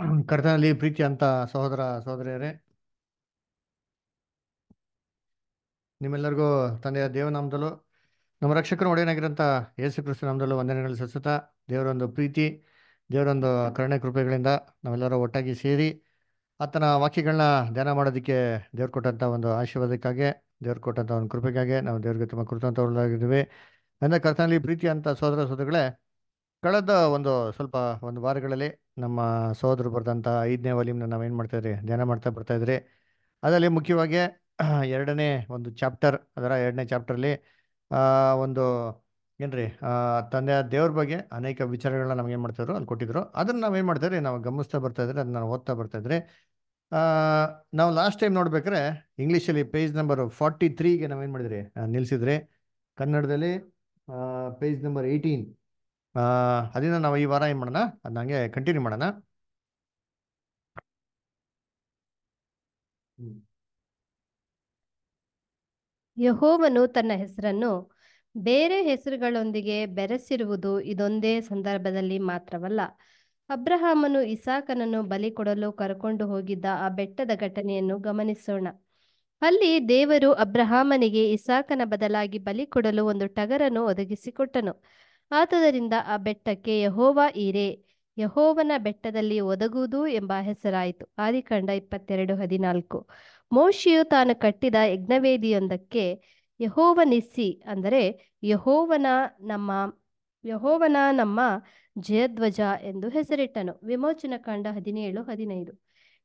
ಕರ್ತನಲ್ಲಿ ಪ್ರೀತಿ ಅಂತ ಸಹೋದರ ಸಹೋದರಿಯರೇ, ನಿಮ್ಮೆಲ್ಲರಿಗೂ ತಂದೆಯ ದೇವನಾಮದಲ್ಲೂ, ನಮ್ಮ ರಕ್ಷಕರು ಒಡೆಯನಾಗಿರೋಂಥ ಯೇಸು ಕ್ರಿಸ್ತು ನಾಮದಲ್ಲೂ ವಂದನೆಗಳು ಸಲ್ಲಿಸುತ್ತ, ದೇವರೊಂದು ಪ್ರೀತಿ, ದೇವರೊಂದು ಕರುಣೆ ಕೃಪೆಗಳಿಂದ ನಾವೆಲ್ಲರೂ ಒಟ್ಟಾಗಿ ಸೇರಿ ಆತನ ವಾಕ್ಯಗಳನ್ನ ಧ್ಯಾನ ಮಾಡೋದಕ್ಕೆ ದೇವ್ರು ಕೊಟ್ಟಂಥ ಒಂದು ಆಶೀರ್ವಾದಕ್ಕಾಗಿ, ದೇವ್ರು ಕೊಟ್ಟಂಥ ಒಂದು ಕೃಪೆಗಾಗಿ ನಾವು ದೇವ್ರಿಗೆ ತುಂಬ ಕೃತಜ್ಞತವಾಗಿದ್ದೀವಿ ಅಂದರೆ ಕರ್ತನಲ್ಲಿ ಪ್ರೀತಿ ಅಂತ ಸಹೋದರ ಸಹೋದರಿಗಳೇ ಕಳೆದ ಒಂದು ಸ್ವಲ್ಪ ಒಂದು ವಾರಗಳಲ್ಲಿ ನಮ್ಮ ಸಹೋದರು ಬರೆದಂಥ ಐದನೇ ವಾಲ್ಯೂಮ್ನ ನಾವೇನು ಮಾಡ್ತಾ ಇದ್ರಿ? ಧ್ಯಾನ ಮಾಡ್ತಾ ಬರ್ತಾ ಇದ್ರಿ. ಅದರಲ್ಲಿ ಮುಖ್ಯವಾಗಿ ಎರಡನೇ ಒಂದು ಚಾಪ್ಟರ್ ಅದರ ಎರಡನೇ ಚಾಪ್ಟರಲ್ಲಿ ಒಂದು ಏನ್ರಿ ತಂದೆ ದೇವ್ರ ಬಗ್ಗೆ ಅನೇಕ ವಿಚಾರಗಳನ್ನ ನಮ್ಗೆ ಏನು ಮಾಡ್ತಾಯಿದ್ರು ಅಲ್ಲಿ ಕೊಟ್ಟಿದ್ರು. ಅದನ್ನು ನಾವೇನು ಮಾಡ್ತಾ ಇದ್ರಿ? ನಾವು ಗಮನಿಸ್ತಾ ಬರ್ತಾ ಇದ್ರೆ ಅದನ್ನ ನಾವು ಓದ್ತಾ ಬರ್ತಾ ಇದ್ರೆ. ಆ, ನಾವು ಲಾಸ್ಟ್ ಟೈಮ್ ನೋಡ್ಬೇಕಾದ್ರೆ ಇಂಗ್ಲೀಷಲ್ಲಿ ಪೇಜ್ ನಂಬರ್ ಫಾರ್ಟಿ ತ್ರೀಗೆ ನಾವೇನು ಮಾಡಿದ್ರಿ? ನಿಲ್ಲಿಸಿದ್ರಿ ಕನ್ನಡದಲ್ಲಿ ಪೇಜ್ ನಂಬರ್ ಏಯ್ಟೀನ್ ಅದರಿಂದ ನಾವು ಈ ವಾರ ಏನು ಮಾಡೋಣ? ಅದನ್ನ ಹಂಗೆ ಕಂಟಿನ್ಯೂ ಮಾಡೋಣ? ಯಹೋವನು ಯೆಹೋವನು ತನ್ನ ಹೆಸರನ್ನು ಬೇರೆ ಹೆಸರುಗಳೊಂದಿಗೆ ಬೆರೆಸಿರುವುದು ಇದೊಂದೇ ಸಂದರ್ಭದಲ್ಲಿ ಮಾತ್ರವಲ್ಲ. ಅಬ್ರಹಾಮನು ಇಸಾಕನನ್ನು ಬಲಿ ಕೊಡಲು ಕರ್ಕೊಂಡು ಹೋಗಿದ್ದ ಆ ಬೆಟ್ಟದ ಘಟನೆಯನ್ನು ಗಮನಿಸೋಣ. ಅಲ್ಲಿ ದೇವರು ಅಬ್ರಹಾಮನಿಗೆ ಇಸಾಕನ ಬದಲಾಗಿ ಬಲಿ ಕೊಡಲು ಒಂದು ಟಗರನ್ನು ಒದಗಿಸಿಕೊಟ್ಟನು. ಆದುದರಿಂದ ಆ ಬೆಟ್ಟಕ್ಕೆ ಯಹೋವ ಈರೆ ಯಹೋವನ ಬೆಟ್ಟದಲ್ಲಿ ಒದಗುವುದು ಎಂಬ ಹೆಸರಾಯಿತು. ಆದಿಕಂಡ ಇಪ್ಪತ್ತೆರಡು ಹದಿನಾಲ್ಕು. ಮೋಶಿಯು ತಾನು ಕಟ್ಟಿದ ಯಜ್ಞವೇದಿಯೊಂದಕ್ಕೆ ಯಹೋವ ನಿಸ್ಸಿ ಅಂದರೆ ಯಹೋವನ ನಮ್ಮ ಯಹೋವನ ನಮ್ಮ ಜಯಧ್ವಜ ಎಂದು ಹೆಸರಿಟ್ಟನು. ವಿಮೋಚನ ಕಾಂಡ ಹದಿನೇಳು, ಹದಿನೈದು.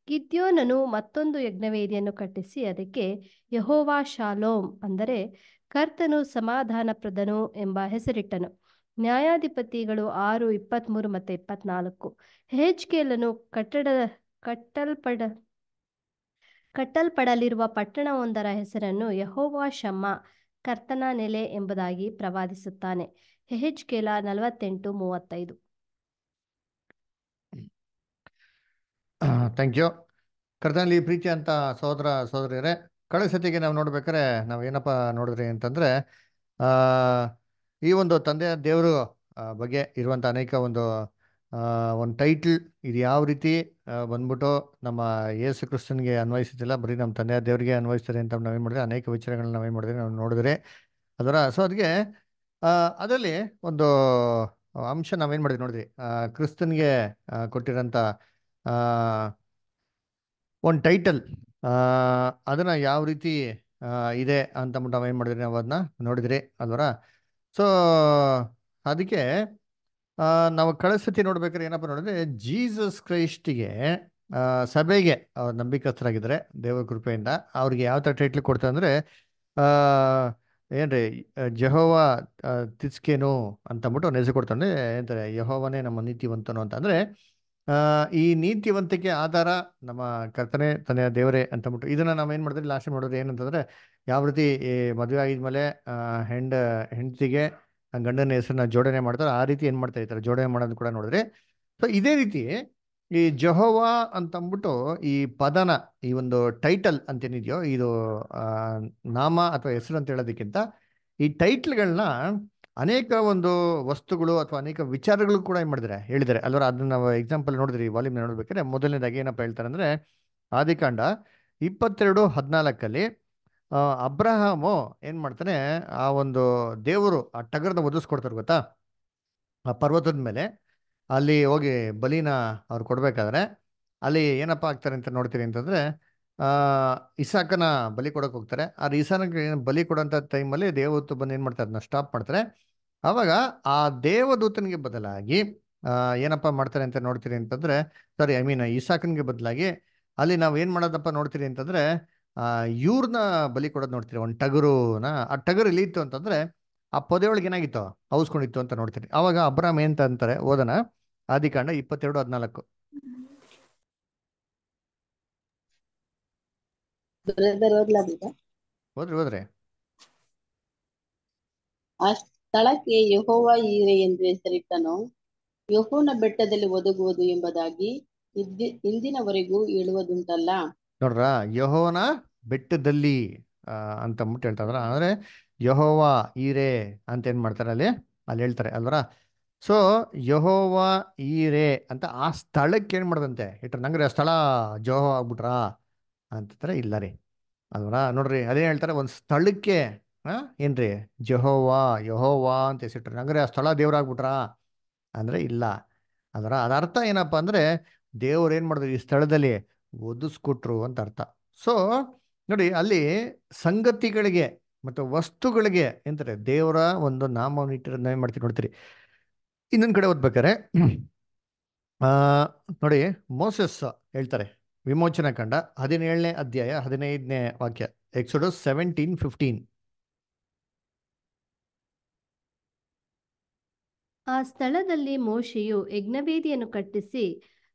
ಗಿದ್ಯೋನನು ಮತ್ತೊಂದು ಯಜ್ಞವೇದಿಯನ್ನು ಕಟ್ಟಿಸಿ ಅದಕ್ಕೆ ಯಹೋವಾ ಶಾಲೋಮ್ ಅಂದರೆ ಕರ್ತನು ಸಮಾಧಾನಪ್ರದನು ಎಂಬ ಹೆಸರಿಟ್ಟನು. ನ್ಯಾಯಾಧಿಪತಿಗಳು ಆರು ಇಪ್ಪತ್ತ್ಮೂರು ಮತ್ತು ಇಪ್ಪತ್ನಾಲ್ಕು. ಹೆಜ್ಕೇಲನು ಕಟ್ಟಡ ಕಟ್ಟಲ್ಪಡ ಕಟ್ಟಲ್ಪಡಲಿರುವ ಪಟ್ಟಣವೊಂದರ ಹೆಸರನ್ನು ಯಹೋವಾ ಶಮ್ಮ ಕರ್ತನ ನೆಲೆ ಎಂಬುದಾಗಿ ಪ್ರವಾದಿಸುತ್ತಾನೆ. ಹೆಜ್ಕೇಲ ನಲವತ್ತೆಂಟು ಮೂವತ್ತೈದು. ಥ್ಯಾಂಕ್ ಯು ಕರ್ತನಲ್ಲಿ ಪ್ರೀತಿ ಅಂತ ಸಹೋದರ ಸಹೋದರಿಯರೇ ಕಳೆದ ಸತಿಗೆ ನಾವು ನೋಡ್ಬೇಕಾರೆ ನಾವು ಏನಪ್ಪ ನೋಡಿದ್ರಿ ಅಂತಂದ್ರೆ ಆ, ಈ ಒಂದು ತಂದೆ ದೇವರು ಬಗ್ಗೆ ಇರುವಂಥ ಅನೇಕ ಒಂದು ಒಂದು ಟೈಟ್ಲ್ ಇದು ಯಾವ ರೀತಿ ಬಂದ್ಬಿಟ್ಟು ನಮ್ಮ ಯೇಸು ಕ್ರಿಸ್ತನ್ಗೆ ಅನ್ವಯಿಸುತ್ತಿಲ್ಲ ಬರೀ ನಮ್ಮ ತಂದೆ ದೇವರಿಗೆ ಅನ್ವಯಿಸ್ತಾರೆ ಅಂತ ನಾವೇನು ಮಾಡಿದ್ರೆ, ಅನೇಕ ವಿಚಾರಗಳನ್ನ ನಾವೇನು ಮಾಡಿದ್ರೆ ನಾವು ನೋಡಿದ್ರೆ ಅದರ ಸೊ ಅದಕ್ಕೆ ಅದರಲ್ಲಿ ಒಂದು ಅಂಶ ನಾವೇನು ಮಾಡಿದ್ವಿ ನೋಡಿದ್ವಿ ಕ್ರಿಸ್ತನ್ಗೆ ಕೊಟ್ಟಿರೋಂಥ ಒಂದು ಟೈಟಲ್ ಅದನ್ನು ಯಾವ ರೀತಿ ಇದೆ ಅಂತ ನಾವು ಏನು ಮಾಡಿದ್ರಿ ನಾವು ಅದನ್ನ ನೋಡಿದ್ರಿ ಅಲ್ವರ ಸೊ ಅದಕ್ಕೆ ನಾವು ನೋಡ್ಬೇಕಾರೆ ನೋಡ್ಬೇಕಾದ್ರೆ ಏನಪ್ಪ ನೋಡಿದ್ರೆ ಜೀಸಸ್ ಕ್ರೈಸ್ಟಿಗೆ ಸಭೆಗೆ ಅವ್ರು ನಂಬಿಕಸ್ಥರಾಗಿದ್ದಾರೆ ದೇವರ ಕೃಪೆಯಿಂದ. ಅವ್ರಿಗೆ ಯಾವ ಥರ ಟೈಟ್ಲ್ ಕೊಡ್ತಾರೆ ಅಂದರೆ ಏನ್ರಿ ಜಹೋವ ತಿಸ್ಕೇನು ಅಂತಂದ್ಬಿಟ್ಟು ಅವ್ನು ಹೆಸರು ಕೊಡ್ತಾನೆ ಏನಂತಾರೆ ಯಹೋವನೇ ನಮ್ಮ ನೀತಿವಂತನು ಅಂತ. ಅಂದರೆ ಆ, ಈ ನೀತಿವಂತಿಕೆ ಆಧಾರ ನಮ್ಮ ಕರ್ತನೆ ತನ್ನ ದೇವರೇ ಅಂತಂದ್ಬಿಟ್ಟು ಇದನ್ನ ನಾವು ಏನು ಮಾಡಿದ್ರಿ ಲಾಸ್ಟ್ ಮಾಡಿದ್ರೆ ಏನಂತಂದ್ರೆ ಯಾವ ರೀತಿ ಮದುವೆ ಆಗಿದ್ಮೇಲೆ ಹೆಂಡ, ಹೆಂಡತಿಗೆ ಗಂಡನ ಹೆಸರನ್ನ ಜೋಡಣೆ ಮಾಡ್ತಾರೆ ಆ ರೀತಿ ಏನು ಮಾಡ್ತಾ ಇರ್ತಾರೆ? ಜೋಡಣೆ ಮಾಡೋದು ಕೂಡ ನೋಡಿದ್ರೆ. ಸೊ ಇದೇ ರೀತಿ ಈ ಜಹೋವಾ ಅಂತಂದ್ಬಿಟ್ಟು ಈ ಪದನ, ಈ ಒಂದು ಟೈಟಲ್ ಅಂತೇನಿದೆಯೋ, ಇದು ನಾಮ ಅಥವಾ ಹೆಸರು ಅಂತ ಹೇಳೋದಕ್ಕಿಂತ ಈ ಟೈಟ್ಲ್ಗಳನ್ನ ಅನೇಕ ಒಂದು ವಸ್ತುಗಳು ಅಥವಾ ಅನೇಕ ವಿಚಾರಗಳು ಕೂಡ ಏನು ಮಾಡಿದ್ರೆ ಹೇಳಿದರೆ ಅಲ್ವರ, ಅದನ್ನ ನಾವು ಎಕ್ಸಾಂಪಲ್ ನೋಡಿದ್ರಿ ವಾಲ್ಯೂಮ್ ನೋಡ್ಬೇಕಾದ್ರೆ ಮೊದಲನೇದಾಗಿ ಏನಪ್ಪ ಹೇಳ್ತಾರೆ ಅಂದ್ರೆ, ಆದಿಕಾಂಡ ಇಪ್ಪತ್ತೆರಡು ಹದಿನಾಲ್ಕಲ್ಲಿ ಅಬ್ರಹಾಮು ಏನ್ ಮಾಡ್ತಾನೆ, ಆ ಒಂದು ದೇವರು, ಆ ಟಗರ್ನ ಒದಿಸ್ಕೊಡ್ತಾರೆ ಗೊತ್ತಾ? ಆ ಪರ್ವತದ ಮೇಲೆ. ಅಲ್ಲಿ ಹೋಗಿ ಬಲಿನ ಅವ್ರು ಕೊಡ್ಬೇಕಾದ್ರೆ, ಅಲ್ಲಿ ಏನಪ್ಪ ಆಗ್ತಾರೆ ಅಂತ ನೋಡ್ತೀರಿ ಅಂತಂದ್ರೆ ಇಸಾಕನ ಬಲಿ ಕೊಡೋಕೆ ಹೋಗ್ತಾರೆ. ಆ ಇಸಾನಕ್ಕೆ ಬಲಿ ಕೊಡೋಂಥ ಟೈಮಲ್ಲಿ ದೇವದೂತ ಬಂದು ಏನು ಮಾಡ್ತಾರೆ? ಅದನ್ನ ಸ್ಟಾಪ್ ಮಾಡ್ತಾರೆ. ಆವಾಗ ಆ ದೇವದೂತನಿಗೆ ಬದಲಾಗಿ ಏನಪ್ಪ ಮಾಡ್ತಾರೆ ಅಂತ ನೋಡ್ತೀರಿ ಅಂತಂದ್ರೆ ಸಾರಿ ಐ ಮೀನ್ ಇಸಾಕನಿಗೆ ಬದಲಾಗಿ ಅಲ್ಲಿ ನಾವು ಏನು ಮಾಡೋದಪ್ಪ ನೋಡ್ತೀರಿ ಅಂತಂದ್ರೆ ಇವ್ರನ್ನ ಬಲಿ ಕೊಡೋದು ನೋಡ್ತೀರಿ. ಒಂದು ಟಗರುನ, ಆ ಟಗರು ಎಲ್ಲಿ ಇತ್ತು ಅಂತಂದ್ರೆ, ಆ ಪೊದೆ ಒಳಗೆ ಏನಾಗಿತ್ತು? ಔಸ್ಕೊಂಡಿತ್ತು ಅಂತ ನೋಡ್ತೀರಿ. ಆವಾಗ ಅಬ್ರಾಮ್ ಅಂತ ಅಂತಾರೆ? ಓದನ ಆದಿಕಾಂಡ ಇಪ್ಪತ್ತೆರಡು ಹದಿನಾಲ್ಕು. ಬ್ರದರ್ ಆ ಸ್ಥಳಕ್ಕೆ ಯಹೋವ ಈರೆ ಎಂದು ಹೆಸರಿಟ್ಟನು. ಯಹೋನ ಬೆಟ್ಟದಲ್ಲಿ ಒದಗುವುದು ಎಂಬುದಾಗಿ ಇಂದಿನವರೆಗೂ ಹೇಳುವುದುಂಟಲ್ಲ. ನೋಡ್ರ ಯಹೋನ ಬೆಟ್ಟದಲ್ಲಿ ಅಂತ ಅಂದ್ಬಿಟ್ಟು ಹೇಳ್ತಾ ಇದ್ರ ಅಂದ್ರೆ ಯಹೋವ ಈರೆ ಅಂತ ಏನ್ ಮಾಡ್ತಾರೆ ಅಲ್ಲಿ? ಅಲ್ಲಿ ಹೇಳ್ತಾರೆ ಅಲ್ವರ? ಸೊ ಯಹೋವ ಈರೆ ಅಂತ ಆ ಸ್ಥಳಕ್ಕೆ ಏನ್ ಮಾಡ್ದಂತೆ? ಇಟ್ರ ನಂಗ್ರೆ ಆ ಸ್ಥಳ ಜೋಹೋ ಆಗ್ಬಿಟ್ರಾ? ಅಂತಂದ್ರೆ ಇಲ್ಲ ರೀ. ಅದರ ನೋಡ್ರಿ, ಅದೇ ಹೇಳ್ತಾರೆ ಒಂದು ಸ್ಥಳಕ್ಕೆ ಏನ್ರಿ? ಜಹೋವಾ, ಯಹೋವಾ ಅಂತ ಹೆಸರಿಟ್ರಿ. ಹಂಗ್ರೆ ಆ ಸ್ಥಳ ದೇವ್ರಾಗ್ಬಿಟ್ರಾ ಅಂದ್ರೆ ಇಲ್ಲ. ಅದರ ಅದರ್ಥ ಏನಪ್ಪ ಅಂದ್ರೆ ದೇವ್ರು ಏನ್ ಮಾಡಿದ್ರು ಈ ಸ್ಥಳದಲ್ಲಿ ಒದಿಸ್ಕೊಟ್ರು ಅಂತ ಅರ್ಥ. ಸೊ ನೋಡಿ ಅಲ್ಲಿ ಸಂಗತಿಗಳಿಗೆ ಮತ್ತು ವಸ್ತುಗಳಿಗೆ ಎಂತಾರೆ ದೇವರ ಒಂದು ನಾಮವನ್ನು ಇಟ್ಟಿರೋದನ್ನ ಏನು ಮಾಡ್ತೀವಿ ನೋಡ್ತೀರಿ? ಇನ್ನೊಂದು ಕಡೆ ಓದ್ಬೇಕಾರೆ ನೋಡಿ ಮೋಸಸ್ ಹೇಳ್ತಾರೆ. ವಿಮೋಚನಾ ಕಂಡ ಹದಿನೇಳನೇ ಅಧ್ಯಾಯ ಹದಿನೈದನೇ ವಾಕ್ಯ ಎಕ್ಸೋಡಸ್ ಸೆವೆಂಟೀನ್ ಫಿಫ್ಟೀನ್ ಆ ಸ್ಥಳದಲ್ಲಿ ಮೋಶೆಯು ಯಜ್ಞವೇದಿಯನ್ನು ಕಟ್ಟಿಸಿ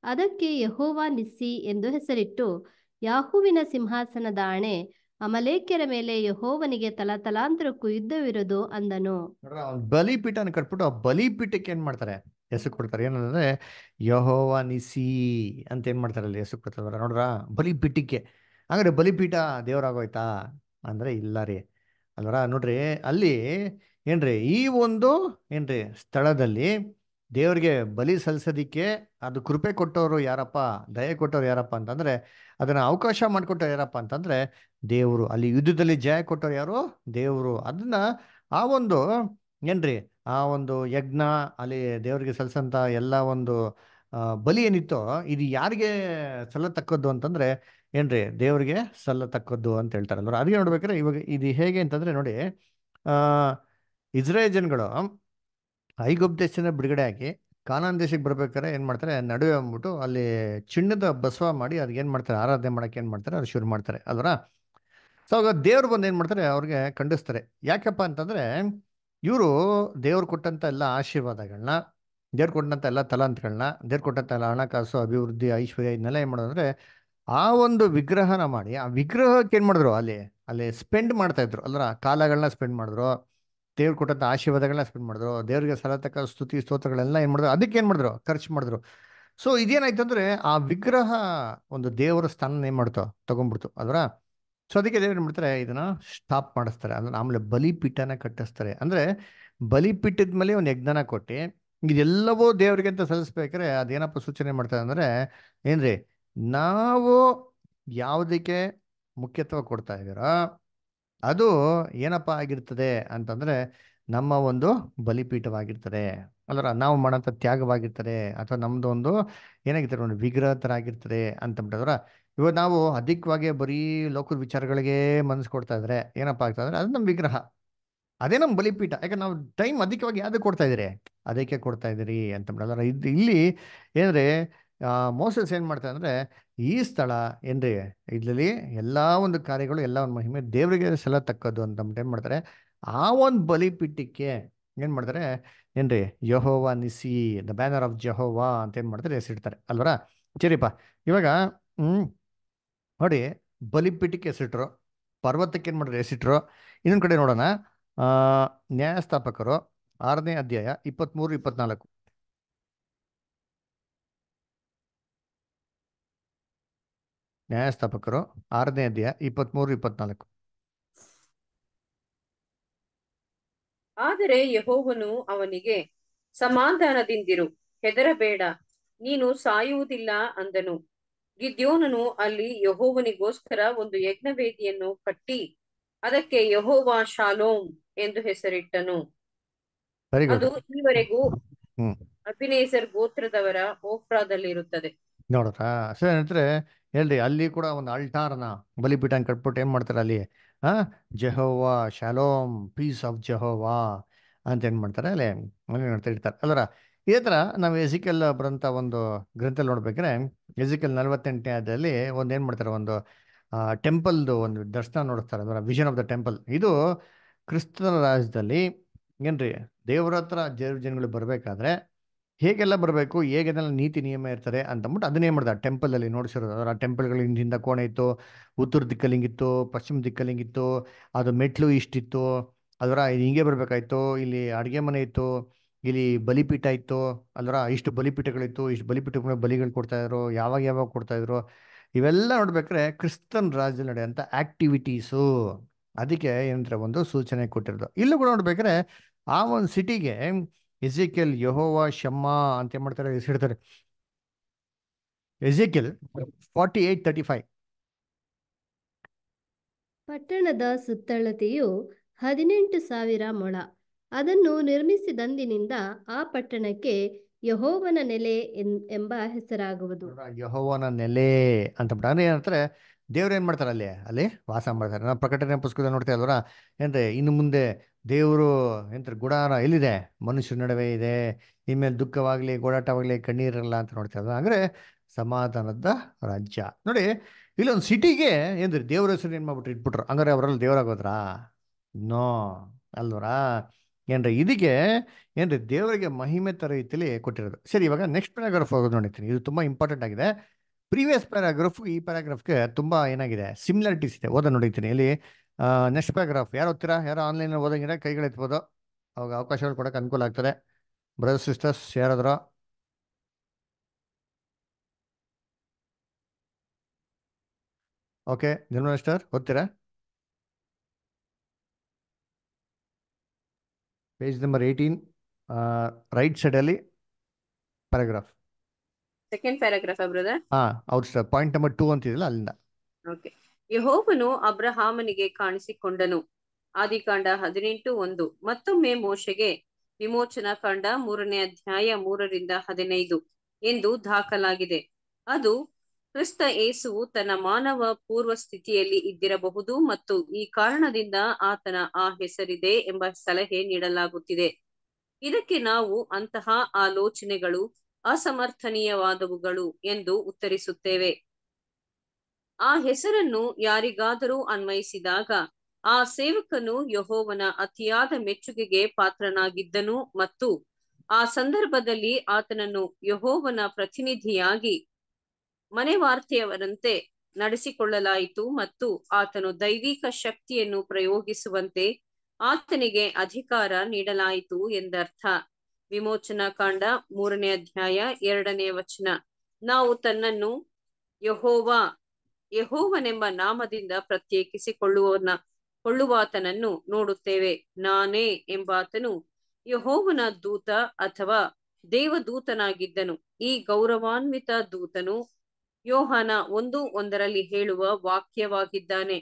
ಅದಕ್ಕೆ ಯಹೋವಾ ನಿಸ್ಸಿ ಎಂದು ಹೆಸರಿಟ್ಟು ಯಾಹುವಿನ ಸಿಂಹಾಸನದ ಆಣೆ ಅಮಲೇಕ್ಯರ ಮೇಲೆ ಯಹೋವನಿಗೆ ತಲತಲಾಂತರಕ್ಕೂ ಯುದ್ಧವಿರುವುದು ಅಂದನು. ಬಲಿಪೀಠ ಕಟ್ಬಿಟ್ಟು ಆ ಬಲಿಪೀಠಕ್ಕೆ ಏನ್ ಮಾಡ್ತಾರೆ? ಹೆಸರು ಕೊಡ್ತಾರೆ ಏನಂದ್ರೆ ಯಹೋವ ನಿಸಿ ಅಂತ ಏನ್ ಮಾಡ್ತಾರೆ ಅಲ್ಲಿ ಹೆಸರು ಕೊಡ್ತಾರೆ ನೋಡ್ರ ಬಲಿಪೀಠಕ್ಕೆ ಹಂಗಾರೆ ಬಲಿಪೀಠ ದೇವರಾಗೋಯ್ತಾ ಅಂದ್ರೆ ಇಲ್ಲ ರೀ ಅಲ್ವರ ನೋಡ್ರಿ ಅಲ್ಲಿ ಏನ್ರಿ ಈ ಒಂದು ಏನ್ರಿ ಸ್ಥಳದಲ್ಲಿ ದೇವರಿಗೆ ಬಲಿ ಸಲ್ಲಿಸೋದಿಕ್ಕೆ ಅದು ಕೃಪೆ ಕೊಟ್ಟವರು ಯಾರಪ್ಪ ದಯೆ ಕೊಟ್ಟವ್ರು ಯಾರಪ್ಪ ಅಂತಂದ್ರೆ ಅದನ್ನ ಅವಕಾಶ ಮಾಡಿಕೊಟ್ಟವ್ರು ಯಾರಪ್ಪ ಅಂತಂದ್ರೆ ದೇವರು ಅಲ್ಲಿ ಯುದ್ಧದಲ್ಲಿ ಜಯ ಕೊಟ್ಟವ್ರು ಯಾರು ದೇವರು ಅದನ್ನ ಆ ಒಂದು ಏನ್ರಿ? ಆ ಒಂದು ಯಜ್ಞ, ಅಲ್ಲಿ ದೇವರಿಗೆ ಸಲ್ಲಿಸಂತ ಎಲ್ಲ ಒಂದು ಬಲಿ ಏನಿತ್ತೋ, ಇದು ಯಾರಿಗೆ ಸಲ್ಲತಕ್ಕದ್ದು ಅಂತಂದ್ರೆ, ಏನ್ರಿ, ದೇವರಿಗೆ ಸಲ್ಲತಕ್ಕದ್ದು ಅಂತ ಹೇಳ್ತಾರೆ ಅಂದ್ರೆ ಅದಕ್ಕೆ ನೋಡ್ಬೇಕಾದ್ರೆ ಇವಾಗ ಇದು ಹೇಗೆ ಅಂತಂದ್ರೆ ನೋಡಿ, ಆ ಇಸ್ರೇಲ್ ಜನಗಳು ಐಗುಪ್ ದೇಶದಿಂದ ಬಿಡುಗಡೆ ಆಗಿ, ಕಾನಾನ್ ದೇಶಕ್ಕೆ ಬರ್ಬೇಕಾದ್ರೆ ಏನು ಮಾಡ್ತಾರೆ, ನಡುವೆ ಅಂದ್ಬಿಟ್ಟು ಅಲ್ಲಿ ಚಿಣ್ಣದ ಬಸವ ಮಾಡಿ ಅದಕ್ಕೆ ಏನು ಮಾಡ್ತಾರೆ, ಆರಾಧನೆ ಮಾಡಕ್ಕೆ ಏನು ಮಾಡ್ತಾರೆ, ಅದು ಶುರು ಮಾಡ್ತಾರೆ, ಅಲ್ವರ? ಸೊ ಅವಾಗ ದೇವ್ರು ಬಂದು ಏನು ಮಾಡ್ತಾರೆ, ಅವ್ರಿಗೆ ಖಂಡಿಸ್ತಾರೆ. ಯಾಕಪ್ಪ ಅಂತಂದ್ರೆ ಇವರು ದೇವ್ರು ಕೊಟ್ಟಂತ ಎಲ್ಲ ಆಶೀರ್ವಾದಗಳನ್ನ ದೇವ್ರು ಕೊಟ್ಟಂತ ಎಲ್ಲ ತಲಾಂತ್ಗಳನ್ನ ದೇವ್ರು ಕೊಟ್ಟಂತ ಎಲ್ಲ ಹಣಕಾಸು, ಅಭಿವೃದ್ಧಿ, ಐಶ್ವರ್ಯ ಇದನ್ನೆಲ್ಲ ಏನು ಮಾಡೋದಂದ್ರೆ, ಆ ಒಂದು ವಿಗ್ರಹನ ಮಾಡಿ, ಆ ವಿಗ್ರಹಕ್ಕೆ ಏನು ಮಾಡಿದ್ರು ಅಲ್ಲಿ ಅಲ್ಲಿ ಸ್ಪೆಂಡ್ ಮಾಡ್ತಾ ಇದ್ರು. ಅಲ್ಲ ಕಾಲಗಳನ್ನ ಸ್ಪೆಂಡ್ ಮಾಡಿದ್ರು, ದೇವ್ರು ಕೊಟ್ಟಂತ ಆಶೀರ್ವಾದಗಳನ್ನ ಸ್ಪೆಂಡ್ ಮಾಡಿದ್ರು, ದೇವ್ರಿಗೆ ಸಲತಕ್ಕ ಸ್ತುತಿ ಸ್ತೋತ್ರಗಳೆಲ್ಲ ಏನು ಮಾಡಿದ್ರು, ಅದಕ್ಕೆ ಏನು ಮಾಡಿದ್ರು, ಖರ್ಚು ಮಾಡಿದ್ರು. ಸೊ ಇದೇನಾಯ್ತು ಅಂದರೆ, ಆ ವಿಗ್ರಹ ಒಂದು ದೇವರ ಸ್ಥಾನ ಏನು ಮಾಡ್ತು, ತಗೊಂಡ್ಬಿಡ್ತು. ಅಲ್ರ ಸೊ ಅದಕ್ಕೆ ಏನು ಮಾಡ್ತಾರೆ, ಇದನ್ನ ಸ್ಟಾಪ್ ಮಾಡಿಸ್ತಾರೆ. ಅಂದ್ರೆ ಆಮೇಲೆ ಬಲಿಪೀಠನ ಕಟ್ಟಿಸ್ತಾರೆ. ಅಂದ್ರೆ ಬಲಿಪೀಠದ ಮೇಲೆ ಒಂದು ಯಜ್ಞನ ಕೊಟ್ಟು ಇದೆಲ್ಲವೂ ದೇವರಿಗೆ ಅಂತ ಸಲ್ಲಿಸ್ಬೇಕಾದ್ರೆ ಅದೇನಪ್ಪ ಸೂಚನೆ ಮಾಡ್ತಾರೆ ಅಂದ್ರೆ, ಏನ್ರಿ, ನಾವು ಯಾವುದಕ್ಕೆ ಮುಖ್ಯತ್ವ ಕೊಡ್ತಾ ಇದ್ದೀರೋ, ಅದು ಏನಪ್ಪ ಆಗಿರ್ತದೆ ಅಂತಂದ್ರೆ ನಮ್ಮ ಒಂದು ಬಲಿಪೀಠವಾಗಿರ್ತದೆ. ಅಲ್ಲರ ನಾವು ಮಾಡೋಂಥ ತ್ಯಾಗವಾಗಿರ್ತಾರೆ ಅಥವಾ ನಮ್ದು ಒಂದು ಏನಾಗಿರ್ತಾರೆ ಒಂದು ವಿಗ್ರಹ ಥರ ಆಗಿರ್ತದೆ ಅಂತಂಬಿಟ್ಟದ್ರ ಇವಾಗ ನಾವು ಅಧಿಕವಾಗಿ ಬರೀ ಲೋಕದ ವಿಚಾರಗಳಿಗೆ ಮನಸ್ಸು ಕೊಡ್ತಾ ಇದ್ರೆ ಏನಪ್ಪಾ ಆಗ್ತಾ ಅಂದ್ರೆ ಅದು ನಮ್ಮ ವಿಗ್ರಹ. ಅದೇ ನಮ್ಮ ಬಲಿಪೀಠ. ಯಾಕಂದ್ರೆ ನಾವು ಟೈಮ್ ಅಧಿಕವಾಗಿ ಯಾವ್ದಕ್ಕೆ ಕೊಡ್ತಾ ಇದ್ದೀರಿ? ಅದಕ್ಕೆ ಕೊಡ್ತಾ ಇದ್ದೀರಿ ಮಾಡಲ್ಲ ಇದು ಇಲ್ಲಿ ಏನಂದ್ರೆ ಮೋಸಸ್ ಏನು ಮಾಡ್ತಾರೆ ಅಂದ್ರೆ ಈ ಸ್ಥಳ ಏನ್ರಿ, ಇದರಲ್ಲಿ ಎಲ್ಲ ಒಂದು ಕಾರ್ಯಗಳು, ಎಲ್ಲ ಒಂದು ಮಹಿಮೆ ದೇವರಿಗೆ ಸಲ್ಲತಕ್ಕದ್ದು ಅಂತಂದ್ಬಿಟ್ಟು ಏನು ಮಾಡ್ತಾರೆ? ಆ ಒಂದು ಬಲಿಪೀಠಕ್ಕೆ ಏನು ಮಾಡ್ತಾರೆ? ಏನ್ರಿ, Jehovah Nissi the banner of Jehovah ಅಂತ ಏನು ಮಾಡ್ತಾರೆ? ಹೆಸರಿಡ್ತಾರೆ. ಅಲ್ವರ? ಸರಿಪ್ಪ ಇವಾಗ, ಹ್ಮ್ ನೋಡಿ, ಬಲಿಪೀಠಕ್ಕೆ ಹೆಸರಿಟ್ರು ಪರ್ವತಕ್ಕೆ ಏನು ಮಾಡಿದ್ರು ಹೆಸರಿಟ್ರು ಇನ್ನೊಂದು ಕಡೆ ನೋಡೋಣ. ನ್ಯಾಯಸ್ಥಾಪಕರು, ಆರನೇ ಅಧ್ಯಾಯ ಇಪ್ಪತ್ತ್ಮೂರು ಇಪ್ಪತ್ನಾಲ್ಕು. ನ್ಯಾಯಸ್ಥಾಪಕರು, ಆರನೇ ಅಧ್ಯಾಯ ಇಪ್ಪತ್ತ್ಮೂರು ಇಪ್ಪತ್ನಾಲ್ಕು. ಆದರೆ ಯಹೋವನು ಅವನಿಗೆ, ಸಮಾಧಾನದಿಂದಿರು, ಹೆದರಬೇಡ, ನೀನು ಸಾಯುವುದಿಲ್ಲ ಅಂದನು. ಗಿದ್ಯೋನನು ಅಲ್ಲಿ ಯಹೋವನಿಗೋಸ್ಕರ ಒಂದು ಯಜ್ಞವೇದಿಯನ್ನು ಕಟ್ಟಿ ಅದಕ್ಕೆ ಯಹೋವಾ ಶಾಲೋಂ ಎಂದು ಹೆಸರಿಟ್ಟನು. ಅದು ಈವರೆಗೂ. ಅಭಿನೇಸರ್ ಗೋತ್ರದವರ ಓಫ್ರಾದಲ್ಲಿರುತ್ತದೆ ನೋಡ್ರಾ ಸರಿ ಅಂದ್ರೆ ಹೇಳ್ರಿ ಅಲ್ಲಿ ಕೂಡ ಒಂದು ಅಲ್ಟಾರ್ನ ಬಲಿಪೀಠ ಕಟ್ಬಿಟ್ಟು ಏನ್ ಮಾಡ್ತಾರೆ ಅಲ್ಲಿ? ಆ Jehovah Shalom peace of Jehovah ಅಂತ ಏನ್ ಮಾಡ್ತಾರೆ ಅಲ್ಲಿ? ಇರ್ತಾರೆ. ಅಲ್ಲರ ಇದೇ ಥರ ನಾವು ಎಜಿಕಲ್ ಬರೋಂಥ ಒಂದು ಗ್ರಂಥ ನೋಡ್ಬೇಕಾದ್ರೆ ಎಜಿಕಲ್ ನಲವತ್ತೆಂಟನೇ ಅದರಲ್ಲಿ ಒಂದು ಏನು ಮಾಡ್ತಾರೆ ಒಂದು ಟೆಂಪಲ್ದು ಒಂದು ದರ್ಶನ ನೋಡಿಸ್ತಾರೆ. ಅಂದ್ರೆ ವಿಷನ್ ಆಫ್ ದ ಟೆಂಪಲ್ ಇದು ಕ್ರಿಸ್ತನ ರಾಜ್ಯದಲ್ಲಿ ಏನ್ರಿ, ದೇವರ ಹತ್ರ ದೇವ್ರ ಜನಗಳು ಬರಬೇಕಾದ್ರೆ ಹೇಗೆಲ್ಲ ಬರಬೇಕು, ಹೇಗೆಲ್ಲ ನೀತಿ ನಿಯಮ ಇರ್ತಾರೆ ಅಂತಂದ್ಬಿಟ್ಟು ಅದನ್ನೇ ಟೆಂಪಲ್ ಟೆಂಪಲಲ್ಲಿ ನೋಡಿಸಿರೋದು. ಅದರ ಟೆಂಪಲ್ಗಳು ಹಿಂದಿಂದ ಕೋಣೆ ಇತ್ತು, ಉತ್ತರ ದಿಕ್ಕಲ್ಲಿ ಹಿಂಗಿತ್ತು ಪಶ್ಚಿಮ ದಿಕ್ಕಲಿಂಗಿತ್ತು ಅದು ಮೆಟ್ಲು ಇಷ್ಟಿತ್ತು, ಅದರ ಹಿಂಗೆ ಬರಬೇಕಾಯ್ತು, ಇಲ್ಲಿ ಅಡುಗೆ ಮನೆ ಇತ್ತು ಇಲ್ಲಿ ಬಲಿಪೀಠ ಇತ್ತು ಅಲ್ಲರ ಇಷ್ಟು ಬಲಿಪೀಠಗಳಿತ್ತು, ಇಷ್ಟು ಬಲಿಪೀಠ ಬಲಿಗಳು ಕೊಡ್ತಾ ಇದ್ರು, ಯಾವಾಗ ಯಾವಾಗ ಕೊಡ್ತಾ ಇದ್ರು? ಇವೆಲ್ಲ ನೋಡ್ಬೇಕಾದ್ರೆ ಕ್ರಿಸ್ತನ್ ರಾಜ್ಯದಲ್ಲಿ ನಡೆಯುವಂಥ ಆಕ್ಟಿವಿಟೀಸು ಅದಕ್ಕೆ ಏನಂದ್ರೆ ಒಂದು ಸೂಚನೆ ಕೊಟ್ಟಿರೋದು. ಇಲ್ಲೂ ಕೂಡ ನೋಡ್ಬೇಕಾದ್ರೆ ಆ ಒಂದು ಸಿಟಿಗೆ ಎಜಿಕೆಲ್ ಯಹೋವ ಶಮ್ಮ ಅಂತ ಏನ್ ಮಾಡ್ತಾರೆ? ಹೆಸರಿಡ್ತಾರೆ Ezekiel forty eight thirty five ಪಟ್ಟಣದ ಸುತ್ತಳತೆಯು ಹದಿನೆಂಟು ಸಾವಿರ ಮೊಳ. ಅದನ್ನು ನಿರ್ಮಿಸಿದಂದಿನಿಂದ ಆ ಪಟ್ಟಣಕ್ಕೆ ಯಹೋವನ ನೆಲೆ ಎಂಬ ಹೆಸರಾಗುವುದು. ಯಹೋವನ ನೆಲೆ ಅಂತ ಬಿಟ್ಟು, ಅಂದ್ರೆ ಏನಂತಾರೆ, ದೇವ್ರು ಏನ್ ಮಾಡ್ತಾರೆ ಅಲ್ಲಿ ಅಲ್ಲಿ ವಾಸ ಮಾಡ್ತಾರೆ. ನಾವು ಪ್ರಕಟಣೆ ಪುಸ್ತಕದಲ್ಲಿ ನೋಡ್ತಾ ಇಲ್ವರ ಏನ್ರಿ ಇನ್ನು ಮುಂದೆ ದೇವರು ಎಂತಾರೆ ಗುಡಾರ ಎಲ್ಲಿದೆ? ಮನುಷ್ಯರ ನಡುವೆ ಇದೆ. ಇನ್ಮೇಲೆ ದುಃಖವಾಗ್ಲಿ ಗೋಡಾಟವಾಗ್ಲಿ ಕಣ್ಣೀರಲ್ಲ ಅಂತ ನೋಡ್ತಾ ಇಲ್ವ? ಅಂದ್ರೆ ಸಮಾಧಾನದ ರಾಜ್ಯ. ನೋಡಿ, ಇಲ್ಲೊಂದು ಸಿಟಿಗೆ ಏನ್ರಿ ದೇವ್ರ ಹೆಸರು ಏನ್ ಮಾಡ್ಬಿಟ್ರು ಇಟ್ಬಿಟ್ರು? ಹಂಗಾರೆ ಅವರಲ್ಲಿ ದೇವರಾಗೋದ್ರಾ? ನೋ, ಅಲ್ವರಾ? ಏನ್ರಿ? ಇದಕ್ಕೆ ಏನ್ರಿ? ದೇವರಿಗೆ ಮಹಿಮೆ ತರ ರೀತಿಯಲ್ಲಿ ಕೊಟ್ಟಿರೋದು. ಸರಿ, ಇವಾಗ ನೆಕ್ಸ್ಟ್ ಪ್ಯಾರಾಗ್ರಾಫ್ ಹೋಗೋದು ನೋಡಿರ್ತೀನಿ. ಇದು ತುಂಬಾ ಇಂಪಾರ್ಟೆಂಟ್ ಆಗಿದೆ. ಪ್ರೀವಿಯಸ್ ಪ್ಯಾರಾಗ್ರಾಫ್ ಈ ಪ್ಯಾರಾಗ್ರಾಫ್ಗೆ ತುಂಬಾ ಏನಾಗಿದೆ? ಸಿಮಿಲಾರಿಟೀಸ್ ಇದೆ. ಓದ ನೋಡಿರ್ತೀನಿ. ಇಲ್ಲಿ ನೆಕ್ಸ್ಟ್ ಪ್ಯಾರಾಗ್ರಾಫ್ ಯಾರು ಓದ್ತೀರಾ? ಯಾರು ಆನ್ಲೈನ್ ಓದಂಗಿರ ಕೈಗಳು ಎತ್ಬೋದು. ಅವಾಗ ಅವಕಾಶಗಳು ಕೊಡಕ್ಕೆ ಅನುಕೂಲ ಆಗ್ತದೆ. ಬ್ರದರ್ಸ್ ಸಿಸ್ಟರ್ಸ್ ಯಾರಾದ್ರು ಓಕೆ ನಿರ್ಮಲಾ ಸ್ಟರ್ ಓದ್ತೀರಾ? ಪೇಜ್ ನಂಬರ್ ಏಯ್ಟೀನ್ ರೈಟ್ ಸೈಡಲ್ಲಿ ಪ್ಯಾರಾಗ್ರಾಫ್ ಸೆಕೆಂಡ್ ಪ್ಯಾರಾಗ್ರಾಫ್ ಬ್ರದರ್ ಹಾ ಸರ್ ಪಾಯಿಂಟ್ ನಂಬರ್ ಟೂ ಅಂತಿದಿಲ್ಲ ಅಲ್ಲಿಂದ. ಓಕೆ ಯೆಹೋವನು ಅಬ್ರಹಾಮನಿಗೆ ಕಾಣಿಸಿಕೊಂಡನು. ಆದಿಕಾಂಡ ಹದಿನೆಂಟು ಒಂದು. ಮತ್ತೊಮ್ಮೆ ಮೋಶೆಗೆ ವಿಮೋಚನಾ ಕಾಂಡ ಮೂರನೇ ಅಧ್ಯಾಯ ಮೂರರಿಂದ ಹದಿನೈದು ಎಂದು ದಾಖಲಾಗಿದೆ. ಅದು ಕ್ರಿಸ್ತ ಏಸುವು ತನ್ನ ಮಾನವ ಪೂರ್ವ ಸ್ಥಿತಿಯಲ್ಲಿ ಇದ್ದಿರಬಹುದು ಮತ್ತು ಈ ಕಾರಣದಿಂದ ಆತನ ಆ ಹೆಸರಿದೆ ಎಂಬ ಸಲಹೆ ನೀಡಲಾಗುತ್ತಿದೆ. ಇದಕ್ಕೆ ನಾವು ಅಂತಹ ಆಲೋಚನೆಗಳು ಅಸಮರ್ಥನೀಯವಾದವುಗಳು ಎಂದು ಉತ್ತರಿಸುತ್ತೇವೆ. ಆ ಹೆಸರನ್ನು ಯಾರಿಗಾದರೂ ಅನ್ವಯಿಸಿದಾಗ ಆ ಸೇವಕನು ಯಹೋವನ ಅತಿಯಾದ ಮೆಚ್ಚುಗೆಗೆ ಪಾತ್ರನಾಗಿದ್ದನು ಮತ್ತು ಆ ಸಂದರ್ಭದಲ್ಲಿ ಆತನನ್ನು ಯಹೋವನ ಪ್ರತಿನಿಧಿಯಾಗಿ ಮನೆವಾರ್ತೆಯವರಂತೆ ನಡೆಸಿಕೊಳ್ಳಲಾಯಿತು ಮತ್ತು ಆತನು ದೈವಿಕ ಶಕ್ತಿಯನ್ನು ಪ್ರಯೋಗಿಸುವಂತೆ ಆತನಿಗೆ ಅಧಿಕಾರ ನೀಡಲಾಯಿತು ಎಂದರ್ಥ. ವಿಮೋಚನಾ ಕಾಂಡ ಮೂರನೇ ಅಧ್ಯಾಯ ಎರಡನೇ ವಚನ. ನಾವು ತನ್ನನ್ನು ಯಹೋವ, ಯಹೋವನೆಂಬ ನಾಮದಿಂದ ಪ್ರತ್ಯೇಕಿಸಿಕೊಳ್ಳುವನ, ಕೊಳ್ಳುವಾತನನ್ನು ನೋಡುತ್ತೇವೆ. ನಾನೇ ಎಂಬಾತನು ಯಹೋವನ ದೂತ ಅಥವಾ ದೇವದೂತನಾಗಿದ್ದನು. ಈ ಗೌರವಾನ್ವಿತ ದೂತನು ಯೋಹಾನ ಒಂದು ಒಂದರಲ್ಲಿ ಹೇಳುವ ವಾಕ್ಯವಾಗಿದ್ದಾನೆ.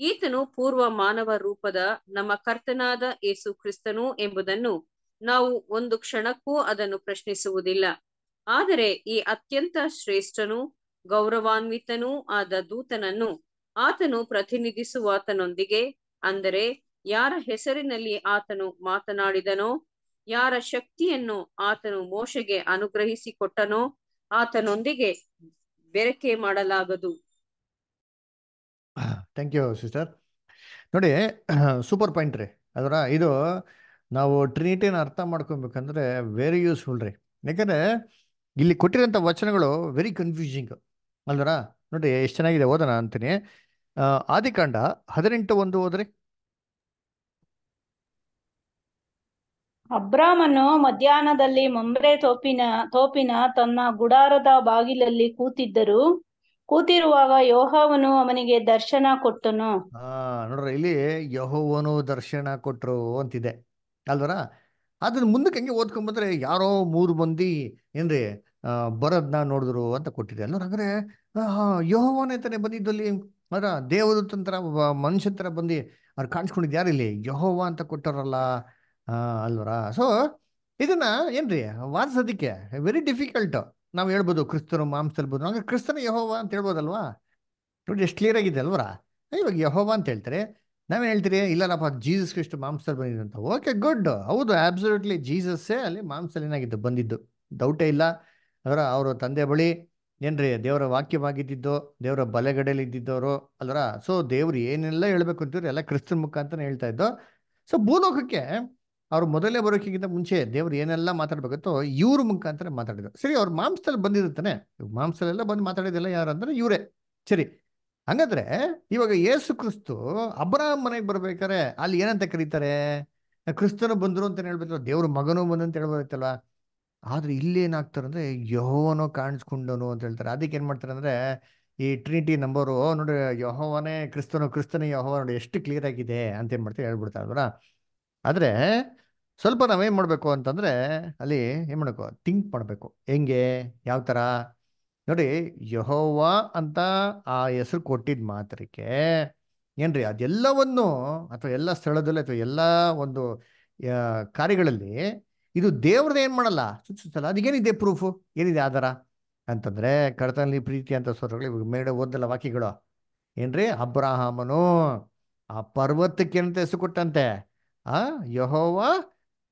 ಈತನು ಪೂರ್ವ ಮಾನವ ರೂಪದ ನಮ್ಮ ಕರ್ತನಾದ ಏಸು ಕ್ರಿಸ್ತನು ಎಂಬುದನ್ನು ನಾವು ಒಂದು ಕ್ಷಣಕ್ಕೂ ಅದನ್ನು ಪ್ರಶ್ನಿಸುವುದಿಲ್ಲ. ಆದರೆ ಈ ಅತ್ಯಂತ ಶ್ರೇಷ್ಠನೂ ಗೌರವಾನ್ವಿತನೂ ಆದ ದೂತನನ್ನು ಆತನು ಪ್ರತಿನಿಧಿಸುವಾತನೊಂದಿಗೆ, ಅಂದರೆ ಯಾರ ಹೆಸರಿನಲ್ಲಿ ಆತನು ಮಾತನಾಡಿದನೋ, ಯಾರ ಶಕ್ತಿಯನ್ನು ಆತನು ಮೋಶೆಗೆ ಅನುಗ್ರಹಿಸಿಕೊಟ್ಟನೋ, ಆತನೊಂದಿಗೆ ಬೆರಕೆ ಮಾಡಲಾಗದು. ಥ್ಯಾಂಕ್ ಯು ಸಿಸ್ಟರ್ ನೋಡಿ ಸೂಪರ್ ಪಾಯಿಂಟ್ ರೀ. ಅದರ ಇದು ನಾವು ಟ್ರಿನಿಟಿನ ಅರ್ಥ ಮಾಡ್ಕೊಬೇಕಂದ್ರೆ ವೆರಿ ಯೂಸ್ಫುಲ್ ರೀ. ಯಾಕಂದ್ರೆ ಇಲ್ಲಿ ಕೊಟ್ಟಿರೋಂಥ ವಚನಗಳು ವೆರಿ ಕನ್ಫ್ಯೂಸಿಂಗ್ ಅಲ್ದರ ನೋಡಿ, ಎಷ್ಟು ಚೆನ್ನಾಗಿದೆ, ಓದೋಣ ಅಂತೀನಿ. ಆದಿಕಾಂಡ ಹದಿನೆಂಟು ಒಂದು ಓದ್ರಿ. ಅಬ್ರಾಮನು ಮಧ್ಯಾಹ್ನದಲ್ಲಿ ಮಮ್ರೆ ತೋಪಿನ ತೋಪಿನ ತನ್ನ ಗುಡಾರದ ಬಾಗಿಲಲ್ಲಿ ಕೂತಿದ್ದರು. ಕೂತಿರುವಾಗ ಯೋಹವನು ಅವನಿಗೆ ದರ್ಶನ ಕೊಟ್ಟನು. ಹಾ ನೋಡ್ರಿ ಇಲ್ಲಿ ಯಹೋವನು ದರ್ಶನ ಕೊಟ್ರು ಅಂತಿದೆ. ಅಲ್ವರ? ಅದನ್ನ ಮುಂದಕ್ಕೆ ಹಂಗೆ ಓದ್ಕೊಂಬಂದ್ರೆ ಯಾರೋ ಮೂರು ಮಂದಿ ಏನ್ರಿ ಬರದ್ನ ನೋಡಿದ್ರು ಅಂತ ಕೊಟ್ಟಿದೆ. ಅಲ್ಲ ಆ ಯಹೋವನೇ ತಾನೇ ಬಂದಿದ್ದಲ್ಲಿ ಅದರ ಮನುಷ್ಯ ತರ ಬಂದು ಅವ್ರು ಕಾಣಿಸ್ಕೊಂಡಿದ್ದು ಯಾರಿಲ್ಲಿ ಯಹೋವ ಅಂತ ಕೊಟ್ಟಾರಲ್ಲ ಆ, ಅಲ್ವರ? ಸೊ ಇದನ್ನ ಏನ್ರಿ? ವಾದಿಸೋದಕ್ಕೆ ವೆರಿ ಡಿಫಿಕಲ್ಟ್ ನಾವು ಹೇಳ್ಬೋದು ಕ್ರಿಸ್ತರು ಮಾಂಸ ಇರ್ಬೋದು. ಹಂಗೆ ಕ್ರಿಸ್ತನ ಯಹೋವ ಅಂತ ಹೇಳ್ಬೋದಲ್ವಾ? ನೋಡಿ, ಎಷ್ಟು ಕ್ಲಿಯರ್ ಆಗಿದೆ ಅಲ್ವರ? ಇವಾಗ ಯಹೋವ ಅಂತ ಹೇಳ್ತಾರೆ. ನಾವೇನು ಹೇಳ್ತೀರಿ? ಇಲ್ಲಲ್ಲಪ್ಪ ಜೀಸಸ್ ಕ್ರಿಸ್ಟ್ ಮಾಂಸದಲ್ಲಿ ಬಂದಿದ್ದು ಅಂತ ಓಕೆ ಗುಡ್ ಹೌದು ಆಬ್ಸಲ್ಯೂಟ್ಲಿ ಜೀಸಸ್ಸೇ ಅಲ್ಲಿ ಮಾಂಸಲ್ಲಿ ಏನಾಗಿದ್ದು? ಬಂದಿದ್ದು. ಡೌಟೇ ಇಲ್ಲ. ಅದರ ಅವರು ತಂದೆ ಬಳಿ ಏನ್ರಿ? ದೇವರ ವಾಕ್ಯವಾಗಿದ್ದಿದ್ದು, ದೇವರ ಬಲೆಗಡೆಯಲ್ಲಿ ಇದ್ದಿದ್ದವರು, ಅಲ್ವರ? ಸೊ ದೇವ್ರು ಏನೆಲ್ಲ ಹೇಳ್ಬೇಕು ಅಂತೀವ್ರಿ ಎಲ್ಲ ಕ್ರಿಸ್ತನ ಮುಖಾಂತನೇ ಹೇಳ್ತಾ ಇದ್ದು. ಸೊ ಭೂಲೋಕಕ್ಕೆ ಅವ್ರು ಮೊದಲೇ ಬರೋಕ್ಕಿಂತ ಮುಂಚೆ ದೇವ್ರು ಏನೆಲ್ಲ ಮಾತಾಡ್ಬೇಕತ್ತೋ ಇವ್ರ ಮುಖಾಂತರ ಮಾತಾಡಿದ್ರು. ಸರಿ, ಅವ್ರ ಮಾಂಸದಲ್ಲಿ ಬಂದಿರುತ್ತಾನೆ. ಮಾಂಸದಲ್ಲೆಲ್ಲ ಬಂದು ಮಾತಾಡಿದೆಲ್ಲ ಯಾರು ಅಂದ್ರೆ ಇವರೇ. ಸರಿ, ಹಂಗಂದ್ರೆ ಇವಾಗ ಯೇಸು ಕ್ರಿಸ್ತು ಅಬ್ರಾಹಂ ಮನೆಗೆ ಬರ್ಬೇಕಾರೆ ಅಲ್ಲಿ ಏನಂತ ಕರೀತಾರೆ? ಕ್ರಿಸ್ತನು ಬಂದ್ರು ಅಂತ ಹೇಳ್ಬೇಕಲ್ಲ ದೇವ್ರ ಮಗನು ಬಂದು ಅಂತ ಹೇಳ್ಬೋದೈತಲ್ಲ ಆದ್ರೆ ಇಲ್ಲಿ ಏನಾಗ್ತಾರೆ ಅಂದ್ರೆ ಯಹೋವನೋ ಕಾಣಿಸ್ಕೊಂಡನು ಅಂತ ಹೇಳ್ತಾರೆ. ಅದಕ್ಕೆ ಏನ್ ಮಾಡ್ತಾರೆ ಅಂದ್ರೆ ಈ ಟ್ರಿನಿಟಿ ನಂಬರು ನೋಡಿ ಯಹೋವನೇ ಕ್ರಿಸ್ತನು, ಕ್ರಿಸ್ತನೇ ಯಹೋವ ನೋಡಿ ಎಷ್ಟು ಕ್ಲಿಯರ್ ಆಗಿದೆ ಅಂತ ಏನ್ ಮಾಡ್ತಾರೆ ಹೇಳ್ಬಿಡ್ತಾರೆ ಆದ್ರೆ ಸ್ವಲ್ಪ ನಾವೇನು ಮಾಡಬೇಕು ಅಂತಂದರೆ ಅಲ್ಲಿ ಏನು ಮಾಡಬೇಕು? ಥಿಂಕ್ ಮಾಡಬೇಕು. ಹೆಂಗೆ? ಯಾವ ಥರ ನೋಡಿ, ಯಹೋವಾ ಅಂತ ಆ ಹೆಸರು ಕೊಟ್ಟಿದ್ದ ಮಾತ್ರಕ್ಕೆ ಏನ್ರಿ, ಅದೆಲ್ಲವನ್ನು ಅಥವಾ ಎಲ್ಲ ಸ್ಥಳದಲ್ಲಿ ಅಥವಾ ಎಲ್ಲ ಒಂದು ಕಾರ್ಯಗಳಲ್ಲಿ ಇದು ದೇವ್ರದ್ದು ಏನು ಮಾಡಲ್ಲ? ಸೂಚಿಸಲ್ಲ ಅದಕ್ಕೇನಿದೆ ಪ್ರೂಫು ಏನಿದೆ ಆಧಾರ? ಅಂತಂದರೆ ಕರ್ತನಲ್ಲಿ ಪ್ರೀತಿ ಅಂತ ಸ್ವರಗಳು ಇವಾಗ ಮೇಡ ಓದಲ್ಲ ವಾಕ್ಯಗಳು. ಏನ್ರಿ, ಅಬ್ರಾಹಮನು ಆ ಪರ್ವತಕ್ಕೆ ಅಂತ ಹೆಸರು ಕೊಟ್ಟಂತೆ. ಆ, ಯಹೋವ,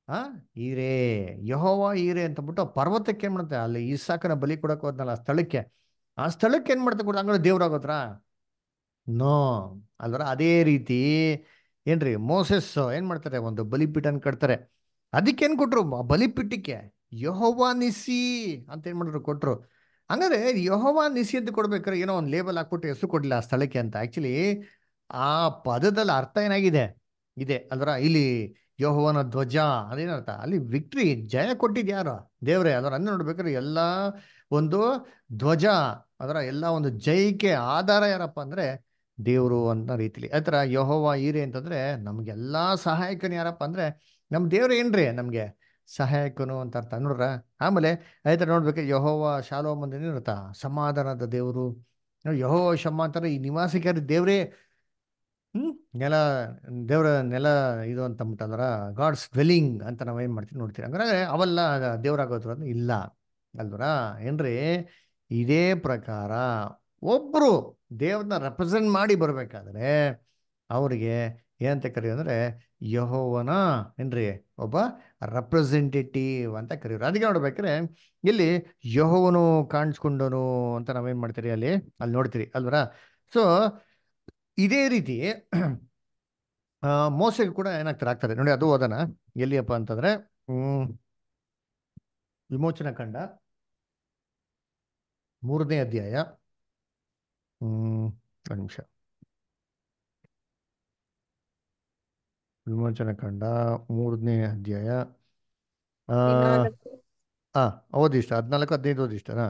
ಆ ಈರೇ ಯಹೋವ ಈರೆ ಅಂತ ಬಿಟ್ಟು ಆ ಪರ್ವತಕ್ಕೆ ಏನು ಮಾಡುತ್ತೆ ಅಲ್ಲಿ ಇಸಾಕನ ಬಲಿ ಕೊಡಕ್ಕೆ ಹೋದ್ನಲ್ಲ ಆ ಸ್ಥಳಕ್ಕೆ. ಆ ಸ್ಥಳಕ್ಕೆ ಏನು ಮಾಡ್ತಾ ಕೂಡ ಹಂಗಾರೆ ದೇವ್ರಾಗೋತ್ರ ನೋ. ಅಲ್ವರ? ಅದೇ ರೀತಿ ಏನ್ರಿ? ಮೋಸೆಸ್ ಏನು ಮಾಡ್ತಾರೆ? ಒಂದು ಬಲಿಪೀಠನ ಕಟ್ತಾರೆ. ಅದಕ್ಕೇನ್ ಕೊಟ್ರು? ಬಲಿಪೀಠಕ್ಕೆ ಯಹೋವಾ ನಿಸಿ ಅಂತ ಏನು ಮಾಡಿದ್ರು? ಕೊಟ್ರು. ಹಂಗಾದ್ರೆ ಯಹೋವಾ ನಿಸಿ ಅಂತ ಕೊಡ್ಬೇಕಾರೆ ಏನೋ ಒಂದು ಲೇಬಲ್ ಹಾಕ್ಬಿಟ್ಟು ಹೆಸರು ಕೊಡ್ಲಿಲ್ಲ ಆ ಸ್ಥಳಕ್ಕೆ ಅಂತ. ಆಕ್ಚುಲಿ ಆ ಪದದಲ್ಲಿ ಅರ್ಥ ಏನಾಗಿದೆ? ಇದೆ. ಅದರ ಇಲ್ಲಿ ಯೋಹವನ ಧ್ವಜ, ಅದೇನರ್ಥ? ಅಲ್ಲಿ ವಿಕ್ಟ್ರಿ ಜಯ ಕೊಟ್ಟಿದ್ ಯಾರು? ದೇವರೇ, ಅದರ ಅನ್ನ ನೋಡ್ಬೇಕಾದ್ರೆ ಎಲ್ಲ ಒಂದು ಧ್ವಜ, ಅದರ ಎಲ್ಲ ಒಂದು ಜಯಕ್ಕೆ ಆಧಾರ ಯಾರಪ್ಪ ಅಂದ್ರೆ ದೇವರು ಅಂತ ರೀತಿಲಿ. ಆತರ ಯಹೋವ ಈರೆ ಅಂತಂದ್ರೆ ನಮ್ಗೆಲ್ಲಾ ಸಹಾಯಕನು ಯಾರಪ್ಪ ಅಂದ್ರೆ ನಮ್ ದೇವ್ರು ಏನ್ರಿ ನಮ್ಗೆ? ಸಹಾಯಕನು ಅಂತ ಅರ್ಥ. ನೋಡ್ರ? ಆಮೇಲೆ ಆಯ್ತರ ನೋಡ್ಬೇಕು ಯಹೋವ ಶಾಲೋ ಮಂದಿ ಅರ್ಥ? ಸಮಾಧಾನದ ದೇವರು. ಯಹೋವ ಶಮ್ಮ ಅಂತಾರೆ, ಈ ನಿವಾಸಿಕಾರಿ ದೇವ್ರೇ ಹ್ಮ್, ನೆಲ, ದೇವರ ನೆಲ ಇದು ಅಂತ ಅಂದ್ಬಿಟ್ಟಂದ್ರ ಗಾಡ್ಸ್ ಡ್ವೆಲ್ಲಿಂಗ್ ಅಂತ ನಾವೇನ್ ಮಾಡ್ತೀವಿ ನೋಡ್ತೀವಿ ಹಂಗಾದ್ರೆ ಅವೆಲ್ಲ ದೇವರಾಗೋದ್ರ ಇಲ್ಲ, ಅಲ್ವರ? ಏನ್ರಿ, ಇದೇ ಪ್ರಕಾರ ಒಬ್ಬರು ದೇವ್ರನ್ನ ರೆಪ್ರೆಸೆಂಟ್ ಮಾಡಿ ಬರಬೇಕಾದ್ರೆ ಅವರಿಗೆ ಏನಂತ ಕರೆಯೋ ಅಂದರೆ ಯಹೋವನ ಏನ್ರಿ, ಒಬ್ಬ ರೆಪ್ರೆಸೆಂಟೇಟಿವ್ ಅಂತ ಕರೆಯೋರು ಅದಕ್ಕೆ ನೋಡ್ಬೇಕಾದ್ರೆ ಇಲ್ಲಿ ಯಹೋವನು ಕಾಣಿಸ್ಕೊಂಡನು ಅಂತ ನಾವೇನು ಮಾಡ್ತೀರಿ ಅಲ್ಲಿ ಅಲ್ಲಿ ನೋಡ್ತೀರಿ, ಅಲ್ವರ? ಸೊ ಇದೇ ರೀತಿ ಮೋಸೆಗೆ ಕೂಡ ಏನಾಗ್ತಾರೆ ಆಗ್ತಾರೆ ನೋಡಿ ಅದು ಓದನ ಎಲ್ಲಿಯಪ್ಪ ಅಂತಂದ್ರೆ ವಿಮೋಚನ ಕಂಡ ಮೂರನೇ ಅಧ್ಯಾಯ ಹ್ಮ್ ಒಂದು ನಿಮಿಷ. ವಿಮೋಚನ ಕಂಡ ಮೂರನೇ ಅಧ್ಯಾಯ ಆ ಓದಿಷ್ಟ ಹದಿನಾಲ್ಕು ಹದಿನೈದು ಓದಿಷ್ಟ ಹಾ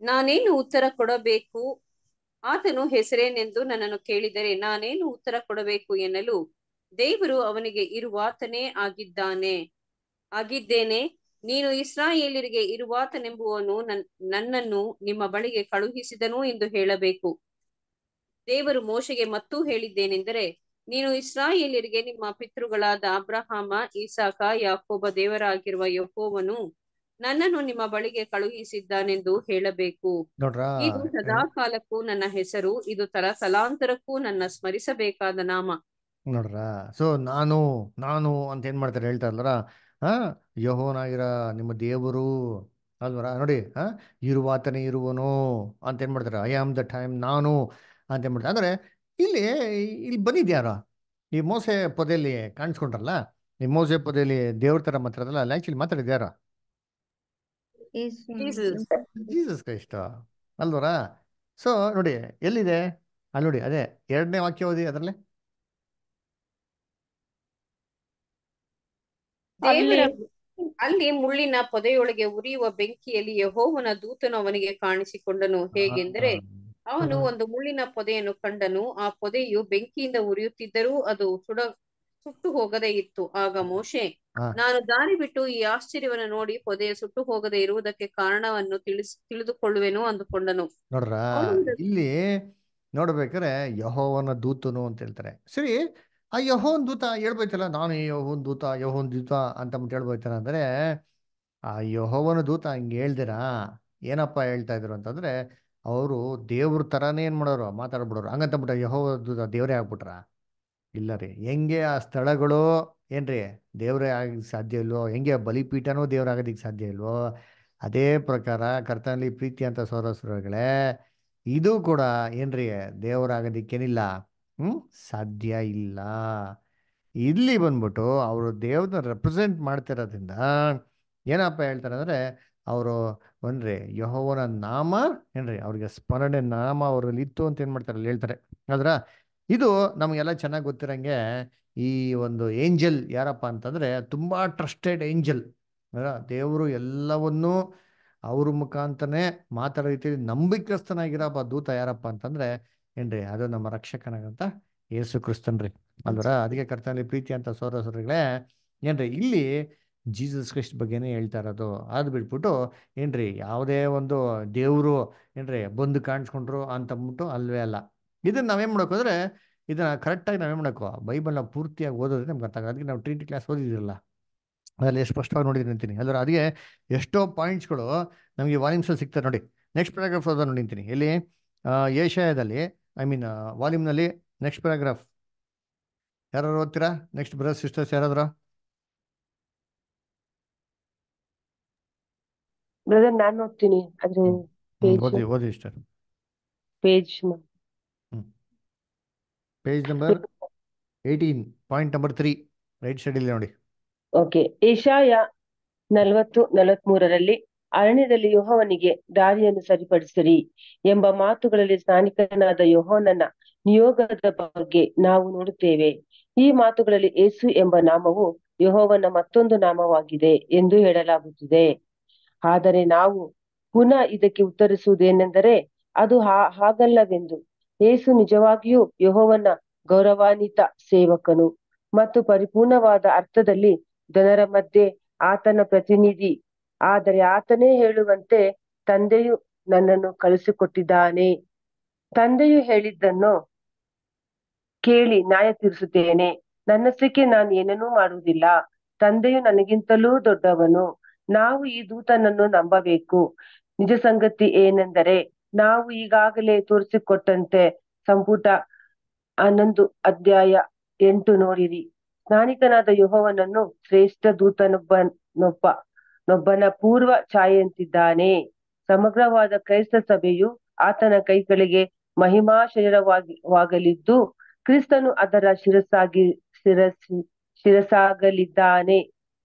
ನಾನೇನು ಉತ್ತರ ಕೊಡಬೇಕು? ಆತನು ಹೆಸರೇನೆಂದು ನನ್ನನ್ನು ಕೇಳಿದರೆ ನಾನೇನು ಉತ್ತರ ಕೊಡಬೇಕು ಎನ್ನಲು ದೇವರು ಅವನಿಗೆ ಇರುವಾತನೇ ಆಗಿದ್ದಾನೆ. ಆಗಿದ್ದೇನೆ, ನೀನು ಇಸ್ರಾಯೇಲರಿಗೆ ಇರುವಾತನೆಂಬುವನು ನನ್, ನನ್ನನ್ನು ನಿಮ್ಮ ಬಳಿಗೆ ಕಳುಹಿಸಿದನು ಎಂದು ಹೇಳಬೇಕು. ದೇವರು ಮೋಶೆಗೆ ಮತ್ತೂ ಹೇಳಿದ್ದೇನೆಂದರೆ, ನೀನು ಇಸ್ರಾಯೇಲರಿಗೆ ನಿಮ್ಮ ಪಿತೃಗಳಾದ ಅಬ್ರಹಾಮ ಈಸಾಕ ಯಾಕೋಬ ದೇವರಾಗಿರುವ ಯಹೋವನು ನನ್ನನ್ನು ನಿಮ್ಮ ಬಳಿಗೆ ಕಳುಹಿಸಿದ್ದಾನೆಂದು ಹೇಳಬೇಕು. ನೋಡ್ರಾ ಇದು ಸದಾ ಕಾಲಕ್ಕೂ ನನ್ನ ಹೆಸರು ಇದು ತರ ತಲಾಂತರಕ್ಕೂ ನನ್ನ ಸ್ಮರಿಸಬೇಕಾದ ನಾಮ. ನೋಡ್ರ ಸೊ ನಾನು ನಾನು ಅಂತ ಏನ್ ಮಾಡ್ತಾರೆ ಹೇಳ್ತಾ ಆ ಹಾ ಯಹೋನಾಗಿರ ನಿಮ್ಮ ದೇವರು ಅಲ್ವರ ನೋಡಿ ಹಾ ಇರುವಾತನೇ ಇರುವನು ಅಂತ ಏನ್ ಮಾಡ್ತಾರೆ ಐ ಆಮ್ ದ ಟೈಮ್ ನಾನು ಅಂತ ಏನ್ ಮಾಡ್ತಾರೆ ಅಂದ್ರೆ ಇಲ್ಲಿ ಇಲ್ಲಿ ಬಂದಿದ್ಯಾರ? ಈ ಮೋಸೆ ಪೊದೆಯಲ್ಲಿ ಕಾಣಿಸ್ಕೊಂಡ್ರಲ್ಲ ಈ ಮೋಸೆ ಪೊದೆಯಲ್ಲಿ ದೇವ್ರ ತರ ಮಾತಾಡಲ್ಲ ಅಲ್ಲಿ ಆಕ್ಚುಲಿ ಮಾತಾಡಿದ್ಯಾರ. ಜೀಸಸ್ ಕ್ರೈಸ್ಟ್ ಅಲ್ವರ? ಸೊ ನೋಡಿ ಎಲ್ಲಿದೆ? ಅಲ್ಲಿ ನೋಡಿ ಅದೇ ಎರಡನೇ ವಾಕ್ಯ ಓದಿ ಅದರಲ್ಲಿ. ಅಲ್ಲಿ ಮುಳ್ಳಿನ ಪೊದೆಯೊಳಗೆ ಉರಿಯುವ ಬೆಂಕಿಯಲ್ಲಿ ಯಹೋವನ ದೂತನು ಅವನಿಗೆ ಕಾಣಿಸಿಕೊಂಡನು. ಹೇಗೆಂದರೆ ಅವನು ಒಂದು ಮುಳ್ಳಿನ ಪೊದೆಯನ್ನು ಕಂಡನು. ಆ ಪೊದೆಯು ಬೆಂಕಿಯಿಂದ ಉರಿಯುತ್ತಿದ್ದರೂ ಅದು ಸುಡ ಸುಟ್ಟು ಹೋಗದೇ ಇತ್ತು. ಆಗ ಮೋಶೆ ನಾನು ದಾರಿ ಬಿಟ್ಟು ಈ ಆಶ್ಚರ್ಯವನ್ನು ನೋಡಿ ಪೊದೆಯ ಸುಟ್ಟು ಹೋಗದೆ ಇರುವುದಕ್ಕೆ ಕಾರಣವನ್ನು ತಿಳಿಸ್ ತಿಳಿದುಕೊಳ್ಳುವೆನು ಅಂದುಕೊಂಡನು. ನೋಡ್ರ ಇಲ್ಲಿ ನೋಡ್ಬೇಕಾರೆ ಯಹೋವನ ದೂತನು ಅಂತ ಹೇಳ್ತಾರೆ. ಸರಿ ಆ ಯಹೋನ್ ದೂತ ಹೇಳ್ಬೋಯ್ತಲ್ಲ ನಾನು ಯಹೋನ್ ದೂತ ಯಹೋನ್ ದೂತ ಅಂತ ಹೇಳ್ಬೋಯ್ತಾರ ಅಂದ್ರೆ ಆ ಯಹೋವನ ದೂತ ಹಂಗೆ ಹೇಳ್ದಿರಾ? ಏನಪ್ಪ ಹೇಳ್ತಾ ಇದ್ರು ಅಂತಂದ್ರೆ ಅವರು ದೇವ್ರ ತರಾನೇ ಏನ್ ಮಾಡೋರು? ಮಾತಾಡ್ಬಿಡೋರು. ಹಂಗಂತಂದ್ಬಿಟ್ಟ ಯಹೋವ ದೂತ ದೇವರೇ ಆಗ್ಬಿಟ್ರ? ಇಲ್ಲ ರೀ. ಹೆಂಗೆ ಆ ಸ್ಥಳಗಳು ಏನ್ರಿ ದೇವ್ರೇ ಆಗಕ್ಕೆ ಸಾಧ್ಯ ಇಲ್ವೋ? ಹೆಂಗೆ ಬಲಿಪೀಠನೂ ದೇವ್ರಾಗೋದಿಕ್ ಸಾಧ್ಯ ಇಲ್ವೋ? ಅದೇ ಪ್ರಕಾರ ಕರ್ತನಲ್ಲಿ ಪ್ರೀತಿ ಅಂತ ಸೋದರಗಳೇ ಇದು ಕೂಡ ಏನ್ರಿ ದೇವರಾಗೋದಿಕ್ಕೇನಿಲ್ಲ ಹ್ಮ್, ಸಾಧ್ಯ ಇಲ್ಲ. ಇಲ್ಲಿ ಬಂದ್ಬಿಟ್ಟು ಅವರು ದೇವ್ರನ್ನ ರೆಪ್ರೆಸೆಂಟ್ ಮಾಡ್ತಿರೋದ್ರಿಂದ ಏನಪ್ಪ ಹೇಳ್ತಾರೆ ಅಂದ್ರೆ, ಅವರು ಒಂದ್ರಿ ಯಹೋವನ ನಾಮ ಏನ್ರಿ ಅವ್ರಿಗೆ ಸ್ಮರಣೆ ನಾಮ ಅವರಲ್ಲಿ ಇತ್ತು ಅಂತ ಏನ್ ಮಾಡ್ತಾರೆ ಅಲ್ಲಿ ಹೇಳ್ತಾರೆ. ಆದ್ರ ಇದು ನಮಗೆಲ್ಲ ಚೆನ್ನಾಗಿ ಗೊತ್ತಿರಂಗೆ ಈ ಒಂದು ಏಂಜಲ್ ಯಾರಪ್ಪ ಅಂತಂದ್ರೆ ತುಂಬಾ ಟ್ರಸ್ಟೆಡ್ ಏಂಜಲ್. ದೇವರು ಎಲ್ಲವನ್ನೂ ಅವ್ರ ಮುಖಾಂತರನೇ ಮಾತಾಡೋ ರೀತಿಯಲ್ಲಿ ನಂಬಿಕ್ರಸ್ತನಾಗಿರಪ್ಪ ದೂತ ಯಾರಪ್ಪ ಅಂತಂದ್ರೆ ಏನ್ರಿ ಅದು ನಮ್ಮ ರಕ್ಷಕನಾಗಂತ ಯೇಸು ಕ್ರಿಸ್ತನ್ರಿ. ಅಲ್ವರ? ಅದಕ್ಕೆ ಕರ್ತನಲ್ಲಿ ಪ್ರೀತಿ ಅಂತ ಸೋರ ಸೋರಿಗಳೇ ಏನ್ರಿ ಇಲ್ಲಿ ಜೀಸಸ್ ಕ್ರಿಸ್ಟ್ ಬಗ್ಗೆನೇ ಹೇಳ್ತಾ ಇರೋದು. ಅದು ಬಿಟ್ಬಿಟ್ಟು ಏನ್ರಿ ಯಾವುದೇ ಒಂದು ದೇವರು ಏನ್ರಿ ಬಂದು ಕಾಣಿಸ್ಕೊಂಡ್ರು ಅಂತಂದ್ಬಿಟ್ಟು ಅಲ್ವೇ ಅಲ್ಲ. ಇದನ್ನ ನಾವೇನ್ ಮಾಡಬೇಕು ಅಂದ್ರೆ ಇದನ್ನ ಕರೆಕ್ಟಾಗಿ ನಾವೇನ್ ಮಾಡಬೇಕು? ಬೈಬಲ್ನ ಪೂರ್ತಿಯಾಗಿ ಓದೋದ್ರೆ ನಮ್ಗೆ ಅರ್ಥ ಅದಕ್ಕೆ ನಾವು ಟ್ರೀಟಿ ಕ್ಲಾಸ್ ಓದಿದಿರಲ್ಲ. ಅದ್ರಲ್ಲಿ ಎಷ್ಟು ಸ್ಪಷ್ಟವಾಗಿ ನೋಡಿದ್ರೆ ಅಂತೀನಿ. ಅಲ್ಲರ ಅದಕ್ಕೆ ಎಷ್ಟೋ ಪಾಯಿಂಟ್ಸ್ಗಳು ನಮಗೆ ವಾಲ್ಯೂಮ್ಸಲ್ಲಿ ಸಿಗ್ತಾರೆ ನೋಡಿ. ನೆಕ್ಸ್ಟ್ ಪ್ಯಾರಾಗ್ರಾಫ್ ಓದೋ ನೋಡಿಂತೀನಿ ಇಲ್ಲಿ ಆ, ಏಷ್ಯಾದಲ್ಲಿ ಐ ಮೀನ್ ವಾಲ್ಯೂಮ್ನಲ್ಲಿ ನೆಕ್ಸ್ಟ್ ಪ್ಯಾರಾಗ್ರಾಫ್ ಯಾರು ಓದ್ತೀರಾ? ನೆಕ್ಸ್ಟ್ ಬ್ರದರ್ ಸಿಸ್ಟರ್ಸ್ ಯಾರಾದ್ರು? ಬ್ರದರ್ ನಾನು ಓದ್ತೀನಿ. ಆದ್ರೆ ಓದಿ ಓದಿ sister page page number eighteen point number three right ಸೈಡಲ್ಲಿ ನೋಡಿ. ಓಕೆ ಏಷಾಯ ನಲವತ್ತು, ನಲವತ್ಮೂರರಲ್ಲಿ ಅರಣ್ಯದಲ್ಲಿ ಯೋಹವನಿಗೆ ದಾರಿಯನ್ನು ಸರಿಪಡಿಸಿರಿ ಎಂಬ ಮಾತುಗಳಲ್ಲಿ ಸ್ನಾನಿಕನಾದ ಯೋಹನನ ನಿಯೋಗದ ಬಗ್ಗೆ ನಾವು ನೋಡುತ್ತೇವೆ. ಈ ಮಾತುಗಳಲ್ಲಿ ಏಸು ಎಂಬ ನಾಮವು ಯಹೋವನ ಮತ್ತೊಂದು ನಾಮವಾಗಿದೆ ಎಂದು ಹೇಳಲಾಗುತ್ತಿದೆ. ಆದರೆ ನಾವು ಪುನಃ ಇದಕ್ಕೆ ಉತ್ತರಿಸುವುದೇನೆಂದರೆ ಅದು ಹಾಗಲ್ಲವೆಂದು. ಏಸು ನಿಜವಾಗಿಯೂ ಯಹೋವನ ಗೌರವಾನ್ವಿತ ಸೇವಕನು ಮತ್ತು ಪರಿಪೂರ್ಣವಾದ ಅರ್ಥದಲ್ಲಿ ಜನರ ಮಧ್ಯೆ ಆತನ ಪ್ರತಿನಿಧಿ. ಆದರೆ ಆತನೇ ಹೇಳುವಂತೆ ತಂದೆಯು ನನ್ನನ್ನು ಕಳಿಸಿಕೊಟ್ಟಿದ್ದಾನೆ ತಂದೆಯು ಹೇಳಿದ್ದನ್ನು ಕೇಳಿ ನ್ಯಾಯ ತೀರಿಸುತ್ತೇನೆ ನನ್ನಷ್ಟಕ್ಕೆ ನಾನು ಏನನ್ನೂ ಮಾಡುವುದಿಲ್ಲ. ತಂದೆಯು ನನಗಿಂತಲೂ ದೊಡ್ಡವನು. ನಾವು ಈ ದೂತನನ್ನು ನಂಬಬೇಕು. ನಿಜ ಸಂಗತಿ ಏನೆಂದರೆ ನಾವು ಈಗಾಗಲೇ ತೋರಿಸಿಕೊಟ್ಟಂತೆ ಸಂಪುಟ ಹನ್ನೊಂದು ಅಧ್ಯಾಯ ಎಂಟು ನೋಡಿರಿ. ಸ್ನಾನಿಕನಾದ ಯೋಹವನನ್ನು ಶ್ರೇಷ್ಠ ದೂತನೊಬ್ಬನೊಬ್ಬ, ನೊಬ್ಬನ ಪೂರ್ವ ಛಾಯೆಯಂತಿದ್ದಾನೆ. ಸಮಗ್ರವಾದ ಕ್ರೈಸ್ತ ಸಭೆಯು ಆತನ ಕೈಗಳಿಗೆ ಮಹಿಮಾ ಶರೀರವಾಗಿ ವಾಗಲಿದ್ದು, ಕ್ರಿಸ್ತನು ಅದರ ಶಿರಸ್ಸಾಗಿ ಶಿರಸಿ ಶಿರಸಾಗಲಿದ್ದಾನೆ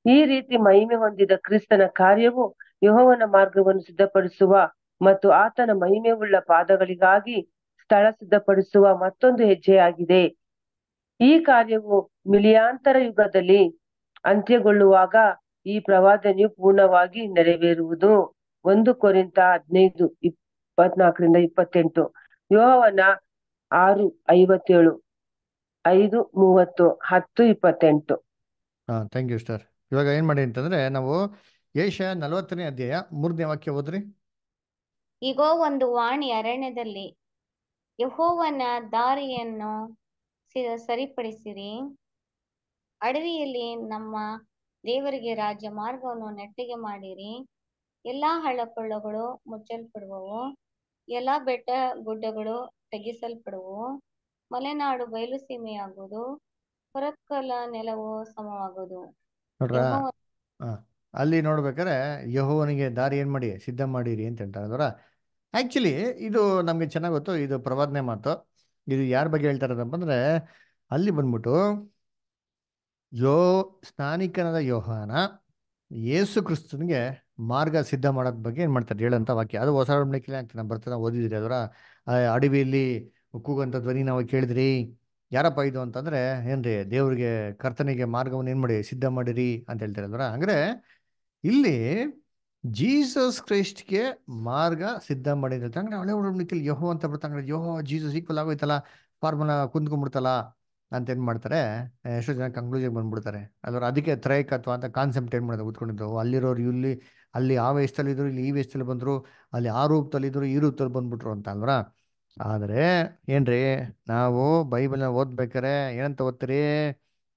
ಈ ರೀತಿ ಮಹಿಮೆ ಹೊಂದಿದ ಕ್ರಿಸ್ತನ ಕಾರ್ಯವು ಯೋಹವನ ಮಾರ್ಗವನ್ನು ಸಿದ್ಧಪಡಿಸುವ ಮತ್ತು ಆತನ ಮಹಿಮೆಯುಳ್ಳ ಪಾದಗಳಿಗಾಗಿ ಸ್ಥಳ ಸಿದ್ಧಪಡಿಸುವ ಮತ್ತೊಂದು ಹೆಜ್ಜೆಯಾಗಿದೆ. ಈ ಕಾರ್ಯವು ಮಿಲಿಯಾಂತರ ಯುಗದಲ್ಲಿ ಅಂತ್ಯಗೊಳ್ಳುವಾಗ ಈ ಪ್ರವಾದನೆಯು ಪೂರ್ಣವಾಗಿ ನೆರವೇರುವುದು. ಒಂದು ಕೊರಿಂತ ಹದಿನೈದು, ಇಪ್ಪತ್ನಾಲ್ಕರಿಂದ ಇಪ್ಪತ್ತೆಂಟು. ಯೋಹವನ ಆರು, ಐವತ್ತೇಳು, ಐದು, ಮೂವತ್ತು, ಹತ್ತು, ಇಪ್ಪತ್ತೆಂಟು. ಥ್ಯಾಂಕ್ ಯು ಸರ್ ಇವಾಗ ಏನ್ ಮಾಡಿ ಅಂತಂದ್ರೆ ನಾವು ಏಷ್ಯಾ ನಲವತ್ತನೇ ಅಧ್ಯಾಯ ಮೂರನೇ ವಾಕ್ಯ ಓದ್ರಿ. ಇಗೋ ಒಂದು ವಾಣಿ ಅರಣ್ಯದಲ್ಲಿ ಯಹೋವನ ದಾರಿಯನ್ನು ಸರಿಪಡಿಸಿರಿ. ಅಡವಿಯಲ್ಲಿ ನಮ್ಮ ದೇವರಿಗೆ ರಾಜ್ಯ ಮಾರ್ಗವನ್ನು ನೆಟ್ಟಿಗೆ ಮಾಡಿರಿ. ಎಲ್ಲಾ ಹಳ್ಳಕೊಳ್ಳಗಳು ಮುಚ್ಚಲ್ಪಡುವವು ಎಲ್ಲಾ ಬೆಟ್ಟ ಗುಡ್ಡಗಳು ತೆಗೆಸಲ್ಪಡುವು ಮಲೆನಾಡು ಬಯಲು ಸೀಮೆಯಾಗುವುದು ಹೊರಕಲ ನೆಲವು ಸಮವಾಗುವುದು. ಅಲ್ಲಿ ನೋಡ್ಬೇಕಾರೆ ಯಹೋವನಿಗೆ ದಾರಿ ಏನು ಮಾಡಿ? ಸಿದ್ಧ ಮಾಡಿರಿ ಅಂತ ಹೇಳ್ತಾರೆ ಅದರ ಆ್ಯಕ್ಚುಲಿ ಇದು ನಮಗೆ ಚೆನ್ನಾಗಿ ಗೊತ್ತು. ಇದು ಪ್ರವಾದನೆ ಮಾತು. ಇದು ಯಾರ ಬಗ್ಗೆ ಹೇಳ್ತಾರೆ ಅಂತಂದರೆ ಅಲ್ಲಿ ಬಂದ್ಬಿಟ್ಟು ಯೋ ಸ್ನಾನಿಕನಾದ ಯೋಹಾನ ಯೇಸು ಕ್ರಿಸ್ತನಿಗೆ ಮಾರ್ಗ ಸಿದ್ಧ ಮಾಡೋದ್ ಬಗ್ಗೆ ಏನು ಮಾಡ್ತಾರೆ? ಹೇಳೋಂಥ ವಾಕ್ಯ. ಅದು ಹೊಸ ಒಡಂಬಡಿಕೆಯಲ್ಲಿ ಅಂತ ನಾನು ಬರ್ತಾ ಓದಿದ್ರಿ ಅದರ ಅಡವಿಯಲ್ಲಿ ಕೂಗಂಥ ಧ್ವನಿ ನಾವು ಕೇಳಿದ್ರಿ. ಯಾರಪ್ಪ ಇದು ಅಂತಂದ್ರೆ, ಏನ್ರಿ ದೇವರಿಗೆ, ಕರ್ತನಿಗೆ ಮಾರ್ಗವನ್ನು ಏನು ಮಾಡಿ? ಸಿದ್ಧ ಮಾಡಿರಿ ಅಂತ ಹೇಳ್ತಾರೆ ಅದರ ಹಂಗ್ರೆ ಇಲ್ಲಿ ಜೀಸಸ್ ಕ್ರೈಸ್ಟ್ಗೆ ಮಾರ್ಗ ಸಿದ್ಧ ಮಾಡಿದ್ರೆ ಅಂತ ಅಂದ್ರೆ ಹಳೆ ಒಡಂಬಡಿಕೆಯಲ್ಲಿ ಯಹೋ ಅಂತ ಬರ್ತಾಂಗ್ರೆ ಯಹೋ ಜೀಸಸ್ ಈಕ್ವಲ್ ಆಗೋಯ್ತಲ್ಲ? ಫಾರ್ಮುಲಾ ಕುಂದ್ಕೊಂಡ್ಬಿಡ್ತಲ್ಲ ಅಂತ ಏನು ಮಾಡ್ತಾರೆ ಎಷ್ಟೋ ಜನ ಕಂಕ್ಲೂಷನ್ ಬಂದ್ಬಿಡ್ತಾರೆ. ಅದ್ರ ಅದಕ್ಕೆ ತ್ರೈಕತ್ವ ಅಂತ ಕಾನ್ಸೆಪ್ಟ್ ಏನ್ ಮಾಡೋದು ಕೂತ್ಕೊಂಡಿದ್ದು? ಅಲ್ಲಿರೋರು ಇಲ್ಲಿ, ಅಲ್ಲಿ ಆ ವಯಸ್ಸಲ್ಲಿ ಇದ್ರು, ಇಲ್ಲಿ ಈ ವಯಸ್ಸಲ್ಲಿ ಬಂದರು, ಅಲ್ಲಿ ಆ ರೂಪದಲ್ಲಿ ಇದ್ರು, ಈ ರೂಪದಲ್ಲಿ ಬಂದ್ಬಿಟ್ರು ಅಂತ ಅಲ್ವರ? ಆದರೆ ಏನ್ರಿ, ನಾವು ಬೈಬಲ್ನ ಓದ್ಬೇಕಾರೆ ಏನಂತ ಓದ್ತೀರಿ?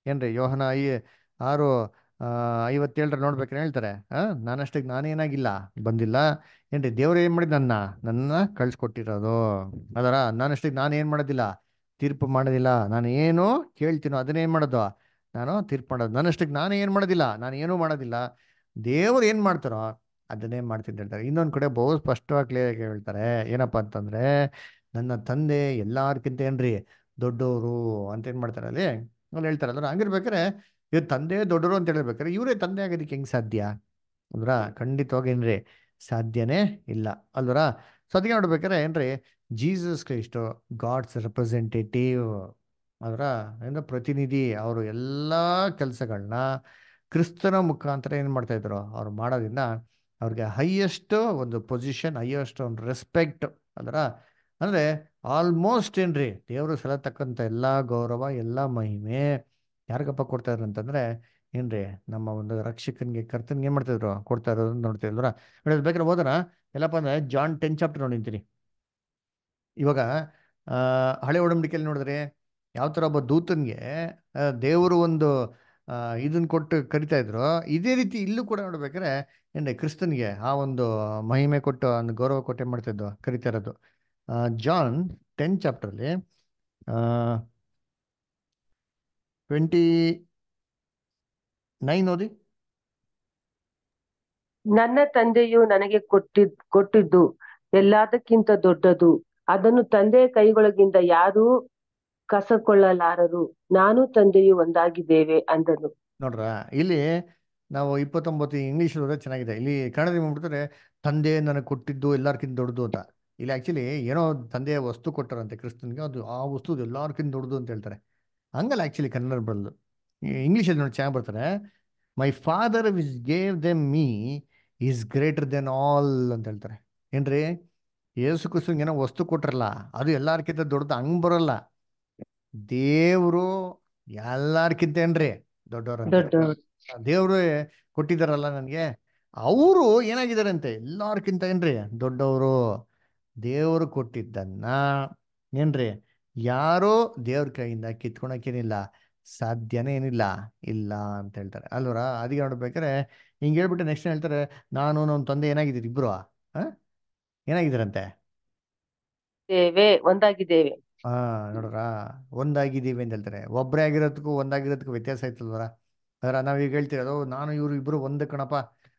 ಏನ್ರಿ, ಯೋಹನ ಐ ಆರು ಐವತ್ತೇಳರ ನೋಡ್ಬೇಕಾರೆ ಹೇಳ್ತಾರೆ? ಆ, ನಾನಷ್ಟಕ್ಕೆ ನಾನೇನಾಗಿಲ್ಲ ಬಂದಿಲ್ಲ. ಏನ್ರಿ, ದೇವ್ರು ಏನು ಮಾಡಿದ್ ನನ್ನ? ನನ್ನ ಕಳ್ಸಿಕೊಟ್ಟಿರೋದು. ಅದರ, ನಾನಷ್ಟಕ್ಕೆ ನಾನು ಏನು ಮಾಡೋದಿಲ್ಲ? ತೀರ್ಪು ಮಾಡೋದಿಲ್ಲ. ನಾನು ಏನು ಕೇಳ್ತೀನೋ ಅದನ್ನೇನ್ ಮಾಡೋದು? ನಾನು ತೀರ್ಪು ಮಾಡೋದು. ನನ್ನಷ್ಟಕ್ಕೆ ನಾನು ಏನು ಮಾಡೋದಿಲ್ಲ? ನಾನು ಏನೂ ಮಾಡೋದಿಲ್ಲ. ದೇವ್ರು ಏನು ಮಾಡ್ತಾರೋ ಅದನ್ನೇ ಮಾಡ್ತೀನಿ ಹೇಳ್ತಾರೆ. ಇನ್ನೊಂದು ಕಡೆ ಬಹು ಸ್ಪಷ್ಟವಾಗಿ ಕ್ಲಿಯರ್ ಹೇಳ್ತಾರೆ. ಏನಪ್ಪ ಅಂತಂದ್ರೆ, ನನ್ನ ತಂದೆ ಎಲ್ಲಾರ್ಕಿಂತ ಏನ್ರಿ ದೊಡ್ಡವರು ಅಂತ ಏನು ಮಾಡ್ತಾರೆ ಅಲ್ಲಿ? ಅಲ್ಲಿ ಹೇಳ್ತಾರೆ. ಅಂದ್ರೆ ಹಂಗಿರ್ಬೇಕಾರೆ ಇವ್ರ ತಂದೆ ದೊಡ್ಡರು ಅಂತ ಹೇಳ್ಬೇಕಾರೆ ಇವರೇ ತಂದೆ ಆಗೋದಕ್ಕೆ ಹೆಂಗೆ ಸಾಧ್ಯ? ಅಂದ್ರ ಖಂಡಿತವಾಗಿ ಏನ್ರಿ, ಸಾಧ್ಯನೇ ಇಲ್ಲ. ಅಲ್ವರ? ಸೊ ಅದಕ್ಕೆ ನೋಡ್ಬೇಕಾರೆ ಏನ್ರಿ, ಜೀಸಸ್ ಕ್ರೈಸ್ಟ್, ಗಾಡ್ಸ್ ರೆಪ್ರೆಸೆಂಟೇಟಿವ್ ಅದರ ಏನು ಪ್ರತಿನಿಧಿ ಅವರು ಎಲ್ಲ ಕೆಲಸಗಳನ್ನ ಕ್ರಿಸ್ತನ ಮುಖಾಂತರ ಏನು ಮಾಡ್ತಾ ಇದ್ರು? ಅವ್ರು ಮಾಡೋದ್ರಿಂದ ಅವ್ರಿಗೆ ಹೈಯೆಸ್ಟ್ ಒಂದು ಪೊಸಿಷನ್, ಹೈಯೆಸ್ಟ್ ಒಂದು ರೆಸ್ಪೆಕ್ಟ್ ಅದರ ಅಂದರೆ ಆಲ್ಮೋಸ್ಟ್ ಏನ್ರಿ, ದೇವರು ಸಲತಕ್ಕಂಥ ಎಲ್ಲ ಗೌರವ, ಎಲ್ಲ ಮಹಿಮೆ ಯಾರಿಗಪ್ಪ ಕೊಡ್ತಾ ಇದ್ರು ಅಂತಂದ್ರೆ, ಏನ್ರಿ ನಮ್ಮ ಒಂದು ರಕ್ಷಕನಿಗೆ ಕರ್ತನಿಗೆ ಏನು ಮಾಡ್ತಿದ್ರು ಕೊಡ್ತಾ ಇರೋದು ನೋಡ್ತಿಲ್ವರ ನೋಡಿ ಬೇಕಾದ್ರೆ ಹೋದ್ರ ಎಲ್ಲಪ್ಪ ಅಂದ್ರೆ ಜಾನ್ ಟೆನ್ ಚಾಪ್ಟರ್ ನೋಡಿಂತೀನಿ ಇವಾಗ ಹಳೆ ಒಡಂಬಡಿಕೆಯಲ್ಲಿ ನೋಡಿದ್ರೆ ಯಾವ ತರ ಒಬ್ಬ ದೂತನ್ಗೆ ದೇವರು ಒಂದು ಇದನ್ನ ಕೊಟ್ಟು ಕರಿತಾ ಇದ್ರು. ಇದೇ ರೀತಿ ಇಲ್ಲೂ ಕೂಡ ನೋಡ್ಬೇಕಾದ್ರೆ ಏನ್ರಿ ಕ್ರಿಸ್ತನ್ಗೆ ಆ ಒಂದು ಮಹಿಮೆ ಕೊಟ್ಟು ಒಂದು ಗೌರವ ಕೊಟ್ಟು ಏನ್ ಮಾಡ್ತಾ ಇದ್ದು ಕರಿತಾ ಇರೋದು. ಜಾನ್ ಟೆನ್ ಚಾಪ್ಟರ್ಲಿ ಟ್ವೆಂಟಿ ನೈನ್ ಓದಿ? ನನ್ನ ತಂದೆಯು ನನಗೆ ಕೊಟ್ಟಿದ್ ಕೊಟ್ಟಿದ್ದು ಎಲ್ಲದಕ್ಕಿಂತ ದೊಡ್ಡದು. ಅದನ್ನು ತಂದೆಯ ಕೈಗೊಳಗಿಂದ ಯಾರೂ ಕಸಕೊಳ್ಳಲಾರರು. ನಾನು ತಂದೆಯು ಒಂದಾಗಿದ್ದೇವೆ ಅಂದನು. ನೋಡ್ರ ಇಲ್ಲಿ ನಾವು ಇಪ್ಪತ್ತೊಂಬತ್ತು ಇಂಗ್ಲಿಷ್ ಹೋದ್ರೆ ಚೆನ್ನಾಗಿದೆ. ಇಲ್ಲಿ ಕನ್ನಡದಲ್ಲಿ ಮಾಡ್ಬಿಡ್ತಾರೆ ತಂದೆ ನನಗೆ ಕೊಟ್ಟಿದ್ದು ಎಲ್ಲಾರ್ಕಿಂತ ದೊಡ್ಡದು ಅಂತ. ಇಲ್ಲಿ ಆಕ್ಚುಲಿ ಏನೋ ತಂದೆಯ ವಸ್ತು ಕೊಟ್ಟಾರಂತೆ ಕ್ರಿಸ್ತನ್ಗೆ. ಅದು ಆ ವಸ್ತು ಎಲ್ಲಾರ್ಕಿಂತ ದೊಡ್ಡದು ಅಂತ ಹೇಳ್ತಾರೆ. ಹಂಗಲ್ಲ ಆ್ಯಕ್ಚುಲಿ ಕನ್ನಡ ಬರಲು ಇಂಗ್ಲೀಷಲ್ಲಿ ನೋಡಿ ಚೆನ್ನಾಗಿ ಬರ್ತಾರೆ my father which gave them me is greater than all ಅಂತ ಹೇಳ್ತಾರೆ. ಏನ್ರಿ? ಯೇಸು ಕುಸು ಏನೋ ವಸ್ತು ಕೊಟ್ರಲ್ಲ ಅದು ಎಲ್ಲಾರ್ಕಿಂತ ದೊಡ್ಡದು ಹಂಗೆ ಬರಲ್ಲ. ದೇವರು ಎಲ್ಲಾರ್ಕಿಂತ ಏನ್ರಿ? ದೊಡ್ಡವ್ರ ದೇವರು ಕೊಟ್ಟಿದ್ದಾರಲ್ಲ ನನಗೆ. ಅವರು ಅಂತೆ ಎಲ್ಲಾರ್ಕಿಂತ ಏನ್ರಿ? ದೊಡ್ಡವರು. ದೇವರು ಕೊಟ್ಟಿದ್ದನ್ನ. ಏನ್ರಿ? ಯಾರೋ ದೇವ್ರ ಕೈಯಿಂದ ಕಿತ್ಕೊಳಕ್ಕೇನಿಲ್ಲ ಸಾಧ್ಯನೇ ಏನಿಲ್ಲ ಇಲ್ಲ ಅಂತ ಹೇಳ್ತಾರೆ. ಅಲ್ವರ? ಅದಕ್ಕೆ ನೋಡ್ಬೇಕಾರೆ ಹಿಂಗೆ ಹೇಳ್ಬಿಟ್ಟು ನೆಕ್ಸ್ಟ್ ಹೇಳ್ತಾರೆ? ನಾನು ನಮ್ಮ ತಂದೆ ಏನಾಗಿದ್ದೀರಿ ಇಬ್ರು? ಹ? ಏನಾಗಿದ್ದೀರಂತೆ? ದೇವೆ ಒಂದಾಗಿದ್ದೇವೆ. ಹಾ ನೋಡ್ರ ಒಂದಾಗಿದ್ದೀವಿ ಅಂತ ಹೇಳ್ತಾರೆ. ಒಬ್ಬರೇ ಆಗಿರೋದಕ್ಕೂ ಒಂದಾಗಿರೋದಕ್ಕೂ ವ್ಯತ್ಯಾಸ ಆಯ್ತಲ್ವರ ಅದರ ನಾವೀಗ ಹೇಳ್ತೀವಿ ಅದು ನಾನು ಇವರು ಇಬ್ರು ಒಂದು ಕಣಪ್ಪ.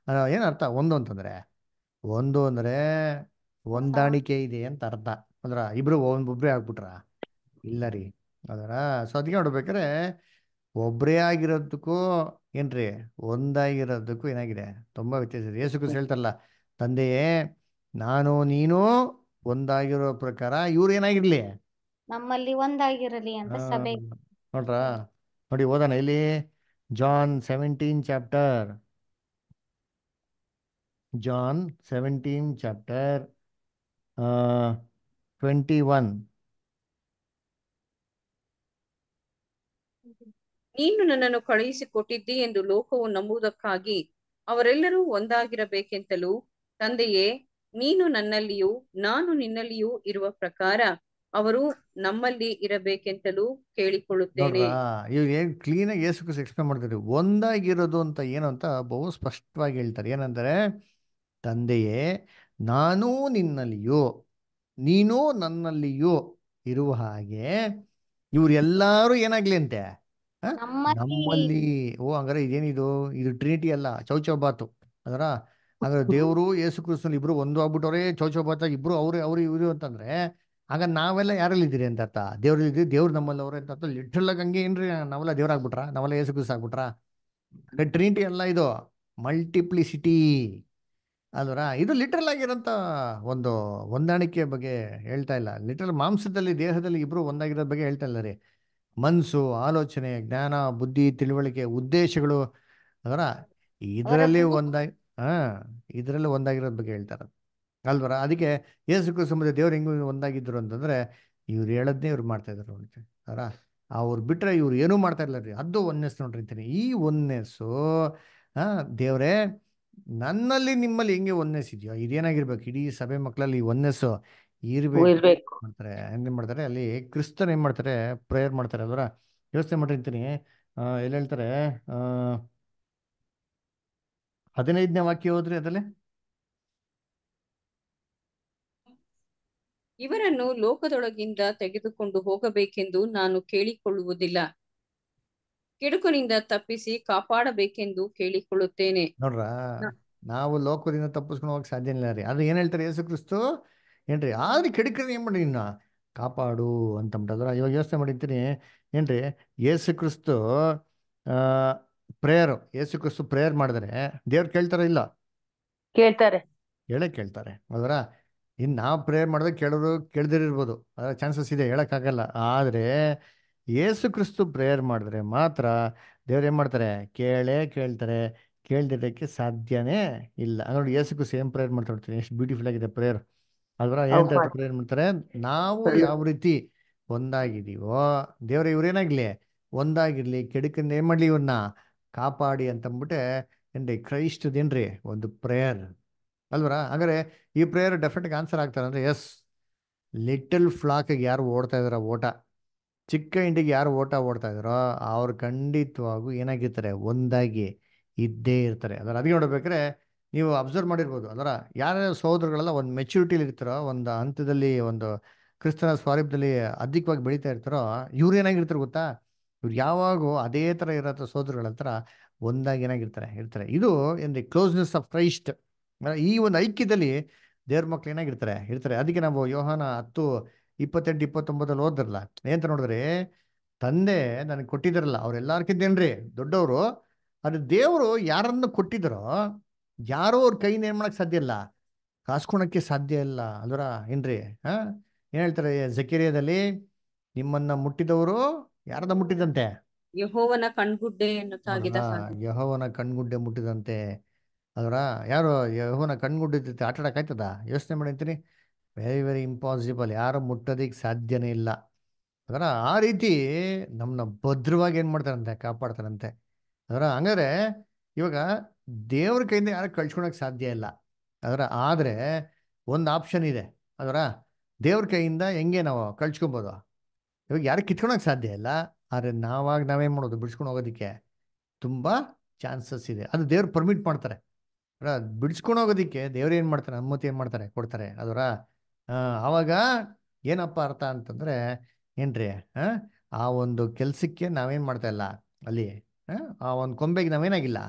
ಏನು ಏನ್ ಅರ್ಥ? ಒಂದು ಅಂತಂದ್ರೆ ಒಂದು ಅಂದ್ರೆ ಹೊಂದಾಣಿಕೆ ಇದೆ ಅಂತ ಅರ್ಥ. ಅಂದ್ರ? ಇಬ್ರು ಒಬ್ಬೊಬ್ರೇ ಆಗ್ಬಿಟ್ರ? ಇಲ್ಲ ರೀ. ಅದರ ಸೊ ಅದಕ್ಕೆ ನೋಡ್ಬೇಕಾರೆ ಒಬ್ಬರೇ ಆಗಿರೋದಕ್ಕೂ ಏನ್ರಿ ಒಂದಾಗಿರೋದಕ್ಕೂ ಏನಾಗಿದೆ? ತುಂಬಾ ವ್ಯತ್ಯಾಸ ಇದೆ. ಯೇಸು ಕ್ರಿಸ್ತ ಹೇಳ್ತಾರಲ್ಲ ತಂದೆಯೇ ನಾನು ನೀನು ಒಂದಾಗಿರೋ ಪ್ರಕಾರ ಇವ್ರು ಏನಾಗಿರ್ಲಿ? ನಮ್ಮಲ್ಲಿ ಒಂದಾಗಿರಲಿ ಅಂತ ಸಭೆ. ನೋಡ್ರ? ನೋಡಿ ಓದೋಣ. ಇಲ್ಲಿ John seventeen chapter. John seventeen chapter twenty one. ನೀನು ನನ್ನನ್ನು ಕಳುಹಿಸಿಕೊಟ್ಟಿದ್ದಿ ಎಂದು ಲೋಕವು ನಂಬುವುದಕ್ಕಾಗಿ ಅವರೆಲ್ಲರೂ ಒಂದಾಗಿರಬೇಕೆಂತಲೂ ತಂದೆಯೇ, ನೀನು ನನ್ನಲ್ಲಿಯೂ ನಾನು ನಿನ್ನಲ್ಲಿಯೂ ಇರುವ ಪ್ರಕಾರ ಅವರು ನಮ್ಮಲ್ಲಿ ಇರಬೇಕೆಂತಲೂ ಕೇಳಿಕೊಳ್ಳುತ್ತೇನೆ. ಏನ್ ಕ್ಲೀನ್ ಆಗಿ ಮಾಡ್ತಾರೆ ಒಂದಾಗಿರೋದು ಅಂತ ಏನು ಅಂತ ಬಹು ಸ್ಪಷ್ಟವಾಗಿ ಹೇಳ್ತಾರೆ. ಏನಂದ್ರೆ, ತಂದೆಯೇ, ನಾನು ನಿನ್ನಲ್ಲಿಯೋ, ನೀನು ನನ್ನಲ್ಲಿಯೋ ಇರುವ ಹಾಗೆ ಇವ್ರೆಲ್ಲರೂ ಏನಾಗ್ಲಿ ಅಂತೆ? ನಮ್ಮಲ್ಲಿ ನಮ್ಮಲ್ಲಿ ಓ ಹಂಗಾರೆ ಇದೇನಿದು? ಇದು ಟ್ರಿನಿಟಿ ಅಲ್ಲ ಚೌಚೌಬಾತು. ಅದರ? ಹಾಗಾದ್ರೆ ದೇವರು ಯೇಸು ಕ್ರಿಸ್ತನ್ ಇಬ್ರು ಒಂದು ಆಗ್ಬಿಟ್ಟವ್ರೆ ಚೌಚೌಬಾತ ಇಬ್ರು ಅವ್ರು ಅವ್ರು ಇವ್ರು ಅಂತಂದ್ರೆ ಆಗ ನಾವೆಲ್ಲ ಯಾರಲ್ಲಿ ಇದ್ದೀರಿ ಅಂತ ಅರ್ಥ? ದೇವ್ರಲ್ಲಿ ಇದ್ದೀವಿ ದೇವ್ರು ನಮ್ಮಲ್ಲಿ ಅವ್ರ ಅಂತ ಲಿಟ್ರಲ್ ಆಗಿ ಹಂಗೆ ಏನ್ರಿ ನಾವೆಲ್ಲ ದೇವ್ರ ಆಗ್ಬಿಟ್ರಾ? ನಾವೆಲ್ಲ ಯೇಸು ಕ್ರಿಸ್ತ ಆಗ್ಬಿಟ್ರಾ ಟ್ರಿನಿಟಿ ಅಲ್ಲ ಇದು ಮಲ್ಟಿಪ್ಲಿಸಿಟಿ ಅಲ್ವರ ಇದು ಲಿಟ್ರಲ್ ಆಗಿರೋಂಥ ಒಂದು ಹೊಂದಾಣಿಕೆ ಬಗ್ಗೆ ಹೇಳ್ತಾ ಇಲ್ಲ. ಲಿಟ್ರಲ್ ಮಾಂಸದಲ್ಲಿ ದೇಹದಲ್ಲಿ ಇಬ್ರು ಒಂದಾಗಿರೋ ಬಗ್ಗೆ ಹೇಳ್ತಾ ಇಲ್ಲ ರೀ. ಮನಸ್ಸು ಆಲೋಚನೆ ಜ್ಞಾನ ಬುದ್ಧಿ ತಿಳುವಳಿಕೆ ಉದ್ದೇಶಗಳು. ಅದರ ಇದರಲ್ಲಿ ಒಂದಾಗಿ ಹಾ ಇದರಲ್ಲಿ ಒಂದಾಗಿರೋದ್ ಬಗ್ಗೆ ಹೇಳ್ತಾರೆ. ಅಲ್ವರ? ಅದಕ್ಕೆ ಯೇಸು ಕ್ರಿಸ್ತ ದೇವ್ರ ಹೆಂಗ್ ಒಂದಾಗಿದ್ರು ಅಂತಂದ್ರೆ ಇವ್ರು ಹೇಳದ್ನೇ ಇವ್ರು ಮಾಡ್ತಾ ಇದ್ರು ಅದರ? ಅವ್ರು ಬಿಟ್ರೆ ಇವ್ರು ಏನೂ ಮಾಡ್ತಾ ಇಲ್ಲ ರೀ. ಅದು ಒನ್ನೆಸ್ ನೋಡ್ರಿ ಅಂತೀನಿ. ಈ ಒನ್ನೆಸ್ಸು ಹಾ ದೇವ್ರೆ ನನ್ನಲ್ಲಿ ನಿಮ್ಮಲ್ಲಿ ಹೆಂಗೆ ಒನ್ನೆಸ್ ಇದೆಯೋ? ಇದೇನಾಗಿರ್ಬೇಕು? ಇಡೀ ಸಭೆ ಮಕ್ಕಳಲ್ಲಿ ಈ ಒನ್ನೆಸ್ಸು ಇರ್ಬೇಕು ಮಾಡ್ತಾರೆ ಏನ್ ಮಾಡ್ತಾರೆ ಅಲ್ಲಿ ಕ್ರಿಸ್ತನ್ ಏನ್ ಮಾಡ್ತಾರೆ ಪ್ರೇಯರ್ ಮಾಡ್ತಾರೆ ಅಲ್ವರ? ಯೋಚನೆ ಮಾಡಿರ್ತೀನಿ ಎಲ್ಲಿ ಹೇಳ್ತಾರೆ ಹದಿನೈದನೇ ವಾಕ್ಯ ಹೋದ್ರಿ ಅದರಲ್ಲಿ. ಇವರನ್ನು ಲೋಕದೊಳಗಿಂದ ತೆಗೆದುಕೊಂಡು ಹೋಗಬೇಕೆಂದು ನಾನು ಕೇಳಿಕೊಳ್ಳುವುದಿಲ್ಲ. ಕೆಡುಕನಿಂದ ತಪ್ಪಿಸಿ ಕಾಪಾಡಬೇಕೆಂದು ಕೇಳಿಕೊಳ್ಳುತ್ತೇನೆ. ನೋಡ್ರ ನಾವು ಲೋಕದಿಂದ ತಪ್ಪಿಸ್ಕೊಂಡು ಹೋಗಕ್ ಸಾಧ್ಯ ಇಲ್ಲ ರೀ. ಆದ್ರೆ ಏನ್ ಹೇಳ್ತಾರೆ ಯೇಸು ಕ್ರಿಸ್ತು? ಏನ್ರಿ? ಆದ್ರೆ ಕೆಡಕ್ರೆ ಏನ್ ಮಾಡಿ ಇನ್ನ? ಕಾಪಾಡು ಅಂತ ಅಂದ್ಬಿಟ್ಟದ್ರ ಇವಾಗ ಯೋಚನೆ ಮಾಡಿರ್ತೀನಿ. ಏನ್ರಿ? ಯೇಸು ಕ್ರಿಸ್ತು ಆ ಪ್ರೇಯರ್. ಯೇಸು ಕ್ರಿಸ್ತು ಪ್ರೇಯರ್ ಮಾಡಿದ್ರೆ ದೇವ್ರು ಕೇಳ್ತಾರ ಇಲ್ಲ? ಕೇಳ್ತಾರೆ. ಹೇಳೇ ಕೇಳ್ತಾರೆ. ಅದರ ಇನ್ನು ನಾವು ಪ್ರೇಯರ್ ಮಾಡಿದ್ರೆ ಕೇಳೋರು ಕೇಳ್ದಿರಿರ್ಬೋದು. ಅದರ ಚಾನ್ಸಸ್ ಇದೆ ಹೇಳಕ್ ಆಗಲ್ಲ ಆದ್ರೆ ಯೇಸು ಕ್ರಿಸ್ತು ಪ್ರೇಯರ್ ಮಾಡಿದ್ರೆ ಮಾತ್ರ ದೇವ್ರು ಏನು ಮಾಡ್ತಾರೆ? ಕೇಳೇ ಕೇಳ್ತಾರೆ. ಕೇಳ್ದಿರೋಕ್ಕೆ ಸಾಧ್ಯನೇ ಇಲ್ಲ. ನೋಡಿ ಯೇಸು ಕ್ರಿಸ್ತು ಏನು ಪ್ರೇಯರ್ ಮಾಡ್ತಾ ನೋಡ್ತೀನಿ ಎಷ್ಟು ಬ್ಯೂಟಿಫುಲ್ ಆಗಿದೆ ಪ್ರೇಯರ್. ಅಲ್ವರ? ಏನ್ ಮಾಡ್ತಾರೆ? ನಾವು ಯಾವ ರೀತಿ ಒಂದಾಗಿದೀವೋ ದೇವ್ರ ಇವ್ರೇನಾಗ್ಲಿ ಒಂದಾಗಿರ್ಲಿ ಕೆಡಕಿಂದ ಏನ್ ಮಾಡ್ಲಿ ಇವನ್ನ ಕಾಪಾಡಿ ಅಂತ ಅಂದ್ಬಿಟ್ಟೆ ಏನ್ರಿ ಕ್ರೈಸ್ತದೇನ್ರಿ ಒಂದು ಪ್ರೇಯರ್ ಅಲ್ವರ? ಹಾಗಾದ್ರೆ ಈ ಪ್ರೇಯರ್ ಡೆಫಿನೆಟ್ ಆನ್ಸರ್ ಆಗ್ತಾರೆ ಅಂದ್ರೆ ಎಸ್ ಲಿಟಲ್ ಫ್ಲಾಕ್ಗೆ ಯಾರು ಓಡ್ತಾ ಇದಾರ ಓಟ. ಚಿಕ್ಕ ಇಂಡಿಗೆ ಯಾರು ಓಟ ಓಡ್ತಾ ಇದಾರೋ ಅವ್ರು ಖಂಡಿತವಾಗೂ ಏನಾಗಿರ್ತಾರೆ? ಒಂದಾಗಿ ಇದ್ದೇ ಇರ್ತಾರೆ. ಅದ್ರ ಅದಕ್ಕೆ ನೋಡ್ಬೇಕಾದ್ರೆ ನೀವು ಅಬ್ಸರ್ವ್ ಮಾಡಿರ್ಬೋದು. ಅಂದ್ರೆ ಯಾರ್ಯಾರ ಸಹೋದರಗಳೆಲ್ಲ ಒಂದು ಮೆಚ್ಯೂರಿಟಿಲಿ ಇರ್ತಾರೋ, ಒಂದು ಹಂತದಲ್ಲಿ ಒಂದು ಕ್ರಿಸ್ತನ ಸ್ವಾರೂಪದಲ್ಲಿ ಅಧಿಕವಾಗಿ ಬೆಳೀತಾ ಇರ್ತಾರೋ, ಇವ್ರು ಏನಾಗಿರ್ತಾರೆ ಗೊತ್ತಾ? ಇವ್ರು ಯಾವಾಗೂ ಅದೇ ಥರ ಇರೋ ಸಹೋದರಗಳ ಹತ್ರ, ಒಂದಾಗಿ ಏನಾಗಿರ್ತಾರೆ, ಇರ್ತಾರೆ. ಇದು ಏನ್ರಿ ಕ್ಲೋಸ್ನೆಸ್ ಆಫ್ ಕ್ರೈಸ್ಟ್ ಈ ಒಂದು ಐಕ್ಯದಲ್ಲಿ ದೇವ್ರ ಮಕ್ಳು ಏನಾಗಿರ್ತಾರೆ, ಇರ್ತಾರೆ. ಅದಕ್ಕೆ ನಾವು ಯೋಹಾನ ಹತ್ತು, ಇಪ್ಪತ್ತೆಂಟು, ಇಪ್ಪತ್ತೊಂಬತ್ತಲ್ಲಿ ಓದಿರಲ್ಲ ಏನಂತ ನೋಡಿದ್ರೆ? ತಂದೆ ನನಗೆ ಕೊಟ್ಟಿದ್ದಾರಲ್ಲ ಅವ್ರೆಲ್ಲಾರ್ಕಿದ್ದೇನ್ರಿ ದೊಡ್ಡವರು. ಅದು ದೇವರು ಯಾರನ್ನು ಕೊಟ್ಟಿದ್ದಾರೋ ಯಾರೋ ಅವ್ರ ಕೈನ ಏನ್ ಮಾಡಕ್ ಸಾಧ್ಯ ಇಲ್ಲ. ಕಾಸ್ಕೊಳಕ್ಕೆ ಸಾಧ್ಯ ಇಲ್ಲ. ಅಂದ್ರ ಏನ್ರಿ? ಹಾ? ಏನ್ ಹೇಳ್ತಾರೆ ಜಕೇರಿಯಾದಲ್ಲಿ? ನಿಮ್ಮನ್ನ ಮುಟ್ಟಿದವರು ಯಾರದ ಮುಟ್ಟಿದಂತೆ? ಯಹೋವನ ಕಣ್ಗುಡ್ಡೆ ಯಹೋವನ ಕಣ್ಗುಡ್ಡೆ ಮುಟ್ಟಿದಂತೆ. ಅದರ ಯಾರು ಯಹೋವನ ಕಣ್ಗುಡ್ಡೆ ಆಟ ಆಡಕ್ ಆಯ್ತದ? ಯೋಚನೆ ಮಾಡಿರ್ತೀನಿ ವೆರಿ ವೆರಿ ಇಂಪಾಸಿಬಲ್ ಯಾರು ಮುಟ್ಟೋದಿಕ್ ಸಾಧ್ಯನೇ ಇಲ್ಲ. ಅದರ ಆ ರೀತಿ ನಮ್ಮನ್ನ ಭದ್ರವಾಗಿ ಏನ್ ಮಾಡ್ತಾರಂತೆ? ಕಾಪಾಡ್ತಾರಂತೆ. ಅದರ ಹಂಗಾರೆ ಇವಾಗ ದೇವ್ರ ಕೈಯಿಂದ ಯಾರು ಕಳ್ಸ್ಕೊಳಕ್ ಸಾಧ್ಯ ಇಲ್ಲ. ಅದರ ಆದರೆ ಒಂದು ಆಪ್ಷನ್ ಇದೆ. ಅದರ ದೇವ್ರ ಕೈಯಿಂದ ಹೆಂಗೆ ನಾವು ಕಳ್ಸ್ಕೊಬೋದು? ಇವಾಗ ಯಾರು ಕಿತ್ಕೊಳಕ್ ಸಾಧ್ಯ ಇಲ್ಲ. ಆದರೆ ನಾವಾಗ ನಾವೇ ಮಾಡೋದು? ಬಿಡಿಸ್ಕೊಂಡು ಹೋಗೋದಕ್ಕೆ ತುಂಬಾ ಚಾನ್ಸಸ್ ಇದೆ. ಅದು ದೇವ್ರು ಪರ್ಮಿಟ್ ಮಾಡ್ತಾರೆ. ಬಿಡಿಸ್ಕೊಂಡು ಹೋಗೋದಕ್ಕೆ ದೇವ್ರು ಏನು ಮಾಡ್ತಾರೆ? ಅನುಮತಿ ಏನು ಮಾಡ್ತಾರೆ? ಕೊಡ್ತಾರೆ. ಅದರ ಆವಾಗ ಏನಪ್ಪ ಅರ್ಥ ಅಂತಂದ್ರೆ ಏನ್ರಿ, ಆ ಒಂದು ಕೆಲಸಕ್ಕೆ ನಾವೇನ್ ಮಾಡ್ತಾ ಇಲ್ಲ ಅಲ್ಲಿ ಆ ಒಂದು ಕೊಂಬೆಗೆ ನಾವೇನಾಗಿಲ್ಲ.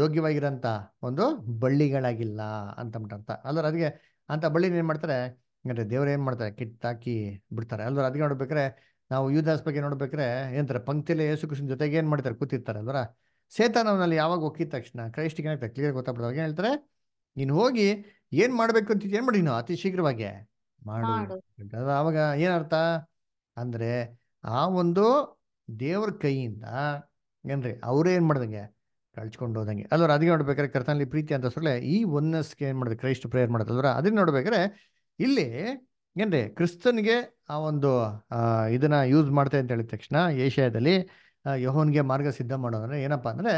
ಯೋಗ್ಯವಾಗಿರೋಂಥ ಒಂದು ಬಳ್ಳಿಗಳಾಗಿಲ್ಲ ಅಂತ ಅರ್ಥ. ಅಲ್ಲರ ಅದಕ್ಕೆ ಅಂತ ಬಳ್ಳಿನ ಏನು ಮಾಡ್ತಾರೆ? ಅಂದ್ರೆ ದೇವ್ರು ಏನು ಮಾಡ್ತಾರೆ? ಕಿತ್ತಾಕಿ ಬಿಡ್ತಾರೆ. ಅಲ್ಲರೂ ಅದಕ್ಕೆ ನೋಡ್ಬೇಕಾರೆ ನಾವು ಯುದ್ಧಾಸ್ ಬಗ್ಗೆ ನೋಡ್ಬೇಕಾರೆ ಏನಂತಾರೆ ಪಂಕ್ತಿಯಲ್ಲಿ ಯೇಸು ಕೃಷ್ಣ ಜೊತೆಗೆ ಏನು ಮಾಡ್ತಾರೆ? ಕೂತಿರ್ತಾರೆ ಅಲ್ವರ. ಸೇತಾನವನಲ್ಲಿ ಯಾವಾಗ ಒಕ್ಕಿದ ತಕ್ಷಣ ಕ್ರೈಸ್ಟಿಗೆ ಏನಾಗ್ತದೆ ಕ್ಲಿಯರ್ ಗೊತ್ತಾಗ್ಬಿಡೋದು ಏನು ಹೇಳ್ತಾರೆ? ನೀನು ಹೋಗಿ ಏನು ಮಾಡಬೇಕು ಅಂತ ಏನು ಮಾಡಿ ನೀನು? ಅತಿ ಶೀಘ್ರವಾಗಿ ಮಾಡು. ಅವಾಗ ಏನರ್ಥ ಅಂದ್ರೆ ಆ ಒಂದು ದೇವ್ರ ಕೈಯಿಂದ ಏನ್ರಿ ಅವರೇ ಏನ್ ಮಾಡ್ದಂಗೆ ಕಳ್ಸ್ಕೊಂಡು ಹೋದಂಗೆ. ಅಲ್ವರ ಅದಕ್ಕೆ ನೋಡ್ಬೇಕಾದ್ರೆ ಕರ್ತನಲ್ಲಿ ಪ್ರೀತಿ ಅಂತ ಸೊಳ್ಳೆ ಈ ಒನ್ನಸ್ಗೆ ಏನು ಮಾಡಿದೆ ಕ್ರೈಸ್ಟ್ ಪ್ರೇಯರ್ ಮಾಡೋದು ಅಲ್ವರ ಅದನ್ನ ನೋಡ್ಬೇಕಾದ್ರೆ ಇಲ್ಲಿ ಏನ್ರಿ ಕ್ರಿಸ್ತನ್ಗೆ ಆ ಒಂದು ಇದನ್ನ ಯೂಸ್ ಮಾಡ್ತೇವೆ ಅಂತ ಹೇಳಿದ ತಕ್ಷಣ ಏಷ್ಯಾದಲ್ಲಿ ಯಹೋನ್ಗೆ ಮಾರ್ಗ ಸಿದ್ಧ ಮಾಡೋದಂದ್ರೆ ಏನಪ್ಪಾ ಅಂದ್ರೆ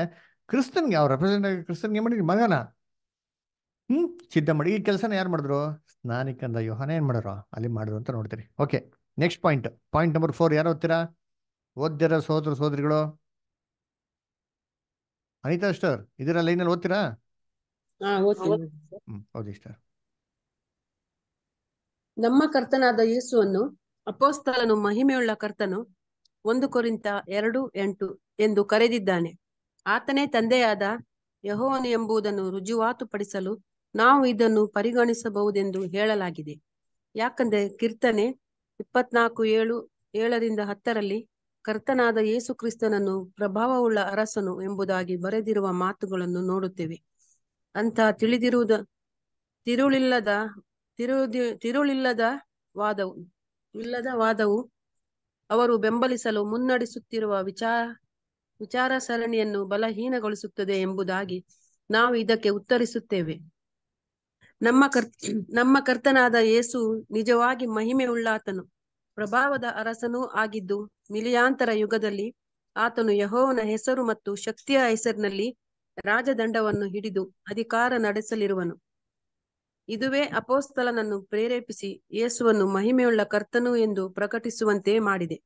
ಕ್ರಿಸ್ತನ್ಗೆ ಅವ್ರು ರೆಪ್ರೆಸೆಂಟ್ ಕ್ರಿಸ್ತನ್ಗೆ ಮಾಡಿದ್ರಿ ಮಗನ. ಹ್ಮ್, ಸಿದ್ಧ ಮಾಡಿ. ಈ ಕೆಲಸನ ಯಾರು ಮಾಡಿದ್ರು? ಸ್ನಾನಿಕಂದ ಯೋಹನ ಏನ್ ಮಾಡಿದ್ರು? ಅಲ್ಲಿ ಮಾಡಿದ್ರು ಅಂತ ನೋಡ್ತೀರಿ. Okay next point point number four ಯಾರು ಓದ್ತೀರಾ? ಓದ್ಯರ ಸೋದ್ರ ಸೋದರಿಗಳು? ಅನಿತಾ ಸ್ಟರ್ ಇದರ ಅಲ್ಲಿ ಓದ್ತೀರಾ? ನಮ್ಮ ಕರ್ತನಾದ ಯೇಸುವನ್ನು ಅಪೋಸ್ತಲನು ಮಹಿಮೆಯುಳ್ಳ ಕರ್ತನು ಒಂದು ಕೊರಿಂತ ಎರಡು ಎಂಟು ಎಂದು ಕರೆದಿದ್ದಾನೆ. ಆತನೇ ತಂದೆಯಾದ ಯಹೋವನು ಎಂಬುದನ್ನು ರುಜುವಾತುಪಡಿಸಲು ನಾವು ಇದನ್ನು ಪರಿಗಣಿಸಬಹುದೆಂದು ಹೇಳಲಾಗಿದೆ. ಯಾಕಂದ್ರೆ ಕೀರ್ತನೆ ಇಪ್ಪತ್ನಾಲ್ಕು ಏಳು ಏಳರಿಂದ ಹತ್ತರಲ್ಲಿ ಕರ್ತನಾದ ಯೇಸು ಕ್ರಿಸ್ತನನ್ನು ಪ್ರಭಾವವುಳ್ಳ ಅರಸನು ಎಂಬುದಾಗಿ ಬರೆದಿರುವ ಮಾತುಗಳನ್ನು ನೋಡುತ್ತೇವೆ. ಅಂತ ತಿಳಿದಿರುವುದ ತಿರುಳಿಲ್ಲದ, ತಿರುದಿ, ತಿರುಳಿಲ್ಲದ ವಾದವು, ಇಲ್ಲದ ವಾದವು ಅವರು ಬೆಂಬಲಿಸಲು ಮುನ್ನಡೆಸುತ್ತಿರುವ ವಿಚಾರ ವಿಚಾರ ಸರಣಿಯನ್ನು ಬಲಹೀನಗೊಳಿಸುತ್ತದೆ ಎಂಬುದಾಗಿ ನಾವು ಇದಕ್ಕೆ ಉತ್ತರಿಸುತ್ತೇವೆ. ನಮ್ಮ ಕರ್, ನಮ್ಮ ಕರ್ತನಾದ ಯೇಸು ನಿಜವಾಗಿ ಮಹಿಮೆ ಉಳ್ಳಾತನು ಪ್ರಭಾವದ ಅರಸನೂ ಆಗಿದ್ದು, ಮಿಲಿಯಾಂತರ ಯುಗದಲ್ಲಿ ಆತನು ಯಹೋವನ ಹೆಸರು ಮತ್ತು ಶಕ್ತಿಯ ಹೆಸರಿನಲ್ಲಿ ರಾಜದಂಡವನ್ನು ಹಿಡಿದು ಅಧಿಕಾರ ನಡೆಸಲಿರುವನು. ಇದುವೇ ಅಪೋಸ್ತಲನನ್ನು ಪ್ರೇರೇಪಿಸಿ ಯೇಸುವನ್ನು ಮಹಿಮೆಯುಳ್ಳ ಕರ್ತನು ಎಂದು ಪ್ರಕಟಿಸುವಂತೆ ಮಾಡಿದೆ.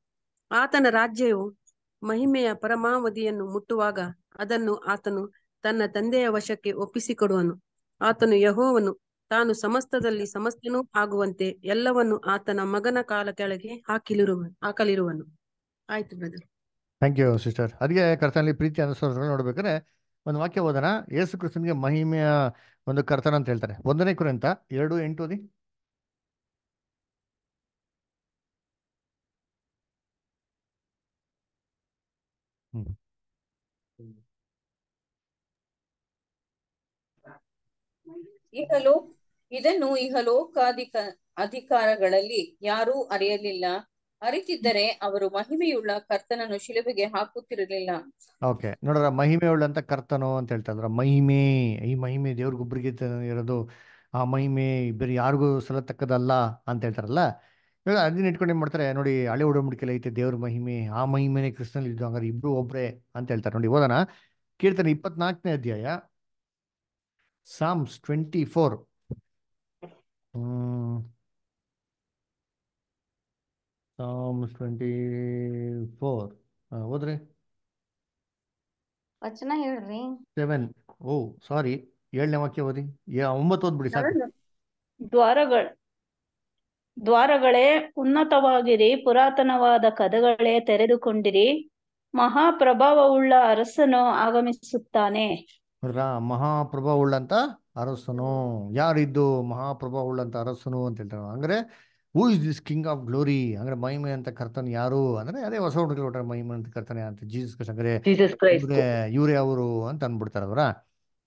ಆತನ ರಾಜ್ಯವು ಮಹಿಮೆಯ ಪರಮಾವಧಿಯನ್ನು ಮುಟ್ಟುವಾಗ ಅದನ್ನು ಆತನು ತನ್ನ ತಂದೆಯ ವಶಕ್ಕೆ ಒಪ್ಪಿಸಿಕೊಡುವನು. ಆತನು ಯಹೋವನು ತಾನು ಸಮಸ್ತದಲ್ಲಿ ಸಮಸ್ತನೂ ಆಗುವಂತೆ ಎಲ್ಲವನ್ನು ಆತನ ಮಗನ ಕಾಲ ಕೆಳಗೆ ಹಾಕಿಲಿರುವ ಹಾಕಲಿರುವನು. ಆಯ್ತು ಬ್ರದರ್ ಥ್ಯಾಂಕ್ ಯು ಸಿಸ್ಟರ್ ಅದಕ್ಕೆ ಕರ್ತನಲ್ಲಿ ಪ್ರೀತಿ ಅನುಸರಿಸಲು ನೋಡ್ಬೇಕಾದ್ರೆ ಒಂದು ವಾಕ್ಯ ಓದನ ಯೇಸು ಕ್ರಿಸ್ತನಿಗೆ ಮಹಿಮೆಯ ಒಂದು ಕರ್ತನ ಅಂತ ಹೇಳ್ತಾರೆ. ಒಂದನೇ ಕುರಿತ ಎರಡು ಎಂಟು ಓದಿ. ಹ್ಮ್. ಇಹಲೋ ಇದನ್ನು ಇಹಲೋಕಾಧಿಕ ಅಧಿಕಾರಗಳಲ್ಲಿ ಯಾರೂ ಅರಿಯಲಿಲ್ಲ. ಅರಿತಿದ್ದರೆ ಅವರು ಮಹಿಮೆಯುಳ್ಳ ಕರ್ತನನ್ನು ಶಿಲುಬೆಗೆ ಹಾಕುತ್ತಿರಲಿಲ್ಲ. ಓಕೆ, ನೋಡ್ರ ಮಹಿಮೆಯುಳ್ಳ ಅಂತ ಕರ್ತನು ಅಂತ ಹೇಳ್ತಾ ಮಹಿಮೆ, ಈ ಮಹಿಮೆ ದೇವ್ರಿಗೊಬ್ರಿಗೆ ಇರೋದು, ಆ ಮಹಿಮೆ ಬೇರೆ ಯಾರಿಗೂ ಸಲ್ಲತಕ್ಕದಲ್ಲ ಅಂತ ಹೇಳ್ತಾರಲ್ಲ. ಇವಾಗ ಅದನ್ನ ಇಟ್ಕೊಂಡು ಏನ್ ಮಾಡ್ತಾರೆ, ನೋಡಿ ಹಳೆ ಉಡಂಬಡಿಕೆಲ್ಲ ಐತೆ, ದೇವ್ರ ಮಹಿಮೆ, ಆ ಮಹಿಮೆನೆ ಕ್ರಿಸ್ತನಲ್ಲಿ ಇದ್ದು ಹಂಗಾರೆ ಇಬ್ರು ಒಬ್ರೆ ಅಂತ ಹೇಳ್ತಾರೆ. ನೋಡಿ ಓದೋಣ. ಕೀರ್ತನೆ ಇಪ್ಪತ್ನಾಲ್ಕನೇ ಅಧ್ಯಾಯ Psalms twenty four Psalms twenty four ಓದ್ರಿ ವಚನ ಹೇಳ್ರಿ. ಸೆವೆನ್ ಓ ಸಾರಿ ಏಳನೇ ವಾಕ್ಯ ಓದಿ. ಏ ಒಂಬತ್ತು ಓದ್ಬಿಡಿ ಸಾಕು. ದ್ವಾರಗಳ. ದ್ವಾರಗಳೇ ಉನ್ನತವಾಗಿರಿ ಪುರಾತನವಾದ ಕದಗಳೇ ತೆರೆದುಕೊಂಡಿರಿ. ಮಹಾಪ್ರಭಾವವುಳ್ಳ ಅರಸನು ಆಗಮಿಸುತ್ತಾನೆ. ನೋಡ್ರಾ ಮಹಾಪ್ರಭಾವ ಉಳ್ಳಂತ ಅರಸನು ಯಾರಿದ್ದು ಮಹಾಪ್ರಭಾವ ಉಳ್ಳಂತ ಅರಸನು ಅಂತ ಹೇಳ್ತಾರೆ. ಅಂದ್ರೆ who is this king of glory ಅಂದ್ರೆ ಮಹಿಮೆ ಅಂತ ಕರ್ತನ್ ಯಾರು? ಅಂದ್ರೆ ಅದೇ ಹೊಸ ಹುಡುಗರು ಹೊಟ್ರೆ ಮಹಿಮೆ ಅಂತ ಕರ್ತಾನೆ ಅಂತ ಜೀಸಸ್ ಕೃಷ್ಣ ಅಂದ್ರೆ ಇವ್ರೇ ಅವರು ಅಂತ ಅನ್ಬಿಡ್ತಾರೆ ಅವರ.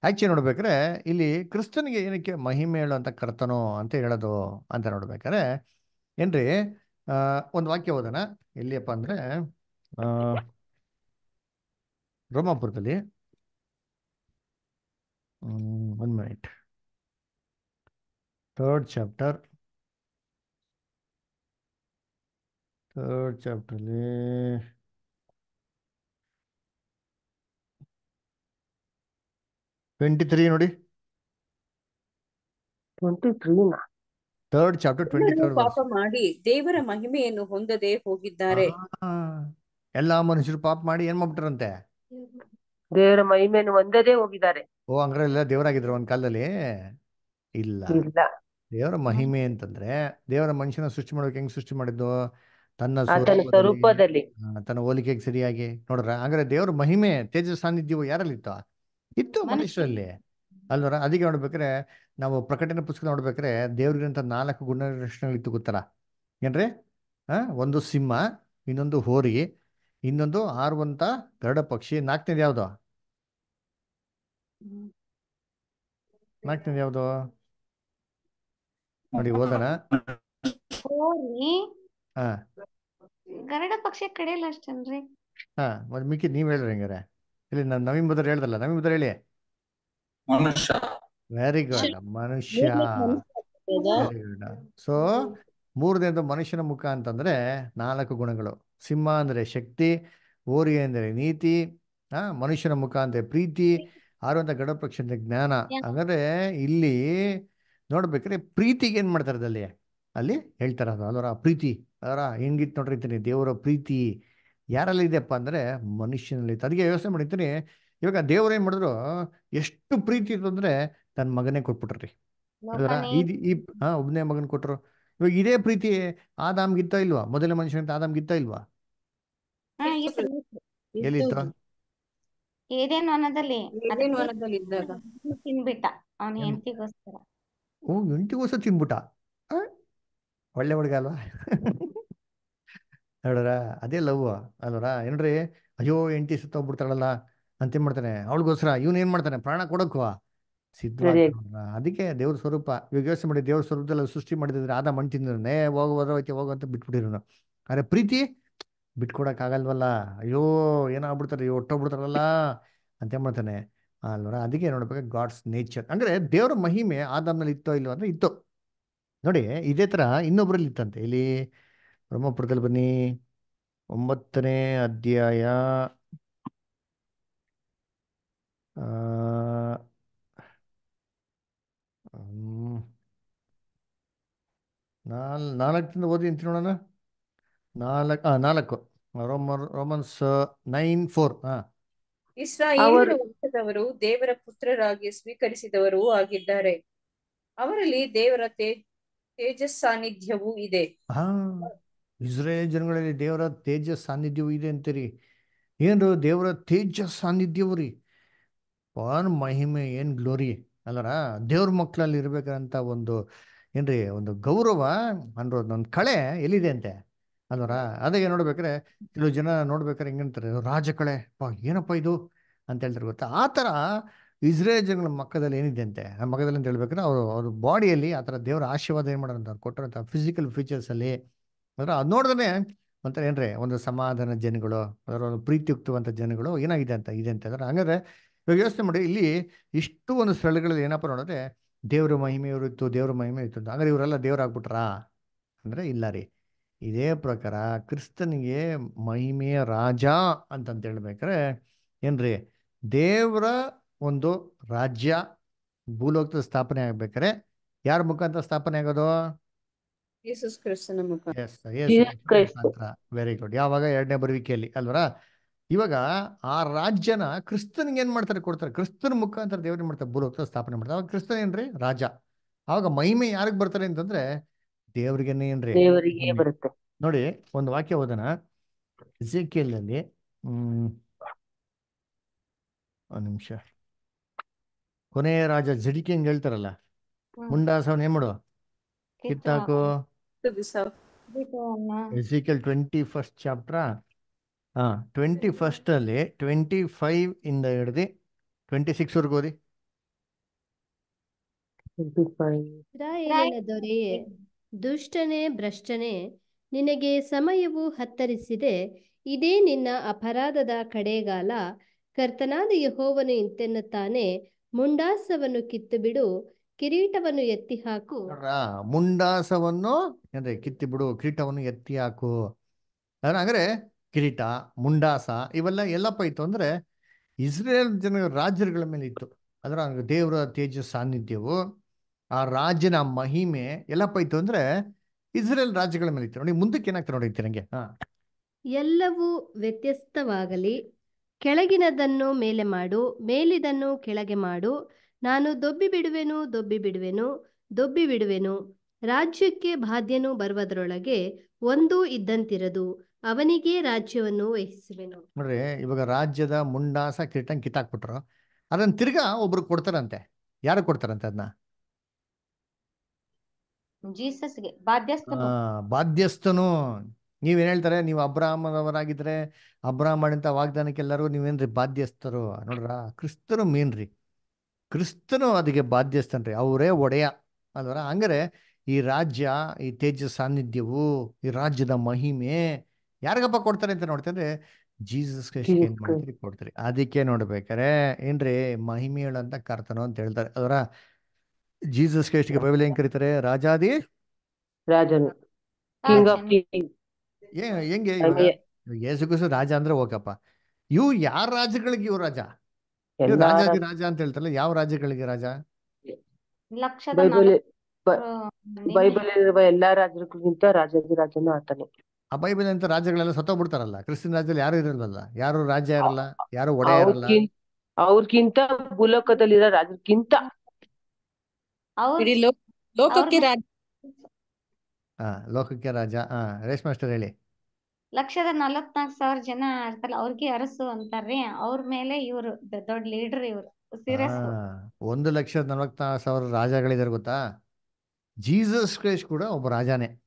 ಆಕ್ಚುಲಿ ನೋಡ್ಬೇಕಾದ್ರೆ ಇಲ್ಲಿ ಕ್ರಿಸ್ತನಿಗೆ ಏನಕ್ಕೆ ಮಹಿಮೆ ಹೇಳುವಂತ ಕರ್ತನೋ ಅಂತ ಹೇಳೋದು ಅಂತ ನೋಡ್ಬೇಕಾದ್ರೆ ಏನ್ರಿ ಒಂದು ವಾಕ್ಯ ಓದೋಣ. ಎಲ್ಲಿಯಪ್ಪ ಅಂದ್ರೆ ಆ ರೋಮಾಪುರದಲ್ಲಿ one minute third chapter third ಚಾಪ್ಟರ್ಲಿ twenty three ನೋಡಿ. ಟ್ವೆಂಟಿ ತ್ರೀನಾ ಥರ್ಡ್ ಚಾಪ್ಟರ್ ಟ್ವೆಂಟಿ ಪಾಪ ಮಾಡಿ ದೇವರ ಮಹಿಮೆಯನ್ನು ಹೊಂದದೆ ಹೋಗಿದ್ದಾರೆ. ಎಲ್ಲಾ ಮನುಷ್ಯರು ಪಾಪ ಮಾಡಿ ಏನ್ ಮಾಡ್ಬಿಟ್ರಂತೆ? ದೇವರ ಮಹಿಮೆಯನ್ನು ಒಂದದೇ ಹೋಗಿದ್ದಾರೆ. ಓ ಹಂಗಾರೆ ಎಲ್ಲ ದೇವರಾಗಿದ್ರು ಒಂದ್ ಕಾಲದಲ್ಲಿ? ಇಲ್ಲ. ಇಲ್ಲ. ದೇವರ ಮಹಿಮೆ ಅಂತಂದ್ರೆ ದೇವರ ಮನುಷ್ಯನ ಸೃಷ್ಟಿ ಮಾಡೋಕೆ ಹೆಂಗ್ ಸೃಷ್ಟಿ ಮಾಡಿದ್ದು? ತನ್ನ ಆತನ ಸ್ವರೂಪದಲ್ಲಿ ಸ್ವರೂಪದಲ್ಲಿ. ಆ, ತನ್ನ ಹೋಲಿಕೆಗೆ ಸರಿಯಾಗಿ. ನೋಡ್ರ ಹಂಗಾರೆ ದೇವರ ಮಹಿಮೆ ತೇಜಸ್ ಸಾನ್ನಿಧ್ಯವು ಯಾರಲ್ಲಿ ಇತ್ತು ಇತ್ತು ಮನುಷ್ಯರಲ್ಲಿ. ಅಲ್ವರ ಅದಕ್ಕೆ ನೋಡ್ಬೇಕ್ರೆ ನಾವು ಪ್ರಕಟಣೆ ಪುಸ್ತಕ ನೋಡ್ಬೇಕ್ರೆ ದೇವ್ರಿಗಿಂತ ನಾಲ್ಕು ಗುಣಲಕ್ಷಣಗಳು ಇತ್ತು ಗೊತ್ತಲ್ಲ? ಏನ್ರಿ? ಆ ಒಂದು ಸಿಂಹ ಇನ್ನೊಂದು ಹೋರಿ ಇನ್ನೊಂದು ಆರುವಂತ ಗರುಡ ಪಕ್ಷಿ. ನಾಲ್ಕನೇದು ಯಾವ್ದು? ನಾಲ್ಕನೇದು ಯಾವುದು? ನೋಡಿ ಓದನ ಗರಡ ಹಾ. ಕನ್ನಡ ಪಕ್ಷಿ ಕಡೆಯಲ್ಲ ಅಷ್ಟೇನ್ರಿ ಹಾ ಮತ್ತೆ ಮಿಕ್ಕಿ ನೀವ್ ಹೇಳ್ರಿ ಹಂಗಾರೆ. ಇಲ್ಲಿ ನಾನು ನವೀನ್ ಬದರ್ ಹೇಳ್ದಲ್ಲ ನವೀನ್ ಬದರ್ ಹೇಳಿ. ಮನುಷ್ಯ. ವೆರಿ ಗುಡ್ ಮನುಷ್ಯ. ವೆರಿ ಗುಡ್ ಸೊ ಮೂರನೇದು ಮನುಷ್ಯನ ಮುಖ ಅಂತಂದ್ರೆ ನಾಲ್ಕು ಗುಣಗಳು. ಸಿಂಹ ಅಂದರೆ ಶಕ್ತಿ ಓರಿ ಅಂದರೆ ನೀತಿ ಆ ಮನುಷ್ಯನ ಮುಖ ಅಂದರೆ ಪ್ರೀತಿ ಆರುವಂತ ಗಡಪಕ್ಷ ಅಂದ್ರೆ ಜ್ಞಾನ. ಹಾಗಾದ್ರೆ ಇಲ್ಲಿ ನೋಡ್ಬೇಕಾದ್ರೆ ಪ್ರೀತಿಗೆ ಏನ್ ಮಾಡ್ತಾರೆ ಅದಲ್ಲಿ ಅಲ್ಲಿ ಹೇಳ್ತಾರ ಅದು ಅದರ ಪ್ರೀತಿ. ಅದರ ಹೆಂಗಿತ್ತು ನೋಡ್ರಿ ಅಂತೀನಿ ದೇವರ ಪ್ರೀತಿ. ಯಾರಲ್ಲಿ ಇದೆಯಪ್ಪ ಅಂದ್ರೆ ಮನುಷ್ಯನಲ್ಲಿ. ಅದಕ್ಕೆ ವ್ಯವಸ್ಥೆ ಮಾಡಿರ್ತೀನಿ. ಇವಾಗ ದೇವ್ರ ಏನ್ ಮಾಡಿದ್ರು? ಎಷ್ಟು ಪ್ರೀತಿ ಇತ್ತು ಅಂದ್ರೆ ತನ್ನ ಮಗನೇ ಕೊಟ್ಬಿಟ್ರಿ ಈ ಒಬ್ಬನೇ ಮಗನ್ ಕೊಟ್ರು. ಇವಾಗ ಇದೇ ಪ್ರೀತಿ ಆದಾಮ್ಗಿತ್ತ ಇಲ್ವಾ? ಮೊದಲ ಮನುಷ್ಯನಂತ ಆದಾಮ್ಗಿತ್ತ ಇಲ್ವಾ? ಎಲ್ಲಿತ್ತು? ಏದೇನು ಅನ್ನೋದಲ್ಲಿ ಏದೇನು ವನದಲ್ಲಿ ಇದ್ದಾಗ. ತಿನ್ಬಿಟ್ಟ. ಅವನ ಏನ್- ಹೆಂಡತಿಗೋಸ್ಕರ. ಓ ಎಂಟಿಗೋಸ ತಿನ್ಬಿಟ್ಟ? ಆ? ಒಳ್ಳೆ ಹುಡುಗ ಅಲ್ವಾ? ನೋಡ್ರ ಅದೇ ಲವ್ ಅಲ್ವರ? ಏನ್ರಿ? ಅಯ್ಯೋ ಎಂಟಿ ಸುತ್ತೋಗ್ಬಿಡ್ತಾಳಲ್ಲ ಅಂತ ಏನ್ ಮಾಡ್ತಾನೆ ಅವಳಿಗೋಸ್ಕರ. ಇವನ್ ಏನ್ ಮಾಡ್ತಾನೆ ಪ್ರಾಣ ಕೊಡಕ್ಕೂ ಸಿದ್ಧವಾಗ್ತಾನೆ ನೋಡ್ರ ಅದಕ್ಕೆ ದೇವ್ರ ಸ್ವರೂಪ. ಇವಾಗ ಯೋಚನೆ ಮಾಡಿ ದೇವ್ರ ಸ್ವರೂಪದಲ್ಲಿ ಸೃಷ್ಟಿ ಮಾಡಿದ್ರೆ ಆದ ಮಣ್ಣು ತಿಂದ್ರೆ ಹೋಗ ಹೋದ್ರೈತೆ ಹೋಗು ಅಂತ ಬಿಟ್ಬಿಟ್ಟಿರೋನು. ಅರೆ ಪ್ರೀತಿ ಬಿಟ್ಕೊಡಕ್ ಆಗಲ್ವಲ್ಲ ಅಯ್ಯೋ ಏನಾಗ್ಬಿಡ್ತಾರೆ? ಅಯ್ಯೋ ಒಟ್ಟೋಗ್ಬಿಡ್ತಾರಲ್ಲ ಅಂತ ಮಾಡ್ತಾನೆ ಅಲ್ವರ ಅದಕ್ಕೆ ನೋಡ್ಬೇಕು ಗಾಡ್ಸ್ ನೇಚರ್ ಅಂದ್ರೆ ದೇವ್ರ ಮಹಿಮೆ ಆದಾಮ್ನಲ್ಲಿ ಇತ್ತೋ ಇಲ್ಲೋ ಅಂದ್ರೆ ಇತ್ತು. ನೋಡಿ ಇದೇ ತರ ಇನ್ನೊಬ್ರಲ್ಲಿ ಇತ್ತಂತೆ. ಇಲ್ಲಿ ಬ್ರಹ್ಮಪುರದಲ್ಲಿ ಬನ್ನಿ. ಒಂಬತ್ತನೇ ಅಧ್ಯಾಯ. ಆ, ನಾಲ್ ನಾಲ್ಕರಿಂದ ಓದಿ ಅಂತ ನೋಡೋಣ ನಾಲ್ಕು ಆ ನಾಲ್ಕು. ರೋಮನ್ ರೋಮನ್ಸ್ ನೈನ್ ಫೋರ್ ಹಾ ಇಸ್ರಾಯೇಲಿನ ವಂಶದವರು ದೇವರ ಪುತ್ರರಾಗಿ ಸ್ವೀಕರಿಸಿದವರು ಆಗಿದ್ದಾರೆ. ಅವರಲ್ಲಿ ದೇವರ ತೇಜಸ್ ಸಾನ್ನಿಧ್ಯವೂ ಇದೆ. ಹಾ ಇಸ್ರೇಲ್ ಜನಗಳಲ್ಲಿ ದೇವರ ತೇಜಸ್ ಸಾನ್ನಿಧ್ಯವೂ ಇದೆ ಅಂತೀರಿ. ಏನ್ರು ದೇವರ ತೇಜಸ್ ಸಾನ್ನಿಧ್ಯವು ರೀ. ಏನ್ ಮಹಿಮೆ ಏನ್ ಗ್ಲೋರಿ ಅಲ್ಲರ ದೇವ್ರ ಮಕ್ಕಳಲ್ಲಿ ಇರ್ಬೇಕಂತ ಒಂದು ಏನ್ರಿ, ಒಂದು ಗೌರವ ಅನ್ನೋದು ಒಂದು ಕಳೆ ಎಲ್ಲಿದೆ ಅಂತೆ? ಅಲ್ವರ? ಅದಕ್ಕೆ ನೋಡ್ಬೇಕಾರೆ ಕೆಲವು ಜನ ನೋಡ್ಬೇಕಾರೆ ಹೆಂಗಂತಾರೆ ರಾಜ ಕಳೆ ಪಾ ಏನಪ್ಪ ಇದು ಅಂತ ಹೇಳ್ತಾರೆ ಗೊತ್ತಾ? ಆ ಥರ ಇಸ್ರೇಲ್ ಜನಗಳ ಮಕ್ಕದಲ್ಲಿ ಏನಿದೆ ಅಂತೆ? ಆ ಮಕ್ಕದಲ್ಲಿ ಅಂತ ಹೇಳ್ಬೇಕಾದ್ರೆ ಅವರು, ಅವ್ರ ಬಾಡಿಯಲ್ಲಿ ಆ ಥರ ದೇವರ ಆಶೀರ್ವಾದ ಏನು ಮಾಡೋದಂತ ಕೊಟ್ಟಿರೋಂಥ ಫಿಸಿಕಲ್ ಫೀಚರ್ಸಲ್ಲಿ ಅಂದ್ರೆ ಅದು ನೋಡಿದ್ರೆ ಒಂಥರ ಏನ್ರಿ, ಒಂದು ಸಮಾಧಾನ ಜನಗಳು, ಅದರ ಒಂದು ಪ್ರೀತಿಯುಕ್ತವಂಥ ಜನಗಳು ಏನಾಗಿದೆ ಅಂತ, ಇದೆ ಅಂತ ಅಂದ್ರೆ ಹಂಗಾದ್ರೆ ಇವಾಗ ಯೋಚನೆ ಮಾಡಿ ಇಲ್ಲಿ ಇಷ್ಟು ಒಂದು ಸ್ಥಳಗಳಲ್ಲಿ ಏನಪ್ಪ ನೋಡಿದ್ರೆ ದೇವ್ರ ಮಹಿಮೆಯವರು ಇತ್ತು ದೇವ್ರ ಮಹಿಮೆ ಇತ್ತು ಅಂತ. ಅಂದ್ರೆ ಇವರೆಲ್ಲ ದೇವ್ರಾಗ್ಬಿಟ್ರಾ ಅಂದರೆ ಇಲ್ಲ ರೀ. ಇದೇ ಪ್ರಕಾರ ಕ್ರಿಸ್ತನಿಗೆ ಮಹಿಮೆಯ ರಾಜ ಅಂತಂತ ಹೇಳ್ಬೇಕಾರೆ ಏನ್ರಿ ದೇವರ ಒಂದು ರಾಜ್ಯ ಭೂಲೋಕದ ಸ್ಥಾಪನೆ ಆಗ್ಬೇಕಾರೆ ಯಾರ ಮುಖಾಂತರ ಸ್ಥಾಪನೆ ಆಗೋದು? ವೆರಿ ಗುಡ್ ಯಾವಾಗ? ಎರಡನೇ ಬರುವಿಕೆಯಲ್ಲಿ. ಅಲ್ವರ? ಇವಾಗ ಆ ರಾಜ್ಯನ ಕ್ರಿಸ್ತನಿಗೆ ಏನ್ ಮಾಡ್ತಾರೆ ಕೊಡ್ತಾರೆ? ಕ್ರಿಸ್ತನ ಮುಖಾಂತರ ದೇವ್ರ ಏನ್ ಮಾಡ್ತಾರೆ? ಭೂಲೋಕದ ಸ್ಥಾಪನೆ ಮಾಡ್ತಾರೆ. ಅವಾಗ ಕ್ರಿಸ್ತನ್ ಏನ್ರಿ? ರಾಜ. ಅವಾಗ ಮಹಿಮೆ ಯಾರಿಗೆ ಬರ್ತಾರೆ ಅಂತಂದ್ರೆ ದೇವ್ರಿಗೇನೆ ಏನ್ರಿ? ದೇವರಿಗೆ ಬರುತ್ತೆ. ನೋಡಿ ಒಂದು ವಾಕ್ಯ ಓದೋಣ. ಅಲ್ಲಿ ಹ್ಮ್ ಒಂದು ನಿಮಿಷ. ಕೊನೆಯ ರಾಜ ಜಡಿಕೆ ಹಂಗೆ ಹೇಳ್ತಾರಲ್ಲ. ಮುಂಡಾಸವನ್ ಏನ್ ಮಾಡು? ಕಿತ್ತಾಕು. ಎಸಿಕಲ್ ಟ್ವೆಂಟಿ ಫಸ್ಟ್ ಚಾಪ್ಟ್ರಾ? ಹಾ ಟ್ವೆಂಟಿ ಫಸ್ಟಲ್ಲಿ ಟ್ವೆಂಟಿ ಫೈವ್ ಇಂದ ಹಿಡ್ದು ಟ್ವೆಂಟಿ ಸಿಕ್ಸ್ ವರ್ಗು ಓದಿ. ದೊರೆಯೇ ದುಷ್ಟನೇ ಭ್ರಷ್ಟನೇ ನಿನಗೆ ಸಮಯವು ಹತ್ತರಿಸಿದೆ ಇದೇ ನಿನ್ನ ಅಪರಾಧದ ಕಡೆಗಾಲ. ಕರ್ತನಾದ ಯಹೋವನು ಇಂತೆನ್ನುತ್ತಾನೆ ಮುಂಡಾಸವನ್ನು ಕಿತ್ತು ಬಿಡು ಕಿರೀಟವನ್ನು ಎತ್ತಿ ಹಾಕು ಮುಂಡಾಸವನ್ನು ಅಂದ್ರೆ ಕಿತ್ತಿ ಬಿಡು ಕಿರೀಟವನ್ನು ಎತ್ತಿ ಹಾಕು ಅಂದ್ರೆ ಕಿರೀಟ, ಮುಂಡಾಸ ಇವೆಲ್ಲ ಎಲ್ಲಪ್ಪ ಇತ್ತು ಅಂದ್ರೆ ಇಸ್ರೇಲ್ ಜನ ರಾಜ್ಯಗಳ ಮೇಲೆ ಇತ್ತು. ಅದರ ದೇವರ ತೇಜ ಸಾನ್ನಿಧ್ಯವು, ಆ ರಾಜ್ಯನ ಮಹಿಮೆ ಎಲ್ಲಪ್ಪ ಇತ್ತು ಅಂದ್ರೆ ಇಸ್ರೇಲ್ ರಾಜ್ಯಗಳ ಮೇಲೆ ಇತ್ತು. ನೋಡಿ, ಮುಂದಕ್ಕೆ ಏನಾಗ್ತದೆ ನೋಡಿ ನಂಗೆ ಹಾ. ಎಲ್ಲವೂ ವ್ಯತ್ಯಸ್ತವಾಗಲಿ, ಕೆಳಗಿನದನ್ನು ಮೇಲೆ ಮಾಡು, ಮೇಲಿದನ್ನು ಕೆಳಗೆ ಮಾಡು. ನಾನು ದೊಬ್ಬಿ ಬಿಡುವೆನು ದೊಬ್ಬಿ ಬಿಡುವೆನು ದೊಬ್ಬಿ ಬಿಡುವೆನು. ರಾಜ್ಯಕ್ಕೆ ಬಾಧ್ಯನು ಬರುವುದರೊಳಗೆ ಒಂದೂ ಇದ್ದಂತಿರದು. ಅವನಿಗೇ ರಾಜ್ಯವನ್ನು ವಹಿಸುವೆನು. ನೋಡ್ರಿ ಇವಾಗ ರಾಜ್ಯದ ಮುಂಡಾಸ ಕಿರೀಟಂಗ್ ಕಿತ್ತಾಕ್ಬಿಟ್ರು. ಅದನ್ನ ತಿರ್ಗಾ ಒಬ್ರು ಕೊಡ್ತಾರಂತೆ. ಯಾರು ಕೊಡ್ತಾರಂತೆ ಅದನ್ನ ಜೀಸಸ್ಗೆ ಬಾಧ್ಯಸ್ಥನು. ಬಾಧ್ಯಸ್ಥನು. ನೀವೇನ್ ಹೇಳ್ತಾರೆ? ನೀವು ಅಬ್ರಾಹ್ಮನವರಾಗಿದ್ರೆ ಅಬ್ರಾಹ್ಮ ವಾಗ್ದಾನಕ್ಕೆ ವಾಗ್ದಾನಕ್ಕೆಲ್ಲರೂ ನೀವೇನ್ರಿ ಬಾಧ್ಯಸ್ಥರು? ನೋಡ್ರ ಕ್ರಿಸ್ತನು ಮೇನ್ ರೀ ಕ್ರಿಸ್ತನು ಅದಕ್ಕೆ ಬಾಧ್ಯಸ್ಥನ್ರಿ. ಅವರೇ ಒಡೆಯ. ಅಲ್ವರ? ಹಂಗಾರೆ ಈ ರಾಜ್ಯ ಈ ತೇಜ ಸಾನ್ನಿಧ್ಯವು ಈ ರಾಜ್ಯದ ಮಹಿಮೆ ಯಾರಿಗಪ್ಪ ಕೊಡ್ತಾರೆ ಅಂತ ನೋಡ್ತಾರೆ ಜೀಸಸ್ ಕ್ರೈಸ್ಟ್ ಏನ್. ಮಾಡ್ತೀರಿ ಕೊಡ್ತೀರಿ. ಅದಕ್ಕೆ ನೋಡ್ಬೇಕಾರೆ ಏನ್ರಿ ಮಹಿಮೆಗಳು ಅಂತ ಕರ್ತನು ಅಂತ ಹೇಳ್ತಾರೆ. ಅದರ ಜೀಸಸ್ ಕ್ರೈಸ್ಟ್ಗೆ ಬೈಬಲ್ ಏನ್ ಕರೀತಾರೆ? ರಾಜಾದಿ? ರಾಜನು. ಕಿಂಗ್ ಆಫ್ ಕಿಂಗ್ ಏ ಹೆಂಗೆ ಯೇಸು ಕ್ರಿಸ್ತು ರಾಜ ಅಂದ್ರೆ ಹೋಗಪ್ಪ. ಇವು ಯಾರ ರಾಜ್ಯಗಳಿಗೆ ಇವ್ ರಾಜ? ಇವ್ ರಾಜಾದಿ ರಾಜ ಅಂತ ಹೇಳ್ತಾರಲ್ಲ ಯಾವ ರಾಜ್ಯಗಳಿಗೆ ರಾಜ? ಲಕ್ಷದ ಬೈಬಲ್ ಬೈಬಲ್ ಇರುವ ಎಲ್ಲಾ ರಾಜರಿಗಿಂತ ರಾಜಾದಿ ರಾಜನು ಆತನೇ. ಆ ಬೈಬಲ್ ಅಂತ ರಾಜ್ಯಗಳೆಲ್ಲ ಸತ್ತೋಗ್ಬಿಡ್ತಾರಲ್ಲ ಕ್ರಿಸ್ತನ ರಾಜ್ಯದಲ್ಲಿ ಯಾರು ಇರಲ್ಲ ಯಾರು ರಾಜ್ಯ ಇರಲ್ಲ ಯಾರು ಒಡೆಯ ಇರಲ್ಲ? ಅವ್ರಕ್ಕಿಂತ ಭೂಲೋಕದಲ್ಲಿರೋ ರಾಜ್ಯಕ್ಕಿಂತ ಅವ್ರ ಇಡೀ ಲೋಕ ಲೋಕಕ್ಕೆ ರಾಜ. ಹಾ ಲೋಕಕ್ಕೆ ರಾಜ. ಹಾ ರೇಷ್ಮೆ ಮಾಸ್ಟರ್ ಹೇಳಿ. ಲಕ್ಷದ ನಲವತ್ನಾಲ್ಕು ಸಾವಿರ ಜನ ಇರ್ತಾರಲ್ಲ ಅವ್ರಿಗೆ ಅರಸು ಅಂತಾರ್ರಿ. ಅವ್ರ ಮೇಲೆ ಇವ್ರು ದ- ದೊಡ್ಡ ಲೀಡರ್ ಇವ್ರು ಸೀರಿಯಸ್ ಒಂದು ಲಕ್ಷದ ನಲವತ್ನಾಲ್ಕು ಸಾವಿರ ರಾಜಗಳಿದಾರೆ ಗೊತ್ತಾ? ಜೀಸಸ್ ಕ್ರೈಸ್ಟ್ ಕೂಡ ಒಬ್ಬ ರಾಜಾನೇ.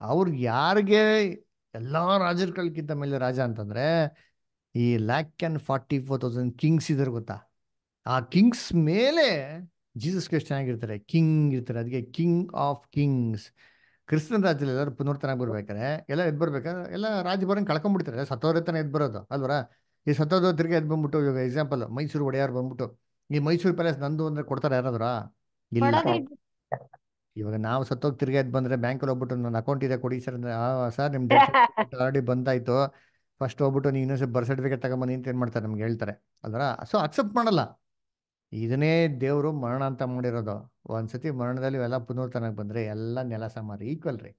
ಅವ್ರು ಯಾರಿಗೆ ಎಲ್ಲಾ ರಾಜರುಗಳಿಗಿಂತ ಮೇಲೆ ರಾಜ ಅಂತಂದ್ರೆ ಈ lakh and forty four thousand kings ಇದ್ದಾರೆ ಗೊತ್ತಾ? ಆ ಕಿಂಗ್ಸ್ ಮೇಲೆ ಜೀಸಸ್ ಕ್ರಿಸ್ಟ್ ಚೆನ್ನಾಗಿರ್ತಾರೆ, ಕಿಂಗ್ ಇರ್ತಾರೆ. ಅದಕ್ಕೆ ಕಿಂಗ್ ಆಫ್ ಕಿಂಗ್ಸ್. ಕ್ರಿಸ್ತನ ರಾಜ್ಯದಲ್ಲಿ ಎಲ್ಲರೂ ಪುನರ್ತನಾಗಿ ಬರ್ಬೇಕಾದ್ರೆ ಎಲ್ಲ ಎದ್ ಬರ್ಬೇಕಾದ್ರೆ, ಎಲ್ಲ ರಾಜ್ಯಭಾರನ ಕಳ್ಕೊಂಡ್ಬಿಡ್ತಾರೆ ಸತ್ತೋರ ಎದ್ ಬರೋದು, ಅಲ್ವರ? ಈ ಸತ್ತೋದ ತಿರ್ಗಿ ಎದ್ದು ಬಂದ್ಬಿಟ್ಟು, ಇವಾಗ ಎಕ್ಸಾಂಪಲ್ ಮೈಸೂರು ಒಡೆಯಾರ್ ಬಂದ್ಬಿಟ್ಟು, ಈ ಮೈಸೂರು ಪ್ಯಾಲೇಸ್ ನಂದು ಅಂದ್ರೆ ಕೊಡ್ತಾರೆ ಯಾರಾದ್ರ? ಇಲ್ಲ. ಇವಾಗ ನಾವು ಸತ್ತೋಗಿ ತಿರ್ಗಿ ಎದ್ದು ಬಂದ್ರೆ ಬ್ಯಾಂಕಲ್ಲಿ ಹೋಗ್ಬಿಟ್ಟು ನನ್ನ ಅಕೌಂಟ್ ಇದೆ ಕೊಡಿ ಸರ್ ಅಂದ್ರೆ ಆ ಸರ್ ನಿಮ್ ಆಲ್ರೆಡಿ ಬಂದಾಯ್ತು. ಫಸ್ಟ್ ಹೋಗ್ಬಿಟ್ಟು ನೀವು ಇನ್ನೊಂದ್ಸರಿ ಬರ್ತ್ ಸರ್ಟಿಫಿಕೇಟ್ ತಗೊಂಬನ್ನಿ ಅಂತ ಏನ್ ಮಾಡ್ತಾರೆ ನಮ್ಗೆ ಹೇಳ್ತಾರೆ. ಅಲ್ವರ? ಸೊ ಅಕ್ಸೆಪ್ಟ್ ಮಾಡಲ್ಲ. ಇದನ್ನೇ ದೇವರು ಮರಣ ಅಂತ ಮಾಡಿರೋದು. ಒಂದ್ಸತಿ ಮರಣದಲ್ಲಿ ಇವೆಲ್ಲ ಪುನರ್ತನಕ್ಕೆ ಬಂದ್ರೆ ಎಲ್ಲ ನೆಲ ಸಮಾರಿ ಈಕ್ವಲ್ ರೀ.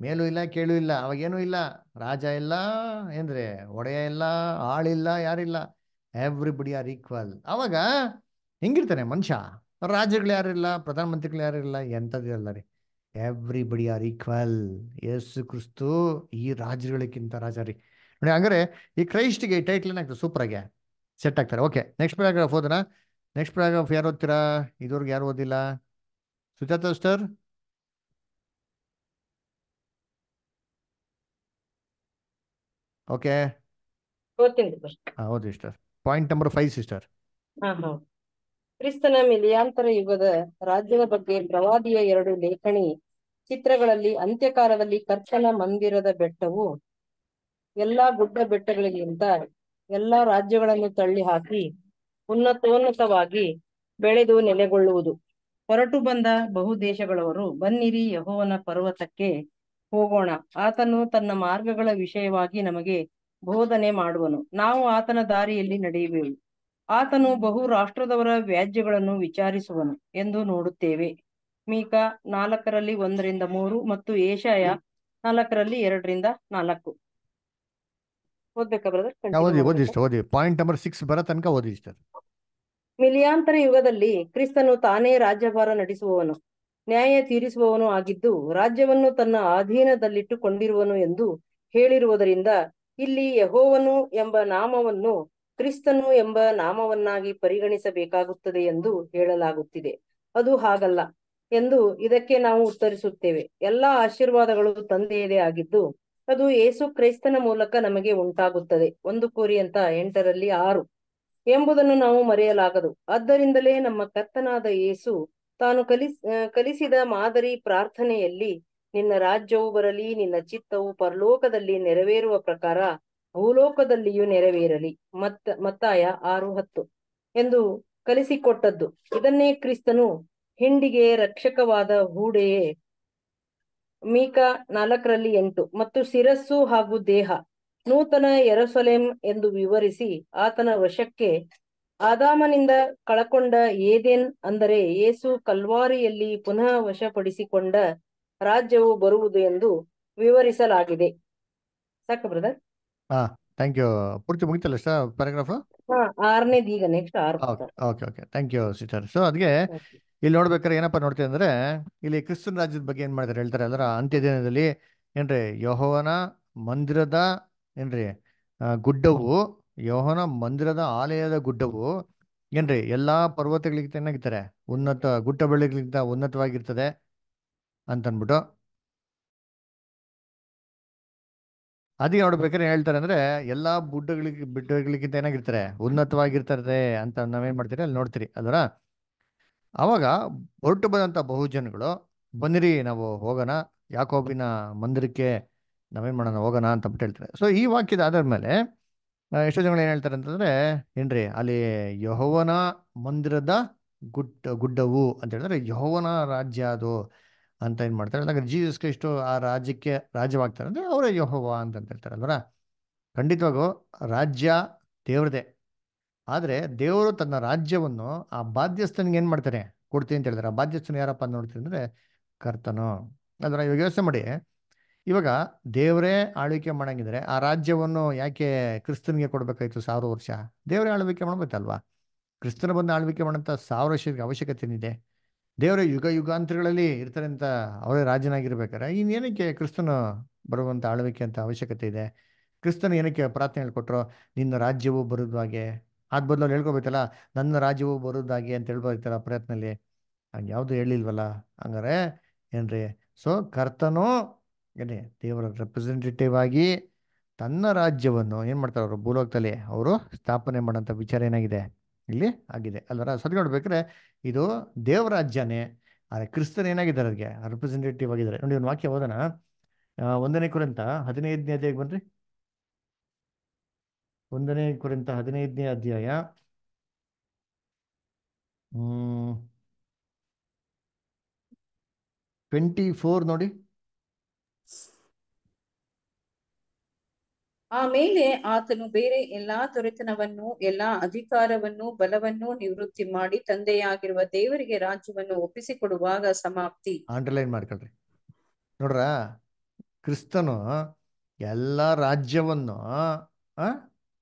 ಮೇಲೂ ಇಲ್ಲ ಕೇಳು ಇಲ್ಲ ಅವಾಗೇನೂ ಇಲ್ಲ. ರಾಜ ಇಲ್ಲ ಏನ್ರಿ? ಒಡೆಯ ಇಲ್ಲ ಆಳಿಲ್ಲ ಯಾರಿಲ್ಲ. ಎವ್ರಿಬಡಿ ಆರ್ ಈಕ್ವಲ್ ಅವಾಗ ಹೆಂಗಿರ್ತಾನೆ ಮನುಷ್ಯ? ರಾಜ್ಯಗಳು ಯಾರಿಲ್ಲ ಪ್ರಧಾನಮಂತ್ರಿಗಳು ಯಾರಿಲ್ಲ ಎಂಥದ್ದಿರಲ್ಲ ರೀ. Everybody are equal Yesu Kristu ಈ ರಾಜ್ಯಗಳಿಗಿಂತ ರಾಜ ರೀ. ನೋಡಿ ಹಂಗಾರೆ ಈ ಕ್ರೈಸ್ಟ್ಗೆ ಈ ಟೈಟ್ಲ್ ಏನಾಗ್ತದೆ ಸೂಪರ್ ಆಗಿ ಸೆಟ್ ಆಗ್ತಾರೆ. ಓಕೆ ನೆಕ್ಸ್ಟ್ ಪ್ಯಾರಾಗ್ರಾಫ್ ಓದೋಣ. ನೆಕ್ಸ್ಟ್ ಪ್ಯಾರಾಗ್ರಾಫ್ ಯಾರು ಓದ್ತೀರಾ? ಇದುವರೆಗೆ ಯಾರು ಓದಿಲ್ಲ? ಸುಜಾತ ಸ್ಟರ್ ಓಕೆ ಹೌದು sister. Point number five sister. ಹಾ ಹಾ. ಕ್ರಿಸ್ತನ ಮಿಲಿಯಾಂತರ ಯುಗದ ರಾಜ್ಯದ ಬಗ್ಗೆ ಪ್ರವಾದಿಯ ಎರಡು ಲೇಖಣಿ ಚಿತ್ರಗಳಲ್ಲಿ, ಅಂತ್ಯಕಾಲದಲ್ಲಿ ಕರ್ತನ ಮಂದಿರದ ಬೆಟ್ಟವು ಎಲ್ಲಾ ಗುಡ್ಡ ಬೆಟ್ಟಗಳಿಗಿಂತ ಎಲ್ಲಾ ರಾಜ್ಯಗಳನ್ನು ತಳ್ಳಿ ಹಾಕಿ ಉನ್ನತೋನ್ನತವಾಗಿ ಬೆಳೆದು ನೆಲೆಗೊಳ್ಳುವುದು. ಹೊರಟು ಬಂದ ಬಹುದೇಶಗಳವರು ಬನ್ನಿರಿ, ಯಹೋವನ ಪರ್ವತಕ್ಕೆ ಹೋಗೋಣ. ಆತನು ತನ್ನ ಮಾರ್ಗಗಳ ವಿಷಯವಾಗಿ ನಮಗೆ ಬೋಧನೆ ಮಾಡುವನು. ನಾವು ಆತನ ದಾರಿಯಲ್ಲಿ ನಡೆಯುವೆವು. ಆತನು ಬಹು ರಾಷ್ಟ್ರದವರ ವ್ಯಾಜ್ಯಗಳನ್ನು ವಿಚಾರಿಸುವನು ಎಂದು ನೋಡುತ್ತೇವೆ. ಮೀಕ ನಾಲ್ಕರಲ್ಲಿ ಒಂದರಿಂದ ಮೂರು ಮತ್ತು ಏಷಾಯ ನಾಲ್ಕರಲ್ಲಿ ಎರಡರಿಂದ ನಾಲ್ಕು. ಓದ್ಬೇಕಾ ಬ್ರದರ್ ಹಾ, ಓದಿ ಓದಿ ಓದಿ. ಪಾಯಿಂಟ್ ನಂಬರ್ ಸಿಕ್ಸ್ ಬರೋ ತನಕ ಓದಿ ಇಷ್ಟ ಮಿಲಿಯಾಂತರ ಯುಗದಲ್ಲಿ ಕ್ರಿಸ್ತನು ತಾನೇ ರಾಜ್ಯಭಾರ ನಡೆಸುವವನು ನ್ಯಾಯ ತೀರಿಸುವವನು ಆಗಿದ್ದು ರಾಜ್ಯವನ್ನು ತನ್ನ ಅಧೀನದಲ್ಲಿಟ್ಟುಕೊಂಡಿರುವನು ಎಂದು ಹೇಳಿರುವುದರಿಂದ ಇಲ್ಲಿ ಯಹೋವನು ಎಂಬ ನಾಮವನ್ನು ಕ್ರಿಸ್ತನು ಎಂಬ ನಾಮವನ್ನಾಗಿ ಪರಿಗಣಿಸಬೇಕಾಗುತ್ತದೆ ಎಂದು ಹೇಳಲಾಗುತ್ತಿದೆ. ಅದು ಹಾಗಲ್ಲ ಎಂದು ಇದಕ್ಕೆ ನಾವು ಉತ್ತರಿಸುತ್ತೇವೆ. ಎಲ್ಲಾ ಆಶೀರ್ವಾದಗಳು ತಂದೆಯದೇ ಆಗಿದ್ದು, ಅದು ಏಸು ಕ್ರೈಸ್ತನ ಮೂಲಕ ನಮಗೆ ಉಂಟಾಗುತ್ತದೆ. ಒಂದು ಕೋರಿ ಅಂತ ಎಂಟರಲ್ಲಿ ಆರು ಎಂಬುದನ್ನು ನಾವು ಮರೆಯಲಾಗದು. ಆದ್ದರಿಂದಲೇ ನಮ್ಮ ಕರ್ತನಾದ ಯೇಸು ತಾನು ಕಲಿಸ್ ಕಲಿಸಿದ ಮಾದರಿ ಪ್ರಾರ್ಥನೆಯಲ್ಲಿ ನಿನ್ನ ರಾಜ್ಯವು ಬರಲಿ, ನಿನ್ನ ಚಿತ್ತವು ಪರಲೋಕದಲ್ಲಿ ನೆರವೇರುವ ಪ್ರಕಾರ ಭೂಲೋಕದಲ್ಲಿಯೂ ನೆರವೇರಲಿ. ಮತ್ತ, ಮತ್ತಾಯ ಆರು ಹತ್ತು ಎಂದು ಕಲಿಸಿಕೊಟ್ಟದ್ದು. ಇದನ್ನೇ ಕ್ರಿಸ್ತನು ಹಿಂಡಿಗೆ ರಕ್ಷಕವಾದ ಹೂಡೆಯೇ ಮೀಕ ನಾಲ್ಕರಲ್ಲಿ ಎಂಟು. ಮತ್ತು ಶಿರಸ್ಸು ಹಾಗೂ ದೇಹ ನೂತನ ಎರಸೊಲೆಂ ಎಂದು ವಿವರಿಸಿ ಆತನ ವಶಕ್ಕೆ ಆದಾಮನಿಂದ ಕಳಕೊಂಡ ಏದೇನ್ ಅಂದರೆ ಏಸು ಕಲ್ವಾರಿಯಲ್ಲಿ ಪುನಃ ವಶಪಡಿಸಿಕೊಂಡ ರಾಜ್ಯವು ಬರುವುದು ಎಂದು ವಿವರಿಸಲಾಗಿದೆ. ಸಾಕು ಬ್ರದರ್. ಹಾ ಥ್ಯಾಂಕ್ ಯು ಪೂರ್ತಿ ಮುಗಿತಲ್ಲ ಸರ್ ಪ್ಯಾರಾಗ್ರಾಫ್ ಆರನೇದು ಈಗ ನೆಕ್ಸ್ಟ್ ಆರು okay okay thank you sister so ಅದಕ್ಕೆ ಇಲ್ಲಿ ನೋಡ್ಬೇಕಾದ್ರೆ ಏನಪ್ಪ ನೋಡ್ತೀವಿ ಅಂದ್ರೆ ಇಲ್ಲಿ ಕ್ರಿಸ್ತನ್ ರಾಜ್ಯದ ಬಗ್ಗೆ ಏನ್ ಮಾಡಿದಾರೆ ಹೇಳ್ತಾರೆ ಅದರ ಅಂತ್ಯ ದಿನದಲ್ಲಿ ಏನ್ರಿ ಯಹೋವನ ಮಂದಿರದ ಏನ್ರಿ ಗುಡ್ಡವು ಯಹೋವನ ಮಂದಿರದ ಆಲಯದ ಗುಡ್ಡವು ಏನ್ರಿ ಎಲ್ಲಾ ಪರ್ವತಗಳಿಗಿಂತ ಏನಾಗಿರ್ತಾರೆ ಉನ್ನತ ಗುಡ್ಡ ಬೆಳೆಗಳಿಗಿಂತ ಉನ್ನತವಾಗಿರ್ತದೆ ಅಂತ ಅದಕ್ಕೆ ನೋಡ್ಬೇಕಾದ್ರೆ ಹೇಳ್ತಾರೆ ಅಂದ್ರೆ, ಎಲ್ಲಾ ಬುಡ್ಡಗಳಿಗೆ ಬಿಡ್ಡಗಳಿಗಿಂತ ಏನಾಗಿರ್ತಾರೆ, ಉನ್ನತವಾಗಿರ್ತಾರೆ ಅಂತ ನಾವೇನ್ ಮಾಡ್ತೀರಿ, ಅಲ್ಲಿ ನೋಡ್ತೀರಿ. ಅದರ ಅವಾಗ ಹೊರಟು ಬಂದಂತ ಬಹುಜನಗಳು ಬನ್ನಿರಿ ನಾವು ಹೋಗೋಣ ಯಾಕೋಬಿನ ಮಂದಿರಕ್ಕೆ ನಾವೇನ್ ಮಾಡೋಣ, ಹೋಗೋಣ ಅಂತ ಅಂದ್ಬಿಟ್ಟು ಹೇಳ್ತಾರೆ. ಸೊ ಈ ವಾಕ್ಯದ ಆಧಾರ ಮೇಲೆ ಎಷ್ಟೋ ಜನಗಳು ಏನ್ ಹೇಳ್ತಾರೆ ಅಂತಂದ್ರೆ, ಏನ್ರಿ, ಅಲ್ಲಿ ಯಹೋವನ ಮಂದಿರದ ಗುಡ್ಡ ಗುಡ್ಡವು ಅಂತ ಹೇಳಿದ್ರೆ, ಯಹೋವನ ರಾಜ್ಯ ಅದು. ಅಂತ ಏನ್ ಮಾಡ್ತಾರೆ? ಅಂದ್ರೆ ಜೀಸಸ್ ಕ್ರಿಸ್ಟು ಆ ರಾಜ್ಯಕ್ಕೆ ರಾಜ್ಯವಾಗ್ತಾರೆ. ಅಂದ್ರೆ ಅವರೇ ಯೋಹೋವ ಅಂತ ಹೇಳ್ತಾರೆ ಅಲ್ವರ? ಖಂಡಿತವಾಗೂ ರಾಜ್ಯ ದೇವ್ರದೇ. ಆದ್ರೆ ದೇವರು ತನ್ನ ರಾಜ್ಯವನ್ನು ಆ ಬಾಧ್ಯಸ್ಥನಿಗೆ ಏನ್ ಮಾಡ್ತಾರೆ? ಕೊಡ್ತೀನಿ ಅಂತ ಹೇಳ್ತಾರೆ. ಆ ಬಾಧ್ಯಸ್ಥನ ಯಾರಪ್ಪ ನೋಡ್ತೀನಿ ಅಂದ್ರೆ ಕರ್ತನು. ಅದರ ಇವಾಗ ಯೋಚನೆ ಮಾಡಿ. ಇವಾಗ ದೇವರೇ ಆಳ್ವಿಕೆ ಮಾಡಂಗಿದ್ರೆ ಆ ರಾಜ್ಯವನ್ನು ಯಾಕೆ ಕ್ರಿಸ್ತನಿಗೆ ಕೊಡ್ಬೇಕಾಯ್ತು ಸಾವಿರ ವರ್ಷ? ದೇವರೇ ಆಳ್ವಿಕೆ ಮಾಡ್ಬೇಕಲ್ವಾ ಕ್ರಿಸ್ತನ ಬಂದು ಆಳ್ವಿಕೆ ಮಾಡೋಂಥ ಸಾವಿರ ವರ್ಷಕ್ಕೆ ಅವಶ್ಯಕತೆ ಏನಿದೆ? ದೇವರ ಯುಗ ಯುಗಾಂತರಗಳಲ್ಲಿ ಇರ್ತಾರೆ ಅಂತ ಅವರೇ ರಾಜನಾಗಿರ್ಬೇಕಾರೆ ಇನ್ನೇನಕ್ಕೆ ಕ್ರಿಸ್ತನು ಬರುವಂಥ ಆಳ್ವಿಕೆ ಅಂತ ಅವಶ್ಯಕತೆ ಇದೆ? ಕ್ರಿಸ್ತನ ಏನಕ್ಕೆ ಪ್ರಾರ್ಥನೆ ಹೇಳ್ಕೊಟ್ರು? ನಿನ್ನ ರಾಜ್ಯವು ಹಾಗೆ. ಅದ್ ಬದಲು ಹೇಳ್ಕೊಬೇಕಲ್ಲ, ನನ್ನ ರಾಜ್ಯವು ಬರೋದಾಗೆ ಅಂತ ಹೇಳ್ಬೋದಿತ್ತಲ್ಲ ಪ್ರಯತ್ನಲ್ಲಿ ಹಂಗೆ ಯಾವುದು ಹೇಳಿಲ್ವಲ್ಲ? ಹಂಗಾರೆ ಏನ್ರಿ? ಸೊ ಕರ್ತನು ಏನೇ ದೇವರ ರೆಪ್ರೆಸೆಂಟೇಟಿವ್ ಆಗಿ ತನ್ನ ರಾಜ್ಯವನ್ನು ಏನು ಮಾಡ್ತಾರೆ ಅವರು? ಭೂಲೋಕದಲ್ಲಿ ಅವರು ಸ್ಥಾಪನೆ ಮಾಡೋಂಥ ವಿಚಾರ ಏನಾಗಿದೆ? ಇಲ್ಲಿ ಆಗಿದೆ. ಅಲ್ವರ? ಸರಿ ನೋಡ್ಬೇಕಾದ್ರೆ ಇದು ದೇವರಾಜ್ಯನೇ. ಆದರೆ ಕ್ರಿಸ್ತನ್ ಏನಾಗಿದ್ದಾರೆ ಅದಕ್ಕೆ? ರೆಪ್ರೆಸೆಂಟೇಟಿವ್ ಆಗಿದ್ದಾರೆ. ನೋಡಿ ಒಂದು ವಾಕ್ಯ ಓದೋಣ. ಒಂದನೇ ಕುರಿತ ಹದಿನೈದನೇ ಅಧ್ಯಾಯ ಬನ್ರಿ. ಒಂದನೇ ಕುರಿತ ಹದಿನೈದನೇ ಅಧ್ಯಾಯ. ಟ್ವೆಂಟಿ ಫೋರ್ ನೋಡಿ. ಆಮೇಲೆ ಆತನು ಬೇರೆ ಎಲ್ಲಾ ದೊರೆತನವನ್ನು ಎಲ್ಲಾ ಅಧಿಕಾರವನ್ನು ಬಲವನ್ನು ನಿವೃತ್ತಿ ಮಾಡಿ ತಂದೆಯಾಗಿರುವ ದೇವರಿಗೆ ರಾಜ್ಯವನ್ನು ಒಪ್ಪಿಸಿಕೊಡುವಾಗ ಸಮಾಪ್ತಿ. ಅಂಡರ್ಲೈನ್ ಮಾಡ್ಕೊಳ್ರಿ. ನೋಡ್ರ ಕ್ರಿಸ್ತನು ಎಲ್ಲ ರಾಜ್ಯವನ್ನು ಆ,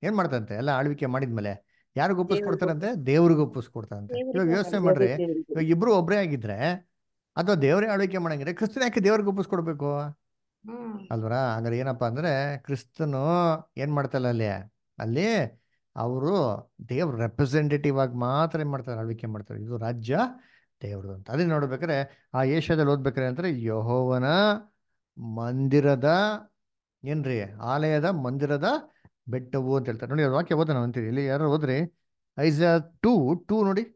ಏನ್ ಮಾಡ್ತಂತೆ? ಎಲ್ಲ ಆಳ್ವಿಕೆ ಮಾಡಿದ್ಮೇಲೆ ಯಾರಿಗ ಒಪ್ಪಿಸ್ಕೊಡ್ತಾರಂತೆ ದೇವ್ರಿಗೆ ಒಪ್ಪಿಸ್ಕೊಡ್ತಾರಂತೆ ಇವಾಗ ಯೋಚನೆ ಮಾಡ್ರಿ ಇವಾಗ ಇಬ್ರು ಒಬ್ರೇ ಆಗಿದ್ರೆ ಅಥವಾ ದೇವರೇ ಆಳ್ವಿಕೆ ಮಾಡಂಗಿದ್ರೆ ಕ್ರಿಸ್ತನ ಯಾಕೆ ದೇವ್ರಿಗೆ ಒಪ್ಪಿಸ್ಕೊಡ್ಬೇಕು ಅಲ್ವರ? ಹಾಗಾದ್ರೆ ಏನಪ್ಪ ಅಂದ್ರೆ ಕ್ರಿಸ್ತನು ಏನ್ ಮಾಡ್ತಾರೆ ಅಲ್ಲಿ? ಅಲ್ಲಿ ಅವರು ದೇವ್ರ ರೆಪ್ರೆಸೆಂಟೇಟಿವ್ ಆಗಿ ಮಾತ್ರ ಏನ್ ಮಾಡ್ತಾರೆ? ಆಳ್ವಿಕೆ ಮಾಡ್ತಾರೆ. ಇದು ರಾಜ್ಯ ದೇವ್ರದ್ದು ಅಂತ. ಅದೇ ನೋಡ್ಬೇಕಾದ್ರೆ ಆ ಏಷ್ಯಾದಲ್ಲಿ ಓದ್ಬೇಕಾರೆ ಅಂದ್ರೆ ಯಹೋವನ ಮಂದಿರದ ಏನ್ರಿ? ಆಲಯದ ಮಂದಿರದ ಬೆಟ್ಟವು ಅಂತ ಹೇಳ್ತಾರೆ. ನೋಡಿ ಅದು ವಾಕ್ಯ ಓದೋಣ ಅಂತೀವಿ. ಇಲ್ಲಿ ಯಾರು ಓದ್ರಿ? ಐಸ್ ಟೂ ಟೂ ನೋಡಿ.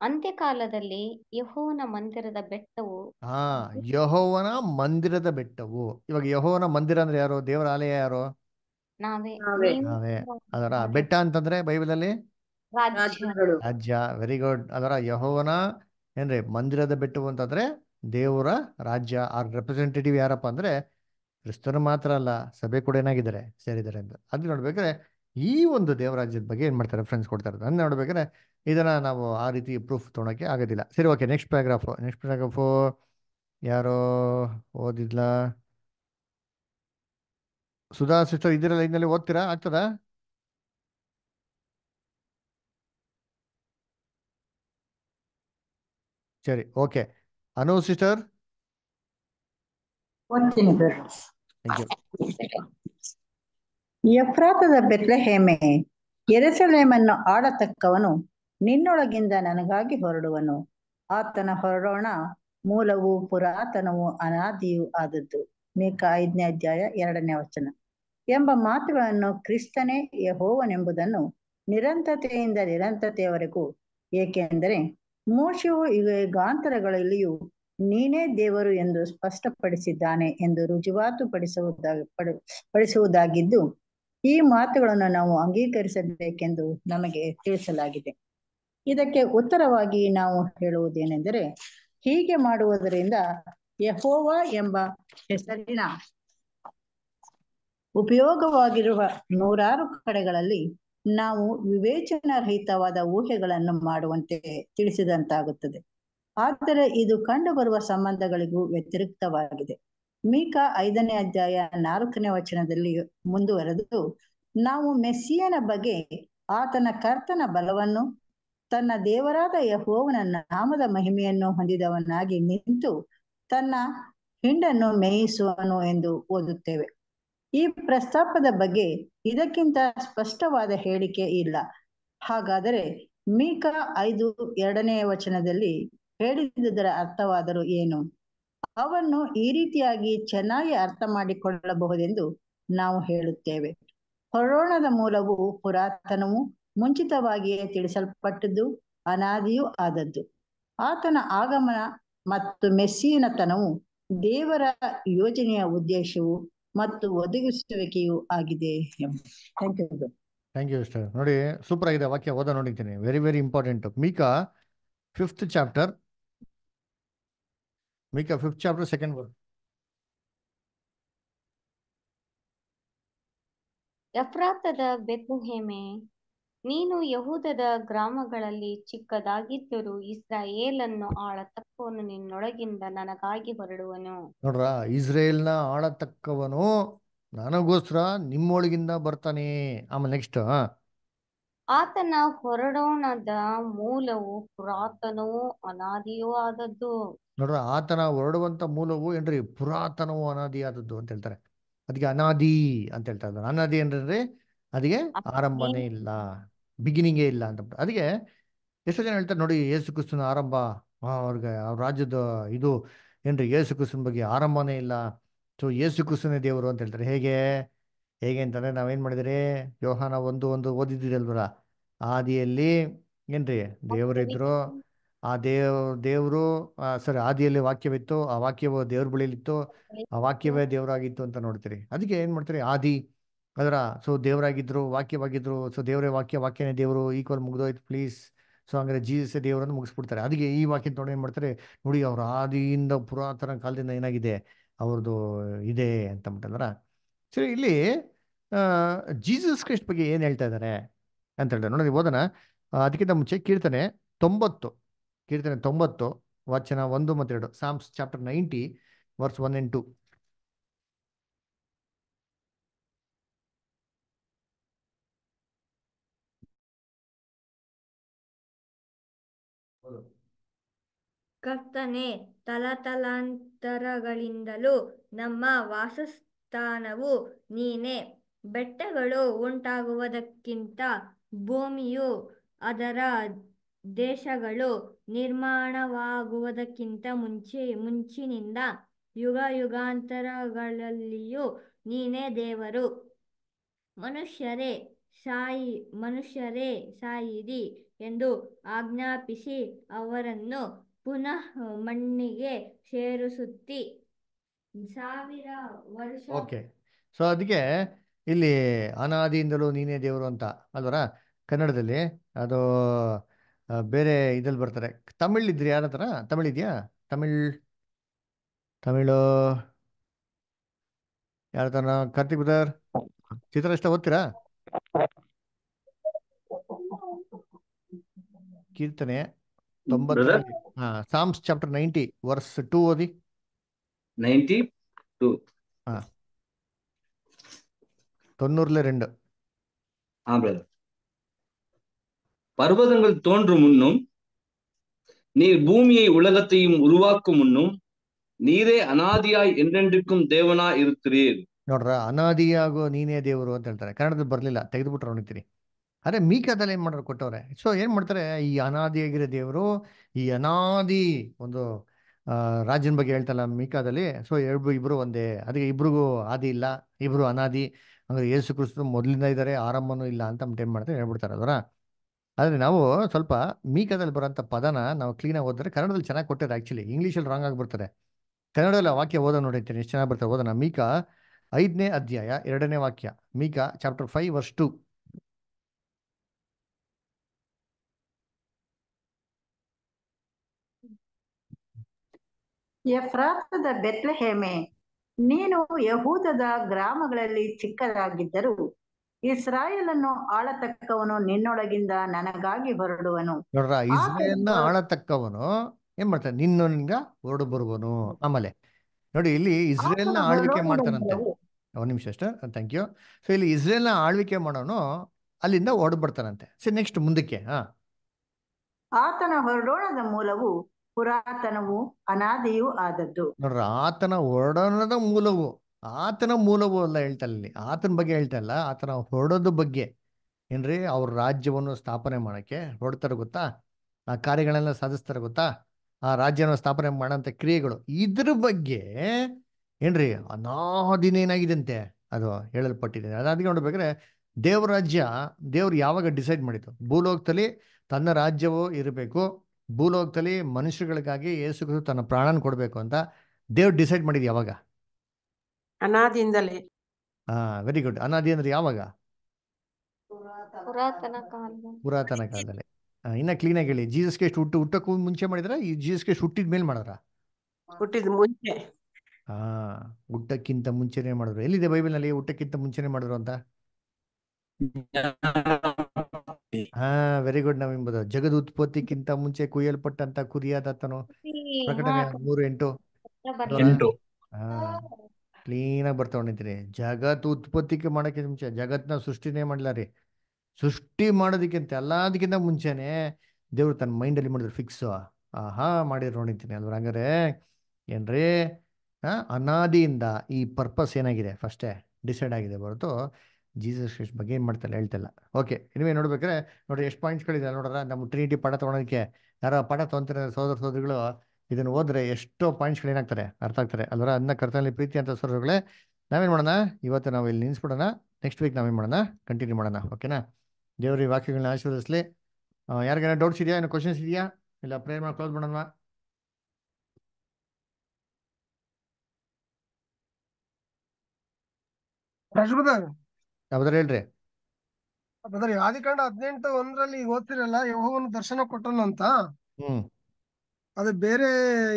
ಅಂತ್ಯಕಾಲದಲ್ಲಿ ಯಹೋವನ ಮಂದಿರದ ಬೆಟ್ಟವು ಹಾ ಯಹೋವನ ಮಂದಿರದ ಬೆಟ್ಟವು. ಇವಾಗ ಯಹೋವನ ಮಂದಿರ ಅಂದ್ರೆ ಯಾರು? ದೇವರ ಆಲಯ ಯಾರು? ನಾವೇ. ನಾವೇ. ನೀವು ನಾವೇ. ಅದರ ಬೆಟ್ಟ ಅಂತಂದ್ರೆ ಬೈಬಲಲ್ಲಿ? ರಾಜ್ಯ. ರಾಜ್ಯಗಳು. ರಾಜ್ಯ. ವೆರಿ ಗುಡ್ ಅದರ ಯಹೋವನ ಏನ್ರಿ? ಮಂದಿರದ ಬೆಟ್ಟವು ಅಂತಂದ್ರೆ ದೇವರ ರಾಜ್ಯ. ಆ ರೆಪ್ರೆಸೆಂಟೇಟಿವ್ ಯಾರಪ್ಪ ಅಂದ್ರೆ ಕ್ರಿಸ್ತರು ಮಾತ್ರ ಅಲ್ಲ ಸಭೆ ಕೂಡ ಏನಾಗಿದ್ದಾರೆ? ಸೇರಿದ್ದಾರೆ ಅಂತ. ಅದು ನೋಡ್ಬೇಕಾದ್ರೆ ಈ ಒಂದು ದೇವರಾಜ್ಯದ ಬಗ್ಗೆ ಏನ್ ಮಾಡ್ತಾರೆ ರೆಫರೆನ್ಸ್ ಕೊಡ್ತಾರೆ ಅದನ್ನ ನೋಡ್ಬೇಕಾದ್ರೆ ಇದನ್ನ ನಾವು ಆ ರೀತಿ ಪ್ರೂಫ್ ತೊಗೊಳಕ್ಕೆ ಆಗೋದಿಲ್ಲ. ಸರಿ okay next paragraph next paragraph ಯಾರೋ ಓದಿದ್ಲ? ಸುಧಾ ಸಿಸ್ಟರ್ ಲೈನ್ನಲ್ಲಿ ಓದ್ತೀರಾ? ಆಗ್ತದ? ಸರಿ ಓಕೆ ಅನು ಸಿಸ್ಟರ್ ಎಫ್ರಾತದ ಆಡತಕ್ಕವನು ಯೆರೂಸಲೇಮನ್ನು ಆಳತಕ್ಕವನು. ನಿನ್ನೊಳಗಿಂದ ನನಗಾಗಿ ಹೊರಡುವನು. ಆತನ ಹೊರಡೋಣ. ಮೂಲವು ಪುರಾತನವು ಅನಾದಿಯೂ ಆದದ್ದು. ಮೇಕ ಐದನೇ ಅಧ್ಯಾಯ ಎರಡನೇ ವಚನ. ಎಂಬ ಮಾತುಗಳನ್ನು ಕ್ರಿಸ್ತನೇ ಯಹೋವನೆಂಬುದನ್ನು ನಿರಂತರತೆಯಿಂದ ನಿರಂತರತೆಯವರೆಗೂ ಏಕೆಂದರೆ ಮೋಶವು ಯುಗಾಂತರಗಳಲ್ಲಿಯೂ ನೀನೇ ದೇವರು ಎಂದು ಸ್ಪಷ್ಟಪಡಿಸಿದ್ದಾನೆ ಎಂದು ರುಜುವಾತು ಪಡಿಸುವುದಾಗಿ ಪಡಿಸುವುದಾಗಿದ್ದು, ಈ ಮಾತುಗಳನ್ನು ನಾವು ಅಂಗೀಕರಿಸಬೇಕೆಂದು ನಮಗೆ ತಿಳಿಸಲಾಗಿದೆ. ಇದಕ್ಕೆ ಉತ್ತರವಾಗಿ ನಾವು ಹೇಳುವುದೇನೆಂದರೆ, ಹೀಗೆ ಮಾಡುವುದರಿಂದ ಯಹೋವ ಎಂಬ ಹೆಸರಿನ ಉಪಯೋಗವಾಗಿರುವ ನೂರಾರು ಕಡೆಗಳಲ್ಲಿ ನಾವು ವಿವೇಚನಾರಹಿತವಾದ ಊಹೆಗಳನ್ನು ಮಾಡುವಂತೆ ತಿಳಿಸಿದಂತಾಗುತ್ತದೆ. ಆದರೆ ಇದು ಕಂಡುಬರುವ ಸಂಬಂಧಗಳಿಗೂ ವ್ಯತಿರಿಕ್ತವಾಗಿದೆ. ಮೀಕ ಐದನೇ ಅಧ್ಯಾಯ ನಾಲ್ಕನೇ ವಚನದಲ್ಲಿ ಮುಂದುವರೆದು, ನಾವು ಮೆಸ್ಸಿಯನ ಬಗ್ಗೆ ಆತನ ಕರ್ತನ ಬಲವನ್ನು ತನ್ನ ದೇವರಾದ ಯಹೋವನ ನಾಮದ ಮಹಿಮೆಯನ್ನು ಹೊಂದಿದವನಾಗಿ ನಿಂತು ತನ್ನ ಹಿಂಡನ್ನು ಮೇಯಿಸುವನು ಎಂದು ಓದುತ್ತೇವೆ. ಈ ಪ್ರಸ್ತಾಪದ ಬಗ್ಗೆ ಇದಕ್ಕಿಂತ ಸ್ಪಷ್ಟವಾದ ಹೇಳಿಕೆ ಇಲ್ಲ. ಹಾಗಾದರೆ ಮೀಕ ಐದು ಎರಡನೆಯ ವಚನದಲ್ಲಿ ಹೇಳಿದುದರ ಅರ್ಥವಾದರೂ ಏನು? ಅವನ್ನು ಈ ರೀತಿಯಾಗಿ ಚೆನ್ನಾಗಿ ಅರ್ಥ ಮಾಡಿಕೊಳ್ಳಬಹುದೆಂದು ನಾವು ಹೇಳುತ್ತೇವೆ. ಹೊರೋಣದ ಮೂಲವು ಪುರಾತನವು ಮುಂಚಿತವಾಗಿಯೇ ತಿಳಿಸಲ್ಪಟ್ಟದ್ದು ಅನಾದಿಯೂ ಆದದ್ದು. ಆತನ ಆಗಮನ ಮತ್ತು ಮೆಸ್ಸಿನತನವು ದೇವರ ಯೋಜನೆಯ ಉದ್ದೇಶವು ಮತ್ತು ಒದಗಿಸುವಿಕೆಯೂ ಆಗಿದೆ thank you thank you sister ನೋಡಿ ಸೂಪರ್ ಆಗಿದೆ ವಾಕ್ಯ ಓದ ನೋಡಿದ್ದೀನಿ. Very very important Micah fifth chapter Micah fifth chapter second word ಎಫ್ರಾತದ ಬೆತ್ಲೆಹೇಮೆ ನೀನು ಯಹೂದದ ಗ್ರಾಮಗಳಲ್ಲಿ ಚಿಕ್ಕದಾಗಿದ್ದರೂ ಇಸ್ರಾಯೇಲನ್ನು ಆಳತಕ್ಕವನು ನಿನ್ನೊಳಗಿಂದ ನನಗಾಗಿ ಹೊರಡುವನು. ನೋಡ್ರ ಇಸ್ರೇಲ್ನ ಆಳತಕ್ಕವನು ನನಗೋಸ್ಕರ ನಿಮ್ಮೊಳಗಿಂದ ಬರ್ತಾನೆ. ಆಮೇಲೆ ನೆಕ್ಸ್ಟ್ ಆತನ ಹೊರಡೋಣದ ಮೂಲವು ಪುರಾತನವೂ ಅನಾದಿಯೂ ಆದದ್ದು. ನೋಡ್ರ ಆತನ ಹೊರಡುವಂತ ಮೂಲವು ಏನ್ರಿ ಪುರಾತನವೂ ಅನಾದಿ ಆದದ್ದು ಅಂತ ಹೇಳ್ತಾರೆ. ಅದಕ್ಕೆ ಅನಾದಿ ಅಂತ ಹೇಳ್ತಾರೆ ಇದ್ದಾರೆ. ಅನಾದಿ ಅಂದ್ರೆ ಅದಕ್ಕೆ ಆರಂಭನೇ ಇಲ್ಲ ಬಿಗಿನಿಂಗೇ ಇಲ್ಲ ಅಂತ ಅದಕ್ಕೆ ಎಷ್ಟೋ ಜನ ಹೇಳ್ತಾರೆ ನೋಡಿ ಯೇಸು ಕ್ರಿಸ್ತನ ಆರಂಭ ಅವ್ರಿಗೆ ಅವ್ರ ರಾಜ್ಯದ ಇದು ಏನ್ರಿ ಯೇಸು ಕ್ರಿಸ್ತನ ಬಗ್ಗೆ ಆರಂಭನೇ ಇಲ್ಲ. ಸೊ ಯೇಸು ಕ್ರಿಸ್ತನೇ ದೇವರು ಅಂತ ಹೇಳ್ತಾರೆ. ಹೇಗೆ? ಹೇಗೆ ಅಂತಂದ್ರೆ ನಾವೇನ್ ಮಾಡಿದ್ರಿ? ಯೋಹಾನ ಒಂದು ಒಂದು ಓದಿದ್ದೀರಲ್ವರ ಆದಿಯಲ್ಲಿ ಏನ್ರಿ ದೇವರಿದ್ರು ಆ ದೇವ್ ದೇವರು ಸರಿ ಆದಿಯಲ್ಲಿ ವಾಕ್ಯವಿತ್ತು ಆ ವಾಕ್ಯವು ದೇವ್ರ ಬಳಿಲಿತ್ತು ಆ ವಾಕ್ಯವೇ ದೇವರಾಗಿತ್ತು ಅಂತ ನೋಡ್ತೀರಿ. ಅದಕ್ಕೆ ಏನ್ ಮಾಡ್ತೀರಿ? ಆದಿ. ಅದರ ಸೊ ದೇವರಾಗಿದ್ದರು ವಾಕ್ಯವಾಗಿದ್ದರು ಸೊ ದೇವರೇ ವಾಕ್ಯ ವಾಕ್ಯನೇ ದೇವರು ಈಕ್ವಲ್ ಮುಗಿದೋಯ್ತು ಪ್ಲೀಸ್ ಸೊ ಹಂಗಾರೆ ಜೀಸಸ್ ದೇವರನ್ನು ಮುಗಿಸ್ಬಿಡ್ತಾರೆ. ಅದಕ್ಕೆ ಈ ವಾಕ್ಯ ನೋಡಿ ಏನು ಮಾಡ್ತಾರೆ ನೋಡಿ ಅವರು ಆದಿಯಿಂದ ಪುರಾತನ ಕಾಲದಿಂದ ಏನಾಗಿದೆ? ಅವ್ರದ್ದು ಇದೆ ಅಂತ ಅಂದ್ಬಿಟ್ಟಲ್ವರ ಸರಿ ಇಲ್ಲಿ ಜೀಸಸ್ ಕ್ರಿಸ್ಟ್ ಬಗ್ಗೆ ಏನು ಹೇಳ್ತಾ ಇದ್ದಾರೆ ಅಂತ ಹೇಳ್ತಾರೆ ನೋಡಿ ಓದನ ಆ, ಅದಕ್ಕಿಂತ ಮುಂಚೆ ಕೀರ್ತನೆ ತೊಂಬತ್ತು. ಕೀರ್ತನೆ ತೊಂಬತ್ತು ವಚನ ಒಂದು ಮತ್ತೆರಡು Psalms chapter ninety verse one and two ಕರ್ತನೆ, ತಲತಲಾಂತರಗಳಿಂದಲೂ ನಮ್ಮ ವಾಸಸ್ಥಾನವು ನೀನೆ. ಬೆಟ್ಟಗಳು ಉಂಟಾಗುವುದಕ್ಕಿಂತ ಭೂಮಿಯು ಅದರ ದೇಶಗಳು ನಿರ್ಮಾಣವಾಗುವುದಕ್ಕಿಂತ ಮುಂಚೆ, ಮುಂಚಿನಿಂದ ಯುಗ ಯುಗಾಂತರಗಳಲ್ಲಿಯೂ ನೀನೇ ದೇವರು. ಮನುಷ್ಯರೇ ಸಾಯಿ ಮನುಷ್ಯರೇ ಸಾಯಿರಿ ಎಂದು ಆಜ್ಞಾಪಿಸಿ ಅವರನ್ನು ಪುನಃ ಮಣ್ಣಿಗೆ ಸೇರಿಸುತ್ತಿ. ಸಾವಿರ ವರ್ಷ ಓಕೆ ಸೊ ಅದಕ್ಕೆ ಇಲ್ಲಿ ಅನಾದಿಯಿಂದಲೂ ನೀನೇ ದೇವರು ಅಂತ ಅಲ್ವರ? ಕನ್ನಡದಲ್ಲಿ ಅದು ಬೇರೆ ಇದ್ರಲ್ಲಿ ಬರ್ತಾರೆ ತಮಿಳ್ ಇದ್ರಿ ಯಾರ ಹತ್ರ? ತಮಿಳ್ ಇದೆಯಾ? ತಮಿಳ್, ತಮಿಳು. ಯಾರ ಹತ್ರ? ಕಾರ್ತಿಕ್ ಬ್ರದರ್ ಚಿತ್ರ ಇಷ್ಟ ಓದ್ತೀರಾ? ಕೀರ್ತನೆ ತೊಂಬತ್ತರಲ್ಲಿ ಹಾ psalms chapter ninety verse two ಓದಿ ನೈಂಟಿ ಟೂ ಹಾ தொண்ணூறுல ரெண்டு ஆ பிரதர் பர்வதங்கள் தோன்றும் முன்னும் நீர் பூமியை உலகத்தையும் உருவாக்கும் முன்னும் நீரே அனாதியாய் என்றென்றைக்கும் தேவனாய் இருக்கிறீர் ನೋಡ್ರ ಅನಾದಿಯಾಗೋ ನೀನೇ ದೇವರು ಅಂತ ಹೇಳ್ತಾರೆ. ಕನ್ನಡದಲ್ಲಿ ಬರಲಿಲ್ಲ, ತೆಗೆದುಬಿಟ್ರೆ ಹೊಣಿತೀರಿ ಅದೇ ಮೀಕಾದಲ್ಲಿ ಏನು ಮಾಡೋರು ಕೊಟ್ಟವ್ರೆ? ಸೊ ಏನು ಮಾಡ್ತಾರೆ? ಈ ಅನಾದಿಯಾಗಿರೋ ದೇವರು, ಈ ಅನಾದಿ ಒಂದು ರಾಜನ ಬಗ್ಗೆ ಹೇಳ್ತಲ್ಲ ಮೀಕಾದಲ್ಲಿ. ಸೊ ಎರಡು ಇಬ್ಬರು ಒಂದೇ. ಅದಕ್ಕೆ ಇಬ್ರಿಗೂ ಆದಿ ಇಲ್ಲ, ಇಬ್ರು ಅನಾದಿ. ಅಂದ್ರೆ ಯೇಸು ಕ್ರಿಸ್ತು ಮೊದಲಿಂದ ಇದ್ದಾರೆ ಆರಂಭನೂ ಇಲ್ಲ ಅಂತ ಏನು ಮಾಡ್ತಾರೆ? ಹೇಳ್ಬಿಡ್ತಾರೆ ಅದರ ಆದರೆ ನಾವು ಸ್ವಲ್ಪ ಮೀಕಾದಲ್ಲಿ ಬರೋಂಥ ಪದನ ನಾವು ಕ್ಲೀನಾಗಿ ಓದಿದ್ರೆ ಕನ್ನಡದಲ್ಲಿ ಚೆನ್ನಾಗಿ ಕೊಟ್ಟಿದ್ದಾರೆ ಆ್ಯಕ್ಚುಲಿ ಇಂಗ್ಲೀಷಲ್ಲಿ ರಾಂಗ್ ಆಗಿ ಬರ್ತಾರೆ ಕನ್ನಡದಲ್ಲಿ ವಾಕ್ಯ ಓದೋ ನೋಡಿರ್ತೀನಿ. ಎಷ್ಟು ಚೆನ್ನಾಗಿ ಬರ್ತಾರೆ ಓದೋಣ. ಮೀಕಾ ಐದನೇ ಅಧ್ಯಾಯ ಎರಡನೇ ವಾಕ್ಯ Micah chapter five verse two ಎಫ್ರಾತದ ಬೆತ್ಲೆಹೇಮೆ ನೀನು ಯಹೂದದ ಗ್ರಾಮಗಳಲ್ಲಿ ಚಿಕ್ಕದಾಗಿದ್ದರೂ ಇಸ್ರಾಯೇಲನ್ನು ಆಳತಕ್ಕವನು ನಿನ್ನೊಳಗಿಂದ ನನಗಾಗಿ ಹೊರಡುವನು. ನೋಡ್ರ ಆಳತಕ್ಕವನು ಏನ್ ಮಾಡ್ತಾನೆ? ನಿನ್ನೊಂದ ಹೊರಡು ಬರುವನು ಆಮೇಲೆ ನೋಡಿ ಇಲ್ಲಿ ಇಸ್ರೇಲ್ನ ನ ಆಳ್ವಿಕೆ ಮಾಡ್ತಾನಂತೆ ಒಂದ್ ನಿಮಿಷ ಅಷ್ಟೇ ಥ್ಯಾಂಕ್ ಯು ಸೊ ಇಲ್ಲಿ ಇಸ್ರೇಲ್ನ ಆಳ್ವಿಕೆ ಮಾಡೋನು ಅಲ್ಲಿಂದ ಓಡ್ಬಿಡ್ತಾನಂತೆ ಸರಿ ನೆಕ್ಸ್ಟ್ ಮುಂದಕ್ಕೆ ಹಾ. ಆತನ ಹೊರಡೋಣದ ಮೂಲವು ಪುರಾತನವು ಅನಾದಿಯೂ ಆದದ್ದು. ನೋಡ್ರ ಆತನ ಹೊರಡೋಣದ ಮೂಲವು ಆತನ ಮೂಲವು ಅಲ್ಲ ಹೇಳ್ತಾ ಇಲ್ಲಿ. ಆತನ ಬಗ್ಗೆ ಹೇಳ್ತಾ ಇಲ್ಲ ಆತನ ಹೊರಡೋದ ಬಗ್ಗೆ. ಏನ್ರಿ ಅವ್ರ ರಾಜ್ಯವನ್ನು ಸ್ಥಾಪನೆ ಮಾಡಕ್ಕೆ ಹೊರಡ್ತಾರೆ ಗೊತ್ತಾ? ಆ ಕಾರ್ಯಗಳೆಲ್ಲ ಸಾಧಿಸ್ತಾರೆ ಗೊತ್ತಾ? ಆ ರಾಜ್ಯನ ಸ್ಥಾಪನೆ ಮಾಡೋಂಥ ಕ್ರಿಯೆಗಳು. ಇದ್ರ ಬಗ್ಗೆ ಏನ್ರಿ ಅನಾದಿನೇನಾಗಿದಂತೆ ಅದು ಹೇಳಲ್ಪಟ್ಟಿದೆ ಅದಾದಿಗೆ ನೋಡ್ಬೇಕಾದ್ರೆ ದೇವ್ರ ರಾಜ್ಯ ದೇವ್ರು ಯಾವಾಗ ಡಿಸೈಡ್ ಮಾಡಿತು ಭೂಲೋಕದಲ್ಲಿ ತನ್ನ ರಾಜ್ಯವು ಇರಬೇಕು. ಭೂಲೋಕದಲ್ಲಿ ಮನುಷ್ಯಗಳಿಗಾಗಿ ಯೇಸು ಕ್ರಿಸ್ತು ತನ್ನ ಪ್ರಾಣನ ಕೊಡಬೇಕು ಅಂತ ದೇವ್ರು ಡಿಸೈಡ್ ಮಾಡಿದ್ ಯಾವಾಗ? ಅನಾದಿಯಿಂದಲೇ. ಹಾ ವೆರಿ ಗುಡ್ ಅನಾದಿ ಅಂದ್ರೆ ಯಾವಾಗ? ಪುರಾತನ ಕಾಲ ಪುರಾತನ ಕಾಲದಲ್ಲಿ. ಇನ್ನ ಕ್ಲೀನ್ ಆಗಿ ಹೇಳಿ. ಜೀಸಸ್ ಕ್ರೈಸ್ಟ್ ಹುಟ್ಟು ಹುಟ್ಟಕ್ಕೂ ಮುಂಚೆ ಮಾಡಿದ್ರ? ಈ ಜೀಸಸ್ ಕ್ರೈಸ್ಟ್ ಹುಟ್ಟಿದ ಮೇಲೆ ಮಾಡಿದ್ರ? ಹುಟ್ಟಿದ ಮುಂಚೆ. ಹಾ ಹುಟ್ಟಕ್ಕಿಂತ ಮುಂಚೆನೆ ಮಾಡಿದ್ರು. ಎಲ್ಲಿದೆ ಬೈಬಲ್ನಲ್ಲಿ ಹುಟ್ಟಕ್ಕಿಂತ ಮುಂಚೆನೆ ಮಾಡಿದ್ರು ಅಂತ? ಹಾ ವೆರಿ ಗುಡ್ ನಾವ್ ಎಂಬುದು ಜಗದ್ ಉತ್ಪತ್ತಿಕ್ಕಿಂತ ಮುಂಚೆ ಕುಯ್ಯಲ್ಪಟ್ಟಂತ ಕುರಿಯಾದತ್ತನು ಪ್ರಕಟಣೆ ಮೂರು ಎಂಟು. ಹಾ ಕ್ಲೀನಾಗಿ ಬರ್ತಾ ಜಗತ್ ಉತ್ಪತ್ತಿಗೆ ಮಾಡಕ್ಕೆ ಮುಂಚೆ. ಜಗತ್ನ ಸೃಷ್ಟಿನೇ ಮಾಡಲ ರೀ ಸೃಷ್ಟಿ ಮಾಡೋದಕ್ಕಿಂತ ಎಲ್ಲದಕ್ಕಿಂತ ಮುಂಚೆನೆ ದೇವ್ರು ತನ್ನ ಮೈಂಡಲ್ಲಿ ಮಾಡಿದ್ರು ಫಿಕ್ಸ್ ಆಹಾ, ಮಾಡಿದ್ರು ನೋಡಿದ್ದೀನಿ ಅಲ್ವ ಹಂಗಾರೆ ಏನ್ರಿ? ಅನಾದಿಯಿಂದ ಈ ಪರ್ಪಸ್ ಏನಾಗಿದೆ? ಫಸ್ಟೇ ಡಿಸೈಡ್ ಆಗಿದೆ ಹೊರತು ಜೀಸಸ್ ಕ್ರಿಸ್ಟ್ ಬಗ್ಗೆ ಏನು ಮಾಡ್ತಾರೆ ಹೇಳ್ತಿಲ್ಲ ಓಕೆ ಇನಿವೇ ನೋಡ್ಬೇಕಾದ್ರೆ ನೋಡಿ ಎಷ್ಟು ಪಾಯಿಂಟ್ಸ್ಗಳಿದೆ ನೋಡ್ರ? ನಮ್ಮ ಟ್ರಿನಿಟಿ ಪಾಠ ತೊಗೊಳೋದಕ್ಕೆ. ಯಾರೋ ಪಾಠ ತೊಗೊಂತಾರೆ ಸೋದರ ಸೋದರಿಗಳು ಇದನ್ನು ಓದ್ರೆ ಎಷ್ಟೋ ಪಾಯಿಂಟ್ಸ್ಗಳು ಏನಾಗ್ತಾರೆ? ಅರ್ಥ ಆಗ್ತಾರೆ. ಅಲ್ವರ? ಅದನ್ನ ಕರ್ತನಲ್ಲಿ ಪ್ರೀತಿ ಅಂತ ಸೋದರಗಳೇ ನಾವೇನು ಮಾಡೋಣ? ಇವತ್ತು ನಾವು ಇಲ್ಲಿ ನಿಲ್ಲಿಸ್ಬಿಡೋಣ ನೆಕ್ಸ್ಟ್ ವೀಕ್ ನಾವೇನು ಮಾಡೋಣ? ಕಂಟಿನ್ಯೂ ಮಾಡೋಣ. ಓಕೆನಾ ದೇವ್ರ ಈ ವಾಕ್ಯಗಳನ್ನ ಆಶೀರ್ವದಿಸ್ಲಿ. ಯಾರಿಗಾರ ಡೌಟ್ಸ್ ಇದೆಯಾ? ಏನೋ ಕ್ವಶನ್ಸ್ ಇದೆಯಾ? ಇಲ್ಲ ಪ್ರೇಯರ್ ಮಾಡಿ ಕ್ಲೋಸ್ ಮಾಡೋಣ ಯಾವ್ದಾರು ಹೇಳ್ರಿ. ಬ್ರದರ್ ಆದಿಕಾಂಡ ಹದಿನೆಂಟು ಒಂದ್ರಲ್ಲಿ ಓದ್ತಿರಲ್ಲ ಯಹೋವನ ದರ್ಶನ ಕೊಟ್ಟನು ಅಂತ? ಹ್ಮ್. ಅದು ಬೇರೆ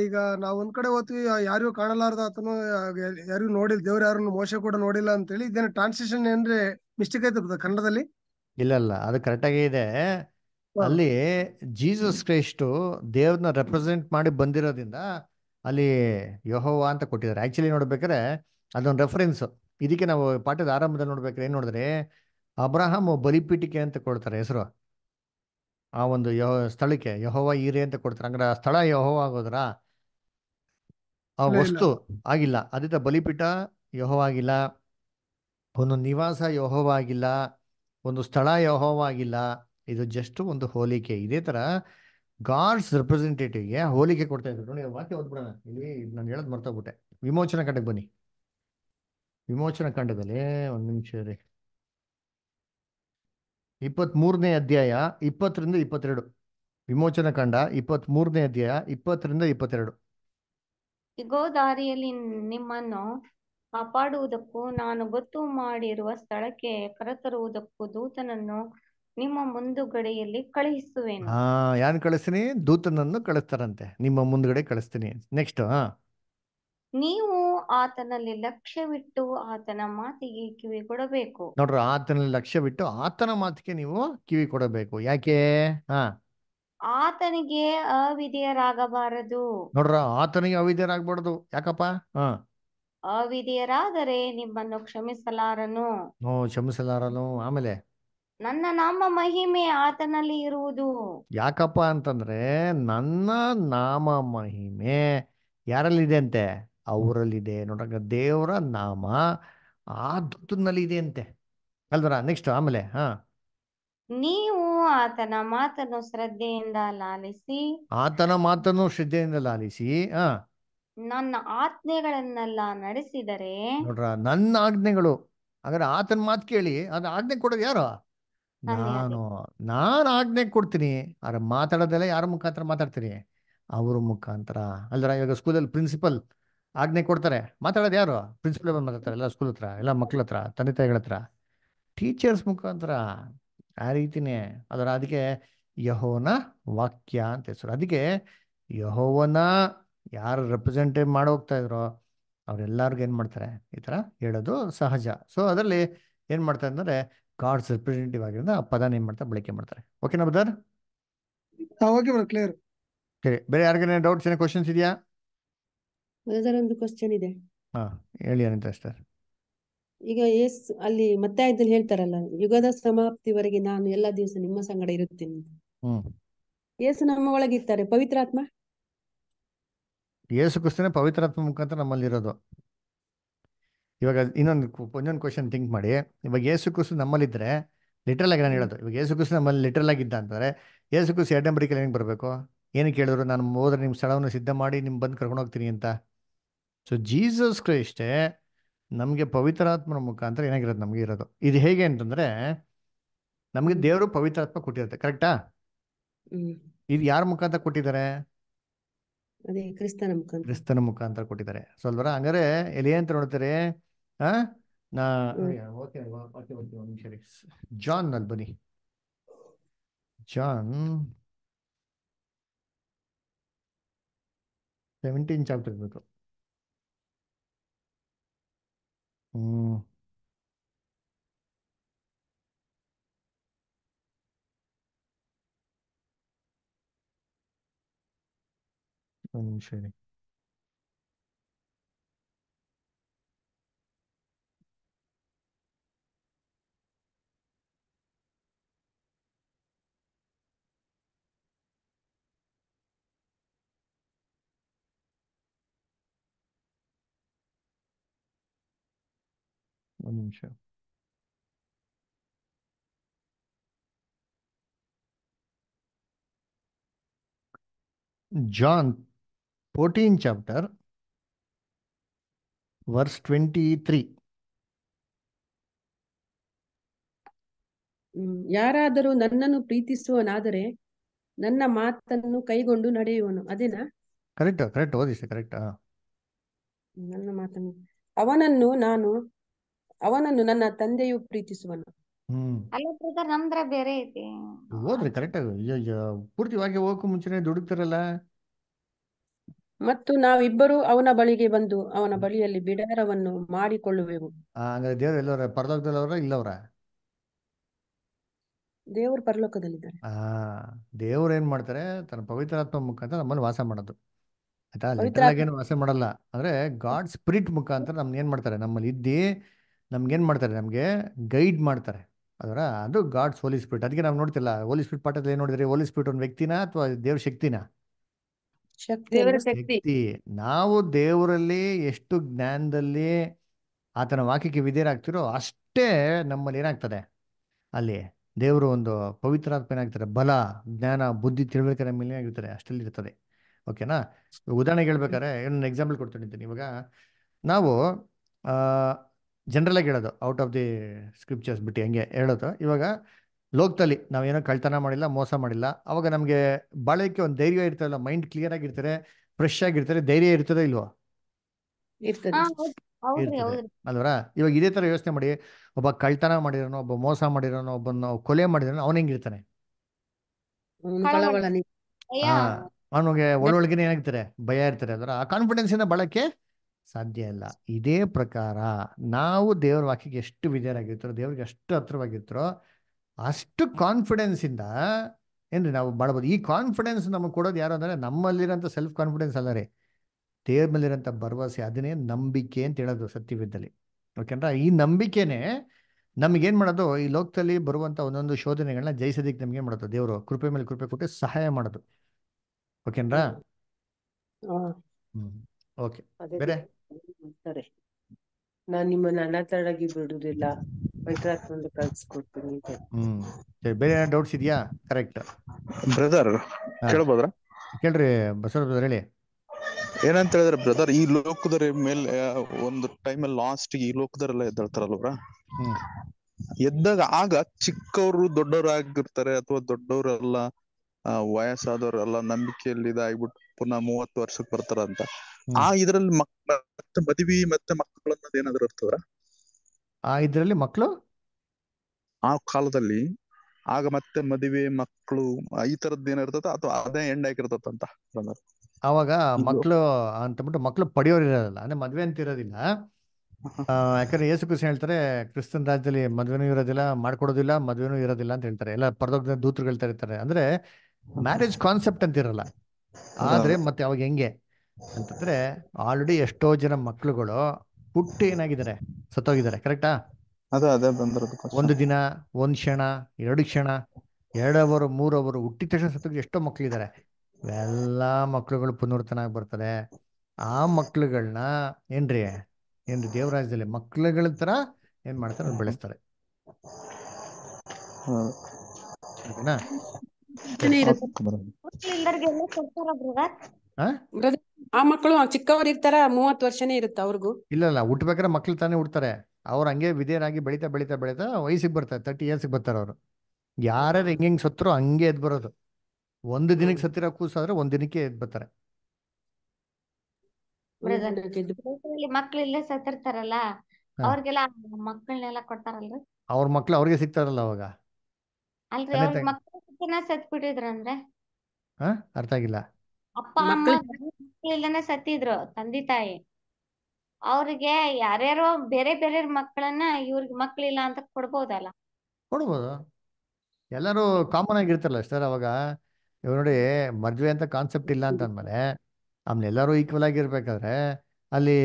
ಈಗ ನಾವ್ ಒಂದ್ ಕಡೆ ಓದ್ತೀವಿ ಯಾರಿಗೂ ಕಾಣಲಾರ್ದ ಆತನು ಯಾರಿಗೂ ನೋಡಿಲ್ಲ ದೇವ್ರ ಯಾರನ್ನು ಮೋಶ ಕೂಡ ನೋಡಿಲ್ಲ ಅಂತೇಳಿ ಇದೇನು ಟ್ರಾನ್ಸ್ಲೇಷನ್ ಏನ್ರಿ? ಮಿಸ್ಟೇಕ್ ಐತೆ ಬ್ರದರ್ ಕನ್ನಡದಲ್ಲಿ? ಇಲ್ಲ ಇಲ್ಲ. ಅದು ಕರೆಕ್ಟಾಗಿ ಇದೆ. ಅಲ್ಲಿ ಜೀಸಸ್ ಕ್ರೈಸ್ಟು ದೇವ್ರನ್ನ ರೆಪ್ರೆಸೆಂಟ್ ಮಾಡಿ ಬಂದಿರೋದ್ರಿಂದ ಅಲ್ಲಿ ಯಹೋವಾ ಅಂತ ಕೊಟ್ಟಿದ್ದಾರೆ. ಆಕ್ಚುಲಿ ನೋಡ್ಬೇಕಾದ್ರೆ ಅದೊಂದು ರೆಫರೆನ್ಸ್ ಇದಕ್ಕೆ ನಾವು ಪಾಠದ ಆರಂಭದಲ್ಲಿ ನೋಡ್ಬೇಕಾದ್ರೆ ಏನ್ ನೋಡಿದ್ರೆ ಅಬ್ರಹಾಮ್ ಬಲಿಪೀಠಿಕೆ ಅಂತ ಕೊಡ್ತಾರೆ ಹೆಸರು. ಆ ಒಂದು ಯಹೋ ಸ್ಥಳಕ್ಕೆ ಯಹೋವ ಈರೆ ಅಂತ ಕೊಡ್ತಾರೆ. ಹಂಗಾರೆ ಆ ಸ್ಥಳ ಯಹೋವ ಆಗೋದ್ರ? ಆ. ವಸ್ತು ಆಗಿಲ್ಲ. ಅದಿತ ಬಲಿಪೀಠ ಯಹೋವ ಆಗಿಲ್ಲ. ಒಂದು ನಿವಾಸ ಯಹೋವ ಆಗಿಲ್ಲ. ಒಂದು ಸ್ಥಳ ಯಹೋವಾಗಿಲ್ಲ, ಇದು ಜಸ್ಟ್ ಒಂದು ಹೋಲಿಕೆ. ಇದೇ ತರ ಗಾಡ್ಸ್ ರೆಪ್ರೆಸೆಂಟೇಟಿವ್ಗೆ ಹೋಲಿಕೆ ಕೊಡ್ತಾ ಇದ್ರು. ನೋಡಿ ವಾಕ್ಯ ಓದ್ಬಿಡೋಣ. ಇಲ್ಲಿ ನಾನು ಹೇಳೋದು ಮರ್ತೋಗ್ಬಿಟ್ಟೆ. ವಿಮೋಚನಾ ಕಂಡಕ್ಕೆ ಬನ್ನಿ. ವಿಮೋಚನಾ ಕಂಡದಲ್ಲಿ ಒಂದು ನಿಮಿಷ ರೀ ಇಪ್ಪತ್ಮೂರನೇ ಅಧ್ಯಾಯ ಇಪ್ಪತ್ತರಿಂದ ಇಪ್ಪತ್ತೆರಡು. ವಿಮೋಚನಾ ಕಂಡ ಇಪ್ಪತ್ಮೂರನೇ ಅಧ್ಯಾಯ ಇಪ್ಪತ್ತರಿಂದ ಇಪ್ಪತ್ತೆರಡು. ಇಗೋ ದಾರಿಯಲ್ಲಿ ನಿಮ್ಮನ್ನು ಕಾಪಾಡುವುದಕ್ಕೂ ನಾನು ಗೊತ್ತು ಮಾಡಿರುವ ಸ್ಥಳಕ್ಕೆ ಕರೆತರುವುದಕ್ಕೂ ದೂತನನ್ನು ನಿಮ್ಮ ಮುಂದುಗಡೆಯಲ್ಲಿ ಕಳುಹಿಸುವೆನು. ಹಾ ಯಾನ್ ಕಳಿಸ್ತೀನಿ? ದೂತನನ್ನು ಕಳಿಸ್ತಾರಂತೆ. ನಿಮ್ಮ ಮುಂದ್ಗಡೆ ಕಳಿಸ್ತೀನಿ. ನೆಕ್ಸ್ಟ್ ಹಾ. ನೀವು ಆತನಲ್ಲಿ ಲಕ್ಷ್ಯವಿಟ್ಟು ಆತನ ಮಾತಿಗೆ ಕಿವಿ ಕೊಡಬೇಕು. ನೋಡ್ರಿ ಆತನಲ್ಲಿ ಲಕ್ಷ್ಯ ಬಿಟ್ಟು ಆತನ ಮಾತಿಗೆ ನೀವು ಕಿವಿ ಕೊಡಬೇಕು. ಯಾಕೆ? ಹಾ. ಆತನಿಗೆ ಅವಿಧೇಯರಾಗಬಾರದು. ನೋಡ್ರ ಆತನಿಗೆ ಅವಿದ್ಯರಾಗ್ಬಾರ್ದು ಯಾಕಪ್ಪ? ಹಾ. ಅವಿಧೇಯರಾದರೆ ನಿಮ್ಮನ್ನು ಕ್ಷಮಿಸಲಾರನು. ಕ್ಷಮಿಸಲಾರನು. ಆಮೇಲೆ? ನನ್ನ ನಾಮ ಮಹಿಮೆ ಆತನಲ್ಲಿ ಇರುವುದು. ಯಾಕಪ್ಪ ಅಂತಂದ್ರೆ ನನ್ನ ನಾಮ ಮಹಿಮೆ ಯಾರಲ್ಲಿದೆ ಅಂತೆ? ಅವರಲ್ಲಿದೆ. ನೋಡಕ ದೇವರ ನಾಮ ಆ ದೂತನಲ್ಲಿ ಇದೆ ಅಂತೆ. ಅಲ್ವರ ನೆಕ್ಸ್ಟ್ ಆಮೇಲೆ ಹಾ. ನೀವು ಆತನ ಮಾತನ್ನು ಶ್ರದ್ಧೆಯಿಂದ ಲಾಲಿಸಿ. ಆತನ ಮಾತನ್ನು ಶ್ರದ್ಧೆಯಿಂದ ಲಾಲಿಸಿ ಹಾ. ನನ್ನ ಆಜ್ಞೆಗಳನ್ನೆಲ್ಲ ನಡೆಸಿದರೆ ನೋಡ್ರ ನನ್ನ ಆಜ್ಞೆಗಳು. ಹಾಗಾದ್ರೆ ಆತನ ಮಾತು ಕೇಳಿ ಅದು ಆಜ್ಞೆ ಕೊಡೋದು ಯಾರು? ನಾನು ನಾನು ಆಜ್ಞೆ ಕೊಡ್ತೀನಿ. ಆದ್ರೆ ಮಾತಾಡೋದೆಲ್ಲ ಯಾರ ಮುಖಾಂತರ ಮಾತಾಡ್ತೀನಿ ಅವ್ರ ಮುಖಾಂತರ. ಅಲ್ದ್ರ ಇವಾಗ ಸ್ಕೂಲಲ್ಲಿ ಪ್ರಿನ್ಸಿಪಲ್ ಆಜ್ಞೆ ಕೊಡ್ತಾರೆ. ಮಾತಾಡೋದು ಯಾರು? ಪ್ರಿನ್ಸಿಪಲ್ ಬಂದು ಮಾತಾಡ್ತಾರೆ ಎಲ್ಲ ಸ್ಕೂಲ್ ಹತ್ರ ಎಲ್ಲ ಮಕ್ಳ ಹತ್ರ ತಂದೆ ತಾಯಿಗಳ ಹತ್ರ. ಟೀಚರ್ಸ್ ಮುಖಾಂತರ ಆ ರೀತಿನೇ. ಅದರ ಅದಕ್ಕೆ ಯಹೋನ ವಾಕ್ಯ ಅಂತ ಹೆಸರು. ಅದಕ್ಕೆ ಯಹೋವನ ಯಾರು ರೆಪ್ರೆಸೆಂಟೇಟ್ ಮಾಡಿ ಹೋಗ್ತಾ ಇದ್ರೋ ಅವ್ರೆಲ್ಲರಿಗೂ ಏನು ಮಾಡ್ತಾರೆ? ಈ ಥರ ಹೇಳೋದು ಸಹಜ. ಸೊ ಅದರಲ್ಲಿ ಏನು ಮಾಡ್ತಾರೆ ಅಂದರೆ ಗಾಡ್ಸ್ ರೆಪ್ರೆಸೆಂಟೇಟಿವ್ ಆಗಿರೋದು ಆ ಪದನ ಏನು ಮಾಡ್ತಾರೆ? ಬಳಕೆ ಮಾಡ್ತಾರೆ. ಓಕೆನಾ ಬ್ರದರ್ ಓಕೆ ಬ್ರದರ್ ಕ್ಲಿಯರ್ ಸರಿ ಬೇರೆ ಯಾರಿಗೇನೇ ಡೌಟ್ಸ್ ಏನೋ ಕ್ವಶನ್ಸ್ ಇದೆಯಾ? ಬ್ರದರ್ ಒಂದು ಕ್ವಶನ್ ಇದೆ. ಹಾಂ ಹೇಳಿ ಅನಿತಾ ಸರ್ ಈಗ ಏಸ್ ಅಲ್ಲಿ ಮತ್ತೆ ಇದ್ರಲ್ಲಿ ಹೇಳ್ತಾರಲ್ಲ ಯುಗದ ಸಮಾಪ್ತಿವರೆಗೆ ನಾನು ಎಲ್ಲ ದಿವಸ ನಿಮ್ಮ ಸಂಗಡ ಇರುತ್ತೇನೆ ಅಂತ. ಹ್ಞೂ ಏಸು ನಮ್ಮ ಒಳಗಿರ್ತಾರೆ ಪವಿತ್ರಾತ್ಮ ಯೇಸು ಕ್ರಿಸ್ತನೇ ಪವಿತ್ರಾತ್ಮ ಮುಖಾಂತರ ನಮ್ಮಲ್ಲಿರೋದು. ಇವಾಗ ಇನ್ನೊಂದು ಇನ್ನೊಂದು ಕ್ವಶನ್ ಥಿಂಕ್ ಮಾಡಿ. ಇವಾಗ ಯೇಸು ಕ್ರಿಸ್ತು ನಮ್ಮಲ್ಲಿದ್ದರೆ ಲಿಟ್ರಲ್ ಆಗಿ ನಾನು ಹೇಳೋದು. ಇವಾಗ ಯೇಸು ಕ್ರಿಸ್ತು ನಮ್ಮಲ್ಲಿ ಲಿಟ್ರಲ್ ಆಗಿದ್ದ ಅಂತಂದರೆ ಯೇಸು ಕ್ರಿಸ್ತು ಎರಡನೇ ಬರೀಕಲ್ಲಿ ಏನಕ್ಕೆ ಬರಬೇಕು? ಏನಕ್ಕೆ ಹೇಳಿದ್ರು? ನಾನು ಹೋದ್ರೆ ನಿಮ್ಮ ಸ್ಥಳವನ್ನು ಸಿದ್ಧ ಮಾಡಿ ನಿಮ್ಮ ಬಂದು ಕರ್ಕೊಂಡು ಹೋಗ್ತೀನಿ ಅಂತ. ಸೊ ಜೀಸಸ್ ಕ್ರೈಸ್ಟೇ ನಮಗೆ ಪವಿತ್ರಾತ್ಮನ ಮುಖಾಂತರ ಏನಾಗಿರೋದು? ನಮಗೆ ಇರೋದು. ಇದು ಹೇಗೆ ಅಂತಂದರೆ ನಮಗೆ ದೇವರು ಪವಿತ್ರಾತ್ಮ ಕೊಟ್ಟಿರುತ್ತೆ. ಕರೆಕ್ಟಾ ಇದು ಯಾರ ಮುಖಾಂತರ ಕೊಟ್ಟಿದ್ದಾರೆ? ಕ್ರಿಸ್ತನ ಮುಖಾಂತರ. ಕೊಟ್ಟಿದ್ದಾರೆ. ಸೊ ಅಲ್ವರ ಹಂಗಾರೆ ಎಲ್ಲಿ ಅಂತ ನೋಡ್ತಾರೆ? ಜಾನ್ ಅಲ್ಲಿ ಬನ್ನಿ. ಜಾನ್ ಸೆವೆಂಟೀನ್ ಚಾಪ್ಟರ್ ಇರ್ಬೇಕು. Hmm. I'm sure. I'm sharing. John, fourteen chapter verse twenty 23. ಯಾರಾದರೂ ನನ್ನನ್ನು ಪ್ರೀತಿಸುವನಾದರೆ ನನ್ನ ಮಾತನ್ನು ಕೈಗೊಂಡು ನಡೆಯುವನು. ಅದೇನಾ? ಕರೆಕ್ಟ್ ಕರೆಕ್ಟ್ ಓದಿ ಕರೆಕ್ಟ್ ನನ್ನ ಮಾತನ್ನು. ಅವನನ್ನು ನಾನು ಅವನನ್ನು ನನ್ನ ತಂದೆಯು ಪ್ರೀತಿಸುವನು. ಅಲ್ಲ ಬೇರೆ ಐತಿ. ಓದ್ರಿ ಕರೆಕ್ಟ್ ಅಯ್ಯೋ ಪೂರ್ತಿ ವಾಕ್ಯ ಹೋಗಕ್ಕೂ ಮುಂಚೆನೆ ದುಡುಕ್ತಿರಲ್ಲ. ಮತ್ತು ನಾವಿಬ್ಬರು ಅವನ ಬಳಿಗೆ ಬಂದು ಅವನ ಬಳಿಯಲ್ಲಿ ಬಿಡಾರವನ್ನು ಮಾಡಿಕೊಳ್ಳುವೆವು. ಆ, ದೇವರ ದೇವ್ರು ಎಲ್ಲವ್ರ ಪರಲೋಕದಲ್ಲಿ ಅವರ ಇಲ್ಲವ್ರ? ದೇವರು ಪರಲೋಕದಲ್ಲಿದ್ದಾರೆ. ಆ ದೇವ್ರು ಏನ್ ಮಾಡ್ತಾರೆ ತನ್ನ ಪವಿತ್ರಾತ್ಮ ಮುಖಾಂತರ ನಮ್ಮಲ್ಲಿ ವಾಸ ಮಾಡೋದು. ಆಯ್ತಾ? ಲಿಟರಲ್ ಪವಿತ್ರಾತ್ಮ ಆಗೇನು ವಾಸ ಮಾಡಲ್ಲ. ಅಂದ್ರೆ ಗಾಡ್ ಸ್ಪಿರಿಟ್ ಮುಖಾಂತರ ನಮ್ಗೆ ಏನ್ ಮಾಡ್ತಾರೆ ನಮ್ಮಲ್ಲಿ ಇದ್ದಿ ನಮ್ಗೆ ಏನ್ ಮಾಡ್ತಾರೆ ನಮ್ಗೆ ಗೈಡ್ ಮಾಡ್ತಾರೆ. ಅದರ ಅದು ಗಾಡ್ಸ್ ಹೋಲಿ ಸ್ಪಿರಿಟ್. ಅದಕ್ಕೆ ನಾವು ನೋಡ್ತಿಲ್ಲ ಹೋಲಿ ಸ್ಪಿರಿಟ್ ಪಾಠದಲ್ಲಿ ಏನ್ ನೋಡಿದ್ರಿ? ಹೋಲಿ ಸ್ಪಿರಿಟ್ ಒಂದು ವ್ಯಕ್ತಿನ ಅಥವಾ ದೇವ್ರ ಶಕ್ತಿನ? ಶಕ್ತಿ ದೇವರ? ಶಕ್ತಿ. ನಾವು ದೇವರಲ್ಲಿ ಎಷ್ಟು ಜ್ಞಾನದಲ್ಲಿ ಆತನ ವಾಕ್ಯಕ್ಕೆ ವಿಧೇಯರಾಗ್ತಿರೋ ಅಷ್ಟೇ ನಮ್ಮಲ್ಲಿ ಏನಾಗ್ತದೆ? ಅಲ್ಲಿ ದೇವರು ಒಂದು ಪವಿತ್ರಾತ್ಮ ಏನಾಗ್ತಾರೆ? ಬಲ ಜ್ಞಾನ ಬುದ್ಧಿ ತಿಳುವಳಿಕೆ ನಮ್ಮ ಮೇಲೆ ಆಗಿರ್ತಾರೆ ಅಷ್ಟಲ್ಲಿ ಇರ್ತದೆ. ಓಕೆನಾ ಉದಾಹರಣೆಗೆ ಹೇಳ್ಬೇಕಾದ್ರೆ ಇನ್ನೊಂದು ಎಕ್ಸಾಂಪಲ್ ಕೊಡ್ತೀನಿ ಇವಾಗ. ನಾವು ಜನರಲ್ ಆಗಿ ಹೇಳೋದು ಔಟ್ ಆಫ್ ದಿ ಸ್ಕ್ರಿಪ್ಚರ್ಸ್ ಬಿಟ್ಟು ಹಂಗೆ ಹೇಳೋದು. ಇವಾಗ ಲೋಕದಲ್ಲಿ ನಾವೇನೋ ಕಳ್ತನ ಮಾಡಿಲ್ಲ ಮೋಸ ಮಾಡಿಲ್ಲ. ಅವಾಗ ನಮಗೆ ಬಾಳಕ್ಕೆ ಒಂದು ಧೈರ್ಯ ಇರ್ತಲ್ಲ ಮೈಂಡ್ ಕ್ಲಿಯರ್ ಆಗಿರ್ತಾರೆ ಫ್ರೆಶ್ ಆಗಿರ್ತಾರೆ ಧೈರ್ಯ ಇರ್ತದೆ ಇಲ್ವಾ? ಅಲ್ವರ? ಇವಾಗ ಇದೇ ತರ ಯೋಚನೆ ಮಾಡಿ ಒಬ್ಬ ಕಳ್ತನ ಮಾಡಿರೋನು ಒಬ್ಬ ಮೋಸ ಮಾಡಿರೋನು ಒಬ್ಬನ ಕೊಲೆ ಮಾಡಿರೋನು ಅವನ ಹೆಂಗಿರ್ತಾನೆ? ಅವನಿಗೆ ಒಳಗೆ ಏನಾಗ್ತಾರೆ? ಭಯ ಇರ್ತಾರೆ ಅದರ ಆ ಕಾನ್ಫಿಡೆನ್ಸ್ ಇಂದ ಬಳಕೆ ಸಾಧ್ಯ ಇಲ್ಲ. ಇದೇ ಪ್ರಕಾರ ನಾವು ದೇವರ ವಾಕ್ಯಕ್ಕೆ ಎಷ್ಟು ವಿಧೇಯರಾಗಿರ್ತಾರೋ ದೇವ್ರಿಗೆ ಎಷ್ಟು ಹತ್ರವಾಗಿರ್ತಾರೋ ಅಷ್ಟು ಕಾನ್ಫಿಡೆನ್ಸ್ ಇಂದ ಏನ್ರಿ ನಾವು ಮಾಡ್ಬೋದು? ಈ ಕಾನ್ಫಿಡೆನ್ಸ್ ನಮಗೆ ಕೊಡೋದು ಯಾರು ಅಂದ್ರೆ ನಮ್ಮಲ್ಲಿರೋಂಥ ಸೆಲ್ಫ್ ಕಾನ್ಫಿಡೆನ್ಸ್ ಅಲ್ಲ ರೀ. ದೇವ್ರ ಮೇಲಿರೋಂಥ ಭರವಸೆ ಅದನ್ನೇ ನಂಬಿಕೆ ಅಂತ ಹೇಳೋದು ಸತ್ಯವಿದ್ದಲ್ಲಿ. ಓಕೆಂದ್ರ ಈ ನಂಬಿಕೆನೇ ನಮಗೇನು ಮಾಡೋದು? ಈ ಲೋಕದಲ್ಲಿ ಬರುವಂಥ ಒಂದೊಂದು ಶೋಧನೆಗಳನ್ನ ಜಯಿಸೋದಕ್ಕೆ ನಮ್ಗೆ ಏನು ಮಾಡೋದು? ದೇವರು ಕೃಪೆ ಮೇಲೆ ಕೃಪೆ ಕೊಟ್ಟು ಸಹಾಯ ಮಾಡೋದು. ಓಕೆನ್ರ ಓಕೆ. ಬೇರೆ? ನಾನು ನಾನ್ ನಿಮ್ಮನ್ನ ಅನಾಥರಾಗಿ ಬಿಡುದಿಲ್ಲ. ಕಳ್ಸ್ಕೊಡ್ತೀನಿ ಅಂತ. ಹ್ಮ್. ಸರಿ ಬೇರೆ ಡೌಟ್ಸ್ ಇದೆಯಾ? ಕರೆಕ್ಟ್ ಬ್ರದರ್ ಕೇಳ್ಬೋದ್ರ ಕೇಳ್ರಿ ಬಸವರಾಜ್ brother ಹೇಳಿ. ಏನಂತ ಹೇಳಿದ್ರೆ ಬ್ರದರ್ ಈ ಲೋಕದರ ಮೇಲೆ ಒಂದು ಟೈಮಲ್ಲಿ ಲಾಸ್ಟ್ ಈ ಲೋಕದವರೆಲ್ಲ ಎದ್ದೇಳ್ತಾರಲ್ವ್ರ ಹ್ಮ್. ಎದ್ದಾಗ ಆಗ ಚಿಕ್ಕವರು ದೊಡ್ಡವರಾಗಿರ್ತಾರೆ ಅಥವಾ ದೊಡ್ಡವರೆಲ್ಲ ಆ, ವಯಸ್ಸಾದವರೆಲ್ಲ ನಂಬಿಕೆಯಲ್ಲಿ ಇದಾಗ್ಬಿಟ್ಟು ಪುನಃ ಮೂವತ್ತು ವರ್ಷಕ್ಕೆ ಬರ್ತಾರಂತ. ಆ ಇದ್ರಲ್ಲಿ ಮಕ್ ಮತ್ತೆ ಮದುವೆ ಮತ್ತೆ ಮಕ್ಕಳನ್ನ ಅನ್ನೋದು ಏನಾದ್ರು ಇರ್ತದ್ರ ಆ ಇದರಲ್ಲಿ ಮಕ್ಕಳು ಆ ಕಾಲದಲ್ಲಿ ಆಗ ಮತ್ತೆ ಮದುವೆ ಮಕ್ಕಳು ಈ ತರದ್ ಏನಿರ್ತದ ಅಥವಾ ಅದೇ ಎಂಡ್ ಆಗಿರ್ತದ ಅಂತ ಅವಾಗ ಮಕ್ಕಳು ಅಂತಬಿಟ್ಟು ಮಕ್ಕಳು ಪಡೆಯೋರು ಇರೋದಿಲ್ಲ. ಅಂದ್ರೆ ಮದ್ವೆ ಅಂತ ಇರೋದಿಲ್ಲ. ಯಾಕಂದ್ರೆ ಯೇಸು ಕೃಷ್ಣ ಹೇಳ್ತಾರೆ ಕ್ರಿಸ್ತನ್ ರಾಜ್ಯದಲ್ಲಿ ಮದ್ವೆನೂ ಇರೋದಿಲ್ಲ ಮಾಡ್ಕೊಡೋದಿಲ್ಲ ಮದ್ವೆನೂ ಇರೋದಿಲ್ಲ ಅಂತ ಹೇಳ್ತಾರೆ. ಎಲ್ಲ ಪರದೋಗ ದೂತರು ಹೇಳ್ತಾ ಇರ್ತಾರೆ. ಅಂದ್ರೆ ಮ್ಯಾರೇಜ್ ಕಾನ್ಸೆಪ್ಟ್ ಅಂತ ಇರಲ್ಲ. ಆದ್ರೆ ಮತ್ತೆ ಅವಾಗ ಹೆಂಗೆ ಅಂತಂದ್ರೆ ಆಲ್ರೆಡಿ ಎಷ್ಟೋ ಜನ ಮಕ್ಳುಗಳು ಹುಟ್ಟು ಏನಾಗಿದ್ದಾರೆ? ಸತ್ತೋಗಿದ್ದಾರೆ ಕರೆಕ್ಟಾ ಅದೇ ಅದೇ ಬಂದಿರೋದು ಒಂದು ದಿನ ಒಂದ್ ಕ್ಷಣ ಎರಡು ಕ್ಷಣ ಎರಡು ಅವರು ಮೂರು ಅವರು ಹುಟ್ಟಿದ ತಕ್ಷಣ ಸತ್ತೋಗಿ ಎಷ್ಟೋ ಮಕ್ಳಿದ್ದಾರೆ. ಎಲ್ಲಾ ಮಕ್ಳುಗಳು ಪುನರ್ತನ ಆಗಿ ಬರ್ತಾರೆ ಆ ಮಕ್ಳುಗಳನ್ನ ಏನ್ರಿ ಏನ್ರಿ ದೇವರಾಜದಲ್ಲಿ ಮಕ್ಳುಗಳ ತರ ಏನ್ ಮಾಡ್ತಾರೆ ಬೆಳೆಸ್ತಾರೆ. ಓಕೆನಾ ಆ? ಮಕ್ಕಳು ಚಿಕ್ಕವ್ರು ಇರ್ತಾರ ಮೂವತ್ ವರ್ಷನೇ ಇರುತ್ತೆ ಅವ್ರಿಗೂ. ಇಲ್ಲ ಇಲ್ಲ ಹುಟ್ಬೇಕಾದ್ರೆ ಮಕ್ಳು ತಾನೇ ಹುಡ್ತಾರೆ ಅವ್ರ ಹಂಗೆ ವಿಧೇಯರಾಗಿ ಬೆಳೀತಾ ಬೆಳೀತಾ ಬೆಳೀತಾ ವಯಸ್ಸಿಗೆ ಬರ್ತಾರೆ ತರ್ಟಿ ಇಯರ್ಸ್ಗೆ ಬರ್ತಾರೆ ಅವರು. ಯಾರ್ಯಾರು ಹೆಂಗ್ ಹೆಂಗ್ ಸತ್ತರೋ ಹಂಗೆ ಎದ್ ಬರೋದು. ಒಂದು ದಿನಕ್ಕೆ ಸತ್ತಿರೋ ಕೂಸಾದ್ರೆ ಒಂದ್ ದಿನಕ್ಕೆ ಎದ್ ಬರ್ತಾರೆ. ಬ್ರದರ್ ಗೆದ್ದು ದೇಶದಲ್ಲಿ ಮಕ್ಳು ಇಲ್ಲೇ ಸತ್ತಿರ್ತಾರಲ್ಲ. ಅವ್ರಿಗೆಲ್ಲ ಮಕ್ಕಳನ್ನೆಲ್ಲ ಕೊಡ್ತಾರಲ್ರಿ? ಅವ್ರ ಮಕ್ಳು ಅವ್ರಿಗೆ ಸಿಗ್ತಾರಲ್ಲ ಅವಾಗ. ಅಲ್ರಿ ಅವ್ರ ಮಕ್ಕಳ ಸತ್ ಬಿಟ್ಟಿದ್ರಂದ್ರೆ ಹಾ ಅರ್ಥ ಆಗಿಲ್ಲ. ಅಪ್ಪ ಅಮ್ಮ ಮಕ್ಳಿಲ್ಲನೆ ಸತ್ತಿದ್ರು ತಂದೆ ತಾಯಿ. ಅವ್ರಿಗೆ ಯಾರ್ಯಾರೋ ಬೇರೆ ಬೇರೆ ಮಕ್ಕಳನ್ನ ಇವ್ರಿಗೆ ಮಕ್ಳಿಲ್ಲ ಅಂತ ಕೊಡ್ಬೋದಲ್ಲ. ಕೊಡ್ಬೋದು. ಎಲ್ಲರೂ ಕಾಮನ್ ಆಗಿರ್ತಾರಲ್ಲ ಸರ್ ಅವಾಗ. ಇವ್ ನೋಡಿ ಮದ್ವೆ ಅಂತ ಕಾನ್ಸೆಪ್ಟ್ ಇಲ್ಲ ಅಂತ ಅಂದ್ಮೇಲೆ ಆಮೇಲೆ ಎಲ್ಲರೂ ಈಕ್ವಲ್ ಆಗಿರ್ಬೇಕಾದ್ರೆ ಅಲ್ಲಿ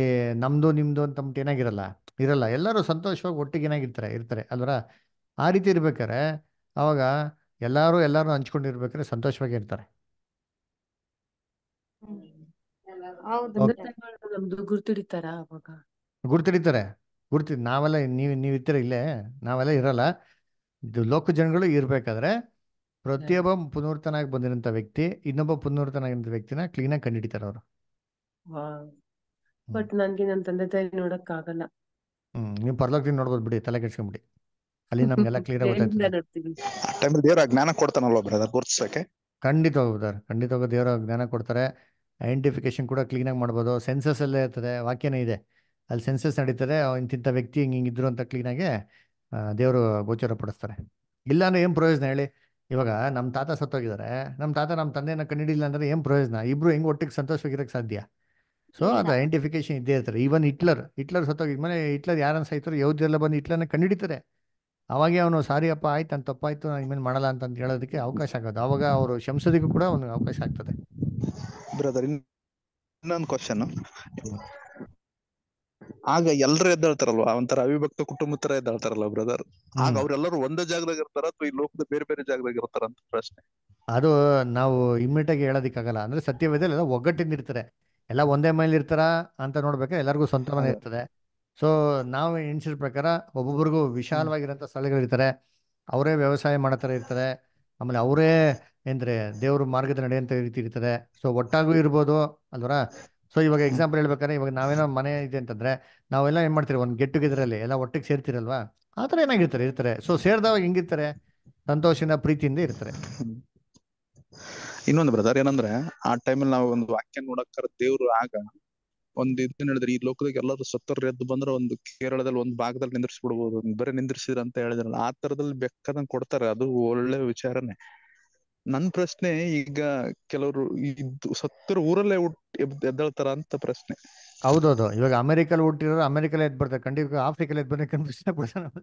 ನಮ್ದು ನಿಮ್ದು ಅಂತ ಅಂದ್ಬಿಟ್ಟು ಏನಾಗಿರಲ್ಲ, ಇರಲ್ಲ. ಎಲ್ಲರೂ ಸಂತೋಷವಾಗಿ ಒಟ್ಟಿಗೆ ಏನಾಗಿರ್ತಾರೆ, ಇರ್ತಾರೆ ಅಲ್ವರ? ಆ ರೀತಿ ಇರ್ಬೇಕಾದ್ರೆ ಅವಾಗ ಎಲ್ಲರೂ ಎಲ್ಲರೂ ಹಂಚ್ಕೊಂಡಿರ್ಬೇಕಾದ್ರೆ ಸಂತೋಷವಾಗಿ ಇರ್ತಾರೆ ಹೌದು ಓಕೆ brother. ತಂದೆ ನಮ್ದು ಗುರ್ತಿಡಿತಾರ ಅವಾಗ. ಗುರ್ತಿಡಿತಾರೆ ಗುರ್ತಿ ನಾವೆಲ್ಲ ನೀವ್ ನೀವ್ ಇರ್ತೀರ ಇಲ್ಲೇ ನಾವೆಲ್ಲ ಇರಲ್ಲ. ಇದು ಲೋಕ ಜನಗಳು ಇರ್ಬೇಕಾದ್ರೆ ಪ್ರತಿಯೊಬ್ಬ ಪುನರ್ತನಾಗಿ ಬಂದಿರೋ ವ್ಯಕ್ತಿ ಇನ್ನೊಬ್ಬ ಪುನರ್ತನಾಗಿರೋ ವ್ಯಕ್ತಿನ ಕ್ಲೀನ್ ಆಗಿ ಅವರು. ವಾ. ಬಟ್ ನನ್ಗೆ ನನ್ನ ತಂದೆ ತಾಯಿ ನೋಡಕ್ ಆಗಲ್ಲ ಹ್ಮ್ ನೀವು ಪರಲೋಕದಿಂದ ನೋಡ್ಬೋದು ಬಿಡಿ ತಲೆ ಕೆಡ್ಸ್ಕೊಂಡ್ಬಿಡಿ ಅಲ್ಲಿ ನಮ್ಗೆಲ್ಲ ಕ್ಲಿಯರ್ ಆಗುತ್ತೆ ದೇವ್ರ ಜ್ಞಾನ ಕೊಡ್ತಾನಲ್ವ ಬ್ರದರ್ ಗುರ್ತಿಸಕ್ಕೆ? ಖಂಡಿತ ಬ್ರದರ್ ಖಂಡಿತ ಹೋಗಿ ದೇವರ ಜ್ಞಾನ ಕೊಡ್ತಾರೆ. ಐಡೆಂಟಿಫಿಕೇಶನ್ ಕೂಡ ಕ್ಲೀನಾಗಿ ಮಾಡ್ಬೋದು. ಸೆನ್ಸಸ್ ಅಲ್ಲೇ ಇರ್ತದೆ ವಾಕ್ಯನೇ ಇದೆ. ಅಲ್ಲಿ ಸೆನ್ಸಸ್ ನಡೀತಾರೆ ಇಂತಿಂಥ ವ್ಯಕ್ತಿ ಹಿಂಗೆ ಹಿಂಗಿದ್ರು ಅಂತ ಕ್ಲೀನಾಗೆ ದೇವರು ಗೋಚರ ಪಡಿಸ್ತಾರೆ. ಇಲ್ಲ ಅಂದ್ರೆ ಏನು ಪ್ರಯೋಜನ ಹೇಳಿ? ಇವಾಗ ನಮ್ಮ ತಾತ ಸತ್ತೋಗಿದ್ದಾರೆ. ನಮ್ಮ ತಾತ ನಮ್ಮ ತಂದೆನ ಕಂಡಿಡಿಲ್ಲ ಅಂದ್ರೆ ಏನು ಪ್ರಯೋಜನ? ಇಬ್ರು ಹೆಂಗೆ ಒಟ್ಟಿಗೆ ಸಂತೋಷವಾಗಿರೋಕ್ಕೆ ಸಾಧ್ಯ? ಸೊ ಅದು ಐಡೆಂಟಿಫಿಕೇಶನ್ ಇದ್ದೇ ಇರ್ತಾರೆ. ಈವನ್ ಹಿಟ್ಲರ್ ಹಿಟ್ಲರ್ ಸತ್ತೋಗಿದ್ಮೇಲೆ ಹಿಟ್ಲರ್ ಯಾರನ್ನ ಸಾಯ್ತಾರೋ ಯೌದ್ರೆಲ್ಲ ಬಂದು ಹಿಟ್ಲರ್ನ ಕಂಡಿಡಿತಾರೆ. ಅವಾಗೇ ಅವನು ಸಾರಿ ಅಪ್ಪ ಆಯ್ತು ನನ್ನ ತಪ್ಪಾಯ್ತು ನಾನು ಇನ್ಮೇಲೆ ಮಾಡಲ್ಲ ಅಂತ ಅಂತ ಹೇಳೋದಕ್ಕೆ ಅವಕಾಶ ಆಗೋದು. ಅವಾಗ ಅವರು ಶಂಸದಿಗೂ ಕೂಡ ಒಂದು ಅವಕಾಶ ಆಗ್ತದೆ. ಬ್ರದರ್ ಇನ್ನೊಂದು ಕ್ವಶನ್. ಆಗ ಎಲ್ರು ಎದ್ದಾಳ್ತಾರಲ್ವಾ? ಒಂಥರ ಅವಿಭಕ್ತ ಕುಟುಂಬ ತರ ಎದ್ದೇಳ್ತಾರಲ್ಲ ಬ್ರದರ್ ಆಗ ಅವ್ರೆಲ್ಲರೂ ಒಂದೇ ಜಾಗದಾಗ ಇರ್ತಾರ ಅಥವಾ ಈ ಲೋಕದ ಬೇರೆ ಬೇರೆ ಜಾಗದಾಗ ಇರ್ತಾರ ಅಂತ ಪ್ರಶ್ನೆ. ಅದು ನಾವು ಇಮ್ಮಿಡಿಯೇಟ್ ಆಗಿ ಹೇಳೋದಕ್ಕಾಗಲ್ಲ. ಅಂದ್ರೆ ಸತ್ಯವೇದಲ್ಲಿ ಎಲ್ಲ ಒಗ್ಗಟ್ಟಿಂದ ಇರ್ತಾರೆ ಎಲ್ಲ ಒಂದೇ ಮನೇಲಿ ಇರ್ತಾರ ಅಂತ ನೋಡ್ಬೇಕಾದ್ರೆ ಎಲ್ಲರಿಗೂ ಸ್ವಂತ ಮನೆ ಇರ್ತದೆ. ಸೊ ನಾವು ಎಣಿಸಿದ ಪ್ರಕಾರ ಒಬ್ಬೊಬ್ರಿಗೂ ವಿಶಾಲವಾಗಿರೋಂಥ ಸ್ಥಳಗಳಿರ್ತಾರೆ. ಅವರೇ ವ್ಯವಸಾಯ ಮಾಡೋ ಥರ ಇರ್ತಾರೆ. ಆಮೇಲೆ ಅವರೇ ಏನ್ರೆ ದೇವ್ರ ಮಾರ್ಗದ ನಡೆಯಂತ ರೀತಿ ಇರ್ತದೆ ಸೊ ಒಟ್ಟಾಗೂ ಇರ್ಬೋದು ಅಲ್ವರ? ಸೊ ಇವಾಗ ಎಕ್ಸಾಂಪಲ್ ಹೇಳ್ಬೇಕಾದ್ರೆ ಇವಾಗ ನಾವೇನೋ ಮನೆ ಇದೆ ಅಂತಂದ್ರೆ ನಾವೆಲ್ಲ ಏನ್ ಮಾಡ್ತೀವಿ ಒಂದು ಗೆಟ್ ಟುಗೆದರ್ ಅಲ್ಲಿ ಎಲ್ಲ ಒಟ್ಟಿಗೆ ಸೇರ್ತಿರಲ್ವಾ? ಆ ಥರ ಏನಾಗಿರ್ತಾರೆ ಇರ್ತಾರೆ. ಸೊ ಸೇರಿದವಾಗ ಹೆಂಗಿರ್ತಾರೆ? ಸಂತೋಷದಿಂದ ಪ್ರೀತಿಯಿಂದ ಇರ್ತಾರೆ. ಇನ್ನೊಂದು ಬ್ರದರ್ ಏನಂದ್ರೆ ಆ ಟೈಮಲ್ಲಿ ನಾವು ಒಂದು ವಾಕ್ಯ ನೋಡಕ್ಕಾರ ದೇವ್ರು ಆಗ ಒಂದ್ ಇದನ್ನ ಹೇಳಿದ್ರೆ ಈ ಲೋಕದಾಗ ಎಲ್ಲರೂ ಸತ್ತರ್ ಎದ್ದು ಬಂದ್ರೆ ಒಂದು ಕೇರಳದಲ್ಲಿ ಒಂದ್ ಭಾಗದಲ್ಲಿ ನಿಂದ್ರಿಸ್ಬಿಡ್ಬೋದು ಬರೀ ನಿಂದ್ರಿಸಿದ್ರ ಅಂತ ಹೇಳಿದ್ರಲ್ಲ ಆ ತರದಲ್ಲಿ ಬೆಕ್ಕದಂಗ್ ಕೊಡ್ತಾರೆ. ಅದು ಒಳ್ಳೆ ವಿಚಾರನೆ. ನನ್ ಪ್ರಶ್ನೆ ಈಗ ಕೆಲವರು ಇದ್ದು ಸತ್ತರ ಊರಲ್ಲೇ ಎದ್ದಾಳ್ತಾರ ಎದ್- ಎದ್ದೇಳ್ತಾರ ಅಂತ ಪ್ರಶ್ನೆ. ಹೌದೌದು. ಇವಾಗ ಅಮೆರಿಕಲ್ ಹುಟ್ಟಿರೋರು ಅಮೆರಿಕಲ್ ಎದ್ ಬರ್ತಾರೆ. ಖಂಡಿತ ಆಫ್ರಿಕಲ್ ಎದ್ದು ಬಂದ್ರೆ ಪ್ರಶ್ನೆ ಅವ್ನು.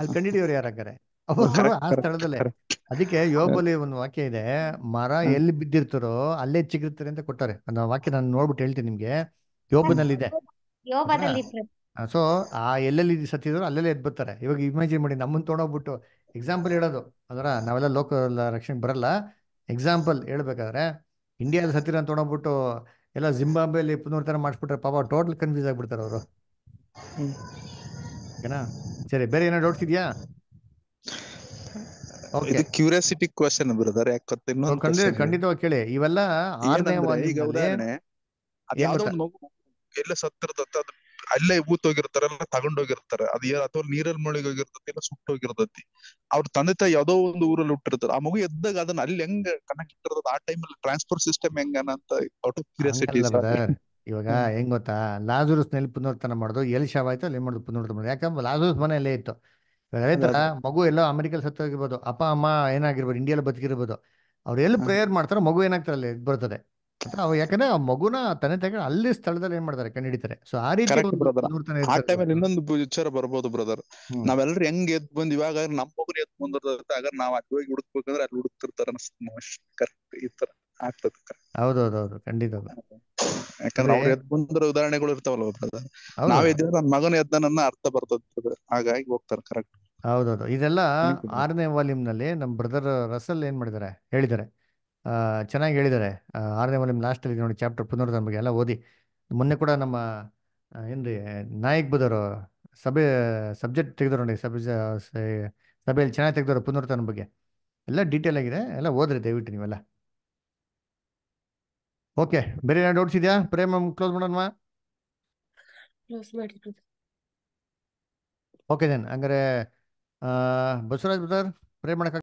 ಅಲ್ಲಿ ಕಂಡಿಡಿಯೋರು ಯಾರಾಗಾರೆ ಅವರು ಆ ಸ್ಥಳದಲ್ಲೇ. ಅದಕ್ಕೆ ಯೋಬಲ್ಲಿ ಒಂದು ವಾಕ್ಯ ಇದೆ. ಮರ ಎಲ್ಲಿ ಬಿದ್ದಿರ್ತಾರೋ ಅಲ್ಲೇ ಚಿಗಿರ್ತಾರೆ ಅಂತ ಕೊಟ್ಟಾರೆ. ಆ ವಾಕ್ಯ ನಾನು ನೋಡ್ಬಿಟ್ಟು ಹೇಳ್ತೀನಿ ನಿಮ್ಗೆ. ಯೋಬನಲ್ಲಿ ಇದೆ ಸೊ ಆ ಎಲ್ಲೆಲ್ಲಿ ಸತ್ತಿದ್ರು ಅಲ್ಲೆಲ್ಲ ಎದ್ ಬರ್ತಾರೆ. ಇವಾಗ ಇಮ್ಯಾಜಿನ್ ಮಾಡಿ ನಮ್ಮನ್ನ ತೊಗೊಂಡೋಗ್ಬಿಟ್ಟು ಎಕ್ಸಾಂಪಲ್ ಹೇಳೋದು. ಅದರ ನಾವೆಲ್ಲ ಲೋಕಲ್ ರಕ್ಷಣೆ ಬರಲ್ಲ. ಎಕ್ಸಾಂಪಲ್ ಹೇಳ್ಬೇಕಾದ್ರೆ ಇಂಡಿಯಾದ ಹತ್ತಿರ ಅಂತ ತೊಗೊಂಡ್ಬಿಟ್ಟು ಎಲ್ಲ ಜಿಂಬಾಬ್ವೆಲಿ ಥರ ಮಾಡಿಸ್ಬಿಟ್ರೆ ಪಾಪ ಟೋಟಲ್ ಕನ್ಫ್ಯೂಸ್ ಆಗ್ಬಿಡ್ತಾರೆ ಅವರು. ಓಕೆನಾ? ಸರಿ ಬೇರೆ ಏನೋ ಡೌಟ್ಸ್ ಇದೆಯಾ? ಓಕೆ ಇದು ಕ್ಯೂರಿಯಾಸಿಟಿ ಕ್ವಶನ್ ಬ್ರದರ್. ಖಂಡಿತವಾಗಿ ಕೇಳಿ. ಇವೆಲ್ಲ ಆರನೇ ಏನಂದ್ರೆ ಈಗ ಉದಾಹರಣೆ ಯಾವ್ದೋ ಮಗು ಎಲ್ಲ ಅಲ್ಲೇ ಹೋಗಿರ್ತಾರೆ ಅಲ್ಲ ತಗೊಂಡೋಗಿರ್ತಾರೆ. ಅದ್ ಅಥವಾ ನೀರಲ್ಲಿ ಮುಳುಗಿ ಹೋಗಿರ್ತತಿ ಇಲ್ಲ ಸುಟ್ಟೋಗಿರ್ತತಿ ಅವ್ರ ತಂದೆ ತಾಯಿ ಯಾವ್ದೋ ಒಂದು ಊರಲ್ಲಿ ಹುಟ್ಟಿರ್ತಾರ. ಆ ಮಗು ಎದ್ದಾಗ ಅದನ್ನ ಅಲ್ಲಿ ಹೆಂಗ್ ಕನೆಕ್ಟ್ ಇರ್ತದ ಆ ಟೈಮಲ್ಲಿ ಟ್ರಾನ್ಸ್ಪೋರ್ಟ್ ಸಿಸ್ಟಮ್ ಹೆಂಗನ ಅಂತ ಔಟ್ ಆಫ್ ಕ್ಯೂರಿಯಾಸಿಟಿ ಇವಾಗ ಹೆಂಗ್ ಗೊತ್ತಾ? ಲಾಜುರಸ್ನಲ್ಲಿ ಪುನರ್ತನ ಮಾಡುದು ಎಲ್ಲಿ ಶಾವ ಆಯ್ತು ಅಲ್ಲಿ ಮಾಡುದು ಪುನರ್ತನ. ಮಾಡುದು ಯಾಕಂದ್ರೆ ಲಾಜುರಸ್ ಮನೆ ಅಲ್ಲೇ ಇತ್ತು. ರೈತರ ಮಗು ಎಲ್ಲೋ ಅಮೆರಿಕಲ್ ಸತ್ತೋಗಿರ್ಬೋದು ಅಪ್ಪ ಅಮ್ಮ ಏನಾಗಿರ್ಬೋದು ಇಂಡಿಯಲ್ಲಿ ಬದುಕಿರ್ಬೋದು ಅವ್ರು ಎಲ್ಲಿ ಪ್ರೇಯರ್ ಮಾಡ್ತಾರೋ ಮಗು ಏನಾಗ್ತಾರೆ ಅಲ್ಲಿ ಎದ್ದು ಬರ್ತದೆ. ಯಾಕಂದ್ರೆ ಆ ಮಗುನ ತಂದೆ ತಾಯಿಗಳು ಅಲ್ಲಿ ಸ್ಥಳದಲ್ಲಿ ಏನ್ ಮಾಡ್ತಾರೆ ಕಂಡಿಡಿತಾರೆ. ಸೊ ಆ ರೀತಿ ಆ ಟೈಮಲ್ಲಿ ಇನ್ನೊಂದು ವಿಚಾರ ಬರ್ಬೋದು ಬ್ರದರ್. ನಾವೆಲ್ಲರೂ ಹೆಂಗ್ ಎದ್ ಬಂದ್ ಇವಾಗ ನಮ್ ಮಗು ಎದ್ ಬಂದಿರ್ತದೆ ಆಗ ನಾವ್ ಅಲ್ಲಿ ಹೋಗಿ ಹುಡುಕ್ಬೇಕಂದ್ರೆ ಅಲ್ಲಿ ಹುಡುಕ್ತಿರ್ತಾರ ಕರೆಕ್ಟ್ ಈ ತರ ಆಗ್ತದೆ. ಹೌದೌದೌದು ಖಂಡಿತ. ಯಾಕಂದ್ರೆ ಅವ್ರು ಎದ್ ಬಂದಿರೋ ಉದಾಹರಣೆಗಳು ಇರ್ತಾವಲ್ಲ ಬ್ರದರ್ ಹೌದು. ನಾವ್ ಎದ್ದ ನನ್ ಮಗನ ಎದ್ದನನ್ನ ಅರ್ಥ ಬರ್ತದೆ. ಹಾಗಾಗಿ ಹೋಗ್ತಾರೆ ಕರೆಕ್ಟ್ ಹೌದೌದು. ಇದೆಲ್ಲ ಆರನೇ ವಾಲ್ಯೂಮ್ನಲ್ಲಿ ನಮ್ ನಮ್ಮ ಬ್ರದರ್ ರಸಲ್ ಏನ್ ಮಾಡಿದ್ದಾರೆ? ಹೇಳಿದ್ದಾರೆ. ಚೆನ್ನಾಗಿ ಹೇಳಿದ್ದಾರೆ. ಆರನೇ ವಾಲ್ಯೂಮ್ ಲಾಸ್ಟಲ್ಲಿ ನೋಡಿ ಚಾಪ್ಟರ್ ಪುನರುತ್ಥಾನ ಬಗ್ಗೆ ಎಲ್ಲ ಓದಿ. ಮೊನ್ನೆ ಕೂಡ ನಮ್ಮ ಏನ್ರಿ ನಾಯಕ್ ಬದರು ಸಭೆ ಸಬ್ಜೆಕ್ಟ್ ತೆಗೆದ್ರು ನೋಡಿ ಸಭೆ ಸಭೆಯಲ್ಲಿ ಚೆನ್ನಾಗಿ ತೆಗೆದವರು ಪುನರುತ್ಥಾನ ಬಗ್ಗೆ. ಎಲ್ಲ ಡೀಟೇಲ್ ಆಗಿದೆ ಎಲ್ಲ ಓದ್ರಿ ದಯವಿಟ್ಟು ನೀವೆಲ್ಲ. ಓಕೆ ಬೇರೆ ಏನಾದ್ರು ಡೌಟ್ಸ್ ಇದೆಯಾ? ಪ್ರೇಮ ಕ್ಲೋಸ್ ಮಾಡೋಣವಾ? ಓಕೆ ದೆನ್ ಹಂಗಾರೆ ಬಸವರಾಜ್ ಬುದರ್ ಪ್ರೇಮ್ ಮಾಡಕ್ಕೆ